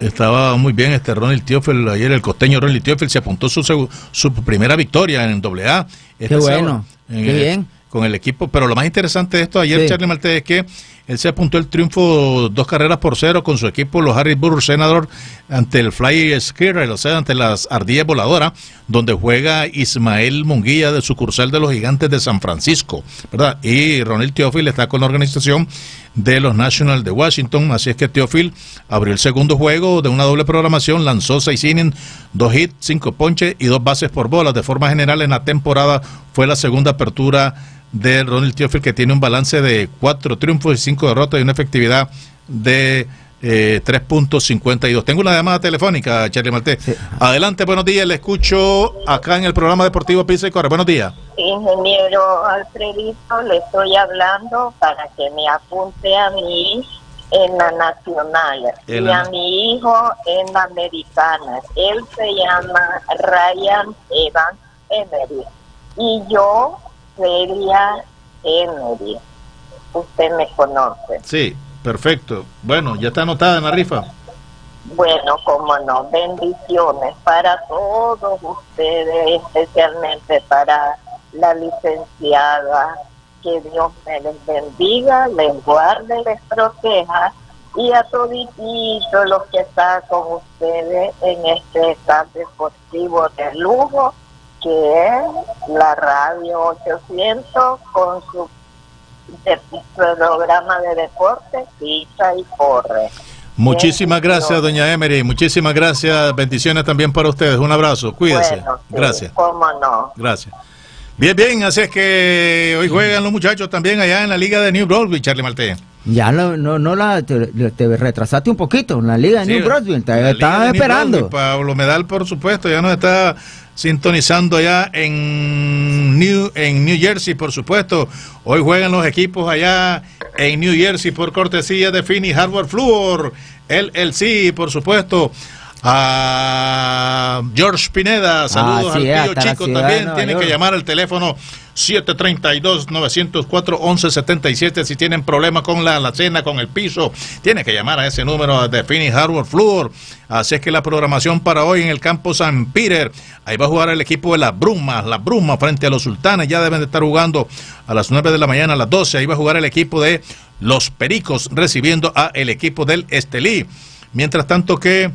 estaba muy bien este Ronald Teofil, ayer el costeño Ronald Teofil se apuntó su, su primera victoria en AA. Qué este bueno, qué bien. Con el equipo, pero lo más interesante de esto ayer, Charlie Malte, es que él se apuntó el triunfo dos carreras por cero con su equipo, los Harrisburg Senador, ante el Fly Squirrel, o sea, ante las ardillas voladoras, donde juega Ismael Munguía de sucursal de los Gigantes de San Francisco, ¿verdad? Y Ronald Teofil está con la organización de los Nationals de Washington, así es que Teofil abrió el segundo juego de una doble programación, lanzó seis innings, dos hits, cinco ponches y dos bases por bolas. De forma general, en la temporada fue la segunda apertura de Ronald Teofil, que tiene un balance de cuatro triunfos y cinco derrotas y una efectividad de eh, 3.52. Tengo una llamada telefónica, Charlie Marté. Adelante, buenos días. Le escucho acá en el programa deportivo Pisa y Corre. Buenos días. Ingeniero Alfredito, le estoy hablando para que me apunte a mí en la nacional y a mi hijo en la americana. Él se llama Ryan Evans Emery. Y yo Celia Emery. Usted me conoce. Sí, perfecto. Bueno, ya está anotada en la rifa. Bueno, como no, bendiciones para todos ustedes, especialmente para la licenciada. Que Dios me les bendiga, les guarde, les proteja y a todititos los que están con ustedes en este estado deportivo de lujo que es la radio 800 con su programa de deporte, pisa y corre. Muchísimas gracias, doña Emery. Muchísimas gracias. Bendiciones también para ustedes. Un abrazo. Cuídese. gracias. Cómo no. Gracias. Bien, bien. Así es que hoy juegan los muchachos también allá en la Liga de New Broadway, Charlie Marte. Ya no, no, no la te, retrasaste un poquito en la Liga de New Broadway. Te esperando. Pablo Medal, por supuesto, ya nos está sintonizando allá en New, en New Jersey, por supuesto. Hoy juegan los equipos allá en New Jersey por cortesía de Finney Hardware Fluor, el sí, por supuesto. A George Pineda, saludos al tío Chico también. Tiene que llamar al teléfono 732-904-1177 si tienen problemas con la alacena, con el piso. Tienen que llamar a ese número de Fini Hardware Floor. Así es que la programación para hoy en el campo San Peter. Ahí va a jugar el equipo de las Brumas. Las Brumas frente a los Sultanes. Ya deben de estar jugando a las 9 de la mañana, a las 12. Ahí va a jugar el equipo de los Pericos recibiendo a el equipo del Estelí. Mientras tanto que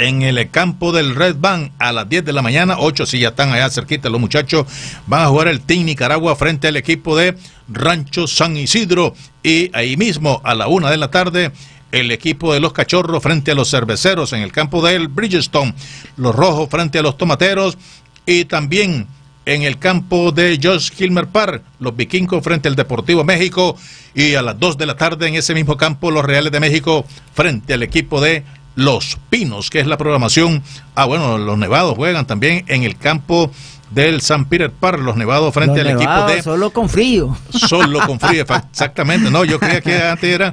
en el campo del Red Bank a las 10 de la mañana. 8 si ya están allá cerquita los muchachos. Van a jugar el Team Nicaragua frente al equipo de Rancho San Isidro. Y ahí mismo a la 1 de la tarde el equipo de los cachorros frente a los cerveceros en el campo del Bridgestone. Los rojos frente a los tomateros. Y también en el campo de Josh Kilmer Park, los vikingos frente al Deportivo México y a las 2 de la tarde en ese mismo campo los Reales de México frente al equipo de los Pinos, que es la programación. Ah, bueno, los Nevados juegan también en el campo del San Peter Park, los Nevados frente al equipo de solo con frío. Solo con frío, exactamente. No, yo creía que antes era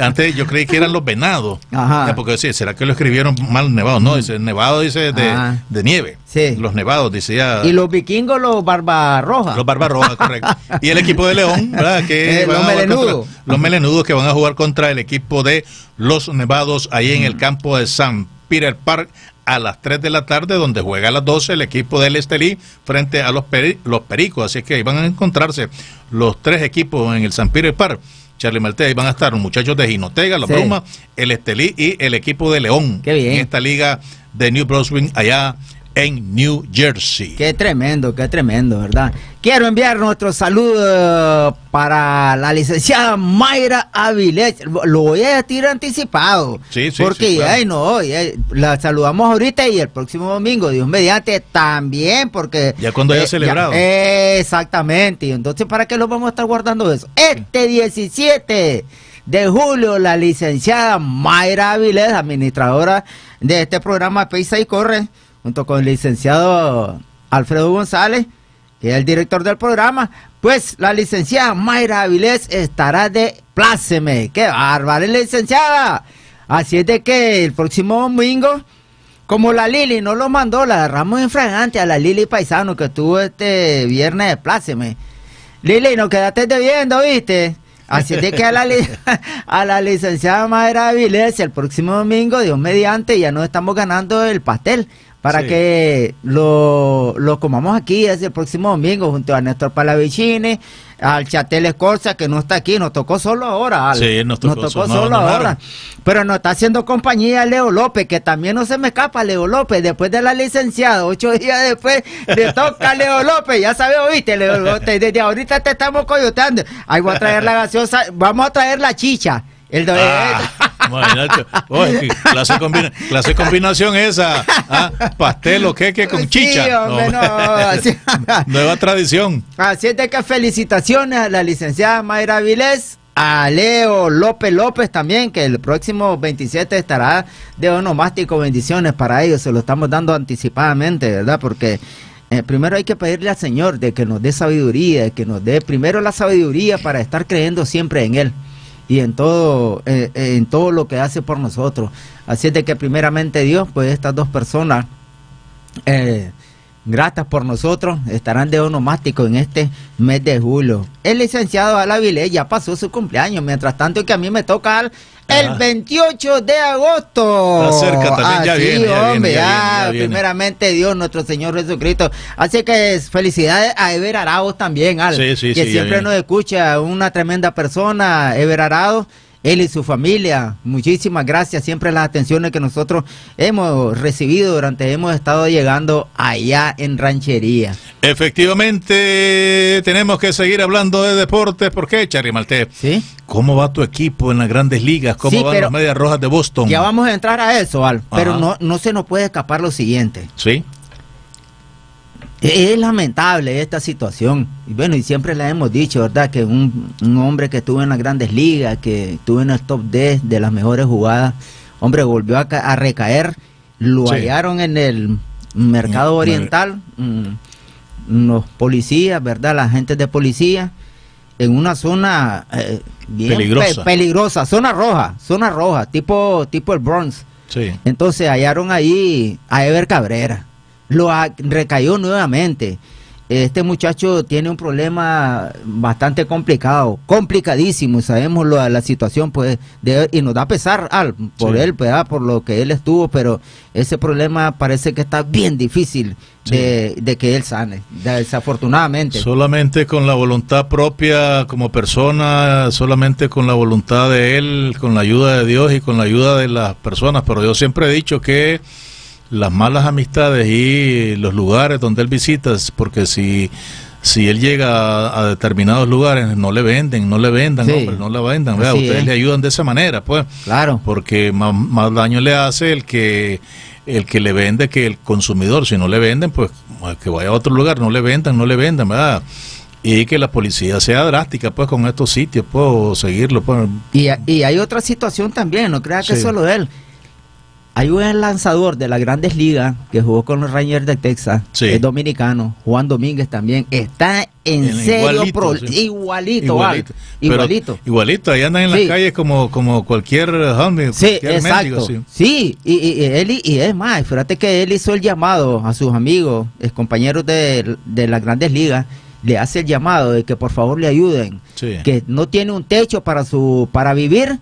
antes yo creí que eran los Venados. Ajá. Porque sí, será que lo escribieron mal Nevados, no, dice Nevado dice de, de nieve. Sí. Los Nevados decía. Y los vikingos los Barbarrojas. Los Barbarrojas, correcto. Y el equipo de León, ¿verdad? Que eh, los melenudos. Los melenudos que van a jugar contra el equipo de los Nevados ahí en el campo de San Peter Park a las 3 de la tarde, donde juega a las 12 el equipo del Estelí frente a los, los Pericos. Así que ahí van a encontrarse los tres equipos en el San Peter Park. Charlie Malte, ahí van a estar los muchachos de Ginotega, la Bruma, el Estelí y el equipo de León. Qué bien. En esta liga de New Brunswick allá en New Jersey. Qué tremendo, qué tremendo, ¿verdad? Quiero enviar nuestro saludo para la licenciada Mayra Avilés. Lo voy a tirar anticipado. Sí, sí, Porque ay, no, la saludamos ahorita y el próximo domingo, Dios mediante, también, porque. Ya cuando haya eh, celebrado. exactamente. Entonces, ¿para qué lo vamos a estar guardando eso? Este 17 de julio, la licenciada Mayra Avilés, administradora de este programa Pisa y Corre junto con el licenciado Alfredo González, que es el director del programa, pues la licenciada Mayra Avilés estará de pláceme. ¡Qué bárbara, licenciada! Así es de que el próximo domingo Como la Lili no lo mandó, la agarramos en fragante a la Lili Paisano que estuvo este viernes de Pláceme. Lili, nos quedaste debiendo, ¿viste? Así es de que a la, a la licenciada Madera Avilés el próximo domingo, Dios mediante, ya nos estamos ganando el pastel para que lo, lo, comamos aquí es el próximo domingo junto a Néstor Palavicini, al Chatel Escorza que no está aquí, nos tocó solo ahora. Sí, nos tocó, solo ahora. Pero nos está haciendo compañía Leo López, que también no se me escapa Leo López, después de la licenciada, ocho días después le toca Leo López, ya sabes, oíste, Leo López, desde ahorita te estamos coyoteando. Ahí voy a traer la gaseosa, vamos a traer la chicha. El ah. Oye, clase, combina, clase combinación esa. ¿ah? Pastel o queque con chicha. Nueva tradición. Así es de que felicitaciones a la licenciada Mayra Vilés a Leo López López también, que el próximo 27 estará de onomástico. Bendiciones para ellos, se lo estamos dando anticipadamente, ¿verdad? Porque eh, primero hay que pedirle al Señor de que nos dé sabiduría, que nos dé primero la sabiduría para estar creyendo siempre en Él y en todo, eh, eh, en todo lo que hace por nosotros. Así es de que primeramente Dios, pues estas dos personas eh, gratas por nosotros estarán de onomástico en este mes de julio. El licenciado Alavile ya pasó su cumpleaños, mientras tanto que a mí me toca el 28 de agosto. También, ya viene, hombre, ya, primeramente Dios, nuestro Señor Jesucristo. Así que felicidades a Ever Arauz también, Al, que siempre nos escucha, una tremenda persona, Ever Arauz él y su familia. Muchísimas gracias. Siempre las atenciones que nosotros hemos recibido durante hemos estado llegando allá en Ranchería. Efectivamente, tenemos que seguir hablando de deportes. ¿Por qué, Charly Malte? Sí. ¿Cómo va tu equipo en las grandes ligas? ¿Cómo van las medias rojas de Boston? Ya vamos a entrar a eso, Al. Pero no, no se nos puede escapar lo siguiente. Sí. Es lamentable esta situación. Y bueno, y siempre la hemos dicho, ¿verdad? Que un, hombre que estuvo en las grandes ligas, que estuvo en el top 10 de las mejores jugadas, hombre, volvió a, recaer. Lo hallaron en el mercado oriental, mm, los policías, ¿verdad? La agentes de policía, en una zona eh, peligrosa. peligrosa, zona roja, zona roja, tipo, tipo el Bronx. Sí. Entonces hallaron ahí a Ever Cabrera lo recayó nuevamente. Este muchacho tiene un problema bastante complicado, complicadísimo, sabemos lo, la situación pues de, y nos da pesar al por él, pues, por lo que él estuvo, pero ese problema parece que está bien difícil de, que él sane, desafortunadamente. Solamente con la voluntad propia como persona, solamente con la voluntad de él, con la ayuda de Dios y con la ayuda de las personas, pero yo siempre he dicho que las malas amistades y los lugares donde él visita, porque si, si él llega a, determinados lugares, no le venden, no le vendan, no le vendan, ustedes le ayudan de esa manera, pues. Claro. Porque más, daño le hace el que el que le vende que el consumidor, si no le venden, pues que vaya a otro lugar, no le vendan, no le vendan, ¿verdad? y que la policía sea drástica pues con estos sitios, puedo seguirlo. Pues. Y, y hay otra situación también, no crea que es solo él. Hay un lanzador de las grandes ligas que jugó con los Rangers de Texas, es dominicano, Juan Domínguez también, está en, serio igualito, igualito, igualito. ahí andan en las calles como, como cualquier hombre, sí, exacto. sí, y, él y es más, fíjate que él hizo el llamado a sus amigos, compañeros de, de las grandes ligas, le hace el llamado de que por favor le ayuden, que no tiene un techo para su para vivir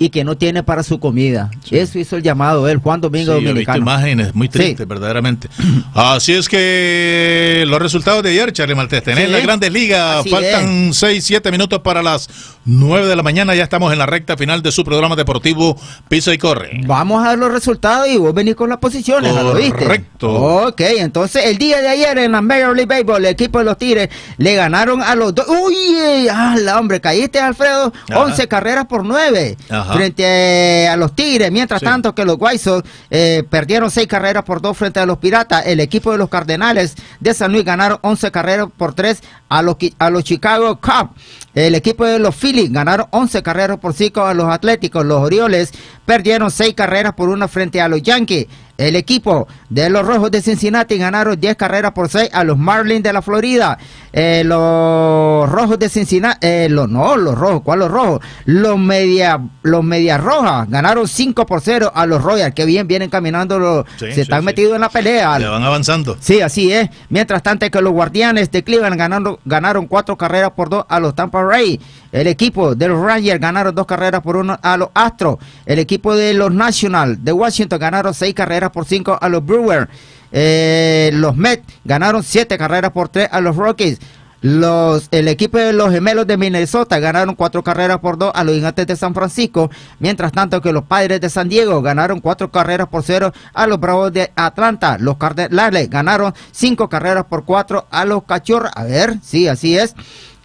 y que no tiene para su comida. Eso hizo el llamado él, Juan Domingo sí, Dominicano. He imágenes muy tristes, verdaderamente. Así es que los resultados de ayer, Charlie Maltés, tenés la Grandes Ligas, faltan 6, 7 minutos para las 9 de la mañana, ya estamos en la recta final de su programa deportivo Pisa y Corre. Vamos a ver los resultados y vos venís con las posiciones, ¿lo viste? Correcto. Ok, entonces el día de ayer en la Major League Baseball, el equipo de los Tigres le ganaron a los dos. Uy, ah, hombre, caíste Alfredo, 11 carreras por 9. Ajá frente a los Tigres, mientras tanto que los Sox eh, perdieron seis carreras por dos frente a los Piratas. El equipo de los Cardenales de San Luis ganaron 11 carreras por tres a los, a los Chicago Cubs. El equipo de los Phillies ganaron 11 carreras por 5 a los Atléticos. Los Orioles perdieron seis carreras por una frente a los Yankees. El equipo de los Rojos de Cincinnati ganaron 10 carreras por 6 a los Marlins de la Florida. Eh, los Rojos de Cincinnati, eh, los, no, los Rojos, ¿cuál los Rojos? Los Media, los Media Rojas ganaron 5 por 0 a los Royals. Que bien vienen caminando, los, se están metidos en la pelea. Se van avanzando. Sí, así es. Mientras tanto que los Guardianes de Cleveland ganando, ganaron 4 carreras por 2 a los Tampa Rays. El equipo de los Rangers ganaron 2 carreras por 1 a los Astros. El equipo de los National de Washington ganaron 6 carreras por 5 a los Brewers. Eh, los Mets ganaron 7 carreras por 3 a los Rockies. Los, el equipo de los gemelos de Minnesota ganaron 4 carreras por 2 a los gigantes de San Francisco, mientras tanto que los padres de San Diego ganaron 4 carreras por 0 a los Bravos de Atlanta. Los Cardenales ganaron 5 carreras por 4 a los Cachorros. A ver, sí, así es.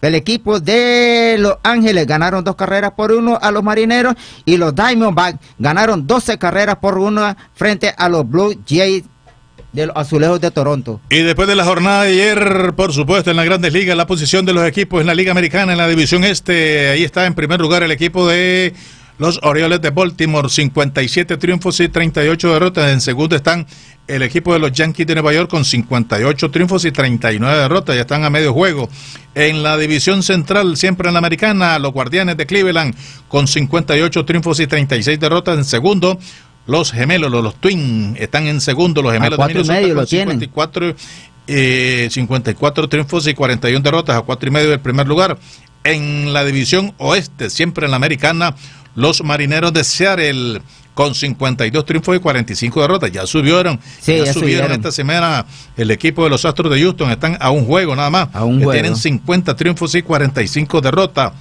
El equipo de Los Ángeles ganaron dos carreras por uno a los Marineros y los Diamondbacks ganaron 12 carreras por uno frente a los Blue Jays de los Azulejos de Toronto. Y después de la jornada de ayer, por supuesto, en las grandes ligas, la posición de los equipos en la Liga Americana, en la División Este, ahí está en primer lugar el equipo de los Orioles de Baltimore, 57 triunfos y 38 derrotas. En segundo están el equipo de los Yankees de Nueva York con 58 triunfos y 39 derrotas. Ya están a medio juego. En la división central, siempre en la americana, los Guardianes de Cleveland con 58 triunfos y 36 derrotas. En segundo, los gemelos, los, los Twins, están en segundo. Los gemelos de Minnesota con 54, 54 triunfos y 41 derrotas a cuatro y medio del primer lugar. En la división oeste, siempre en la americana, los marineros de Seattle con 52 triunfos y 45 derrotas. Ya subieron, ya, subieron, esta semana el equipo de los Astros de Houston. Están a un juego nada más. A un juego. Tienen 50 triunfos y 45 derrotas.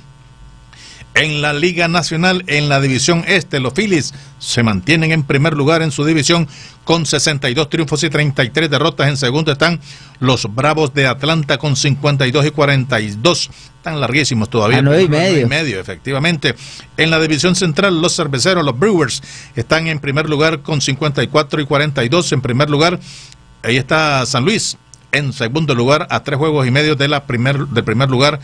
En la Liga Nacional, en la División Este, los Phillies se mantienen en primer lugar en su división con 62 triunfos y 33 derrotas. En segundo están los Bravos de Atlanta con 52 y 42. Están larguísimos todavía. A y medio. y medio, efectivamente. En la división central, los cerveceros, los Brewers, están en primer lugar con 54 y 42. En primer lugar, ahí está San Luis. En segundo lugar, a tres juegos y medio de la primer, del primer lugar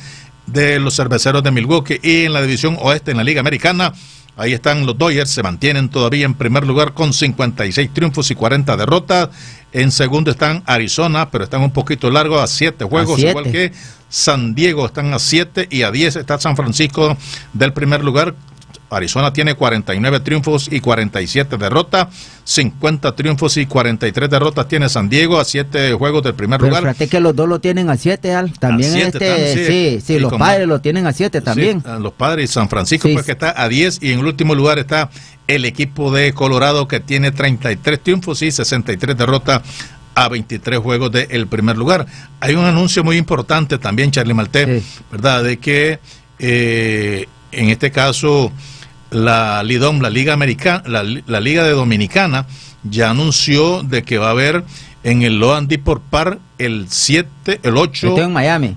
de los cerveceros de Milwaukee. Y en la división oeste, en la Liga Americana, Ahí están los Dodgers, se mantienen todavía en primer lugar con 56 triunfos y 40 derrotas. En segundo están Arizona, pero están un poquito largos a 7 juegos, igual que San Diego están a 7 y a 10 está San Francisco del primer lugar Arizona tiene 49 triunfos y 47 derrotas, 50 triunfos y 43 derrotas tiene San Diego a 7 juegos del primer lugar. Fíjate que los dos lo tienen a 7, Al. También este, sí, sí, los padres lo tienen a 7 también. los padres y San Francisco pues que está a 10 y en el último lugar está el equipo de Colorado que tiene 33 triunfos y 63 derrotas a 23 juegos del primer lugar. Hay un anuncio muy importante también, Charlie Malté, ¿verdad? De que eh, en este caso la Lidom, la Liga Americana, la, Liga de Dominicana, ya anunció de que va a haber en el Loan por Par el 7, el 8. Estoy en Miami.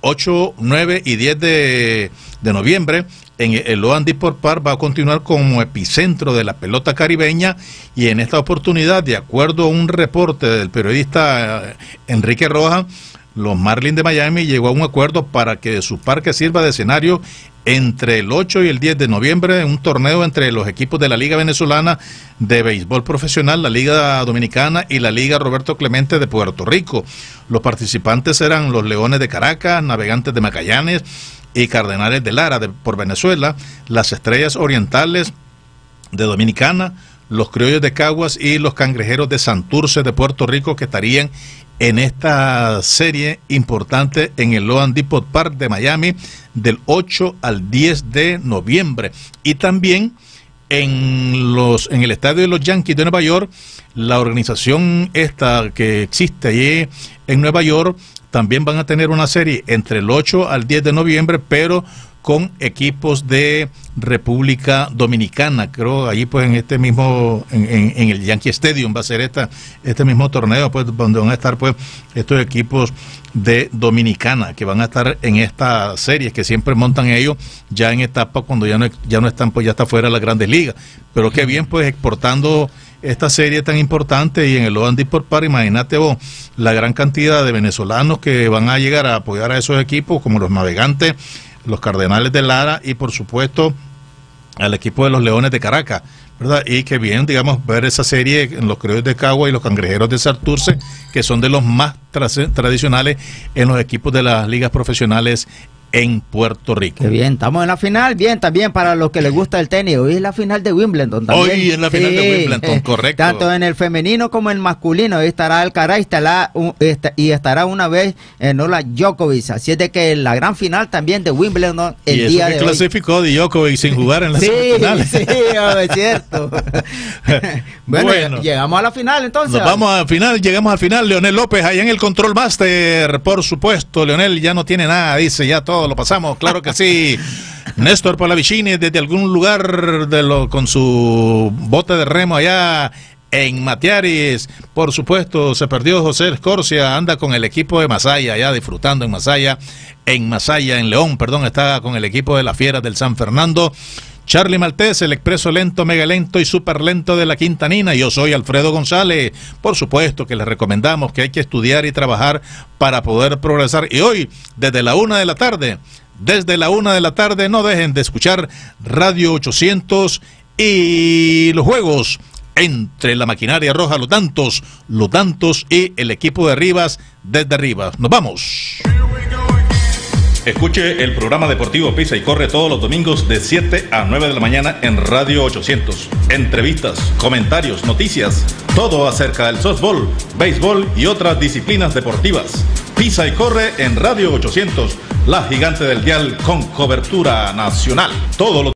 8, 9 y 10 de, de noviembre en el Loan por Par va a continuar como epicentro de la pelota caribeña y en esta oportunidad, de acuerdo a un reporte del periodista eh, Enrique Roja, los Marlins de Miami llegó a un acuerdo para que su parque sirva de escenario entre el 8 y el 10 de noviembre, un torneo entre los equipos de la Liga Venezolana de Béisbol Profesional, la Liga Dominicana y la Liga Roberto Clemente de Puerto Rico. Los participantes eran los Leones de Caracas, Navegantes de Magallanes y Cardenales de Lara por Venezuela, las Estrellas Orientales de Dominicana, los Criollos de Caguas y los Cangrejeros de Santurce de Puerto Rico que estarían en esta serie importante en el Loan Depot Park de Miami del 8 al 10 de noviembre. Y también en, los, en el estadio de los Yankees de Nueva York, la organización esta que existe allí en Nueva York, también van a tener una serie entre el 8 al 10 de noviembre, pero con equipos de República Dominicana. Creo allí pues en este mismo, en, el Yankee Stadium va a ser esta, este mismo torneo, pues donde van a estar pues estos equipos de Dominicana que van a estar en esta serie que siempre montan ellos ya en etapa cuando ya no, ya no están pues ya está fuera de las grandes ligas. Pero qué bien pues exportando esta serie tan importante y en el Loan por Par, imagínate vos la gran cantidad de venezolanos que van a llegar a apoyar a esos equipos como los navegantes los Cardenales de Lara y por supuesto al equipo de los Leones de Caracas. ¿verdad? Y que bien, digamos, ver esa serie en los criollos de Cagua y los cangrejeros de Sarturce, que son de los más tradicionales en los equipos de las ligas profesionales en Puerto Rico. bien, estamos en la final. Bien, también para los que les gusta el tenis. Hoy es la final de Wimbledon también. Hoy en la final de Wimbledon, correcto. Tanto en el femenino como en el masculino. Hoy estará Alcaraz estará, y estará una vez en Ola Djokovic. Así es de que la gran final también de Wimbledon el y día eso que clasificó de Djokovic sin jugar en la sí, Sí, es cierto. bueno, llegamos a la final entonces. Nos vamos al final, llegamos al final. Leonel López ahí en el Control Master, por supuesto. Leonel ya no tiene nada, dice ya todo lo pasamos, claro que sí. Néstor Palavicini desde algún lugar de lo, con su bote de remo allá en Matiaris. Por supuesto, se perdió José Escorcia, anda con el equipo de Masaya, allá disfrutando en Masaya, en Masaya, en León, perdón, está con el equipo de la Fiera del San Fernando. Charlie Maltés, el expreso lento, mega lento y super lento de la Quintanina. Yo soy Alfredo González. Por supuesto que les recomendamos que hay que estudiar y trabajar para poder progresar. Y hoy, desde la una de la tarde, desde la una de la tarde, no dejen de escuchar Radio 800 y los juegos entre la maquinaria roja, los tantos, los tantos y el equipo de Rivas desde Rivas. Nos vamos. Escuche el programa deportivo Pisa y Corre todos los domingos de 7 a 9 de la mañana en Radio 800. Entrevistas, comentarios, noticias, todo acerca del softball, béisbol y otras disciplinas deportivas. Pisa y Corre en Radio 800, la gigante del dial con cobertura nacional. Todos los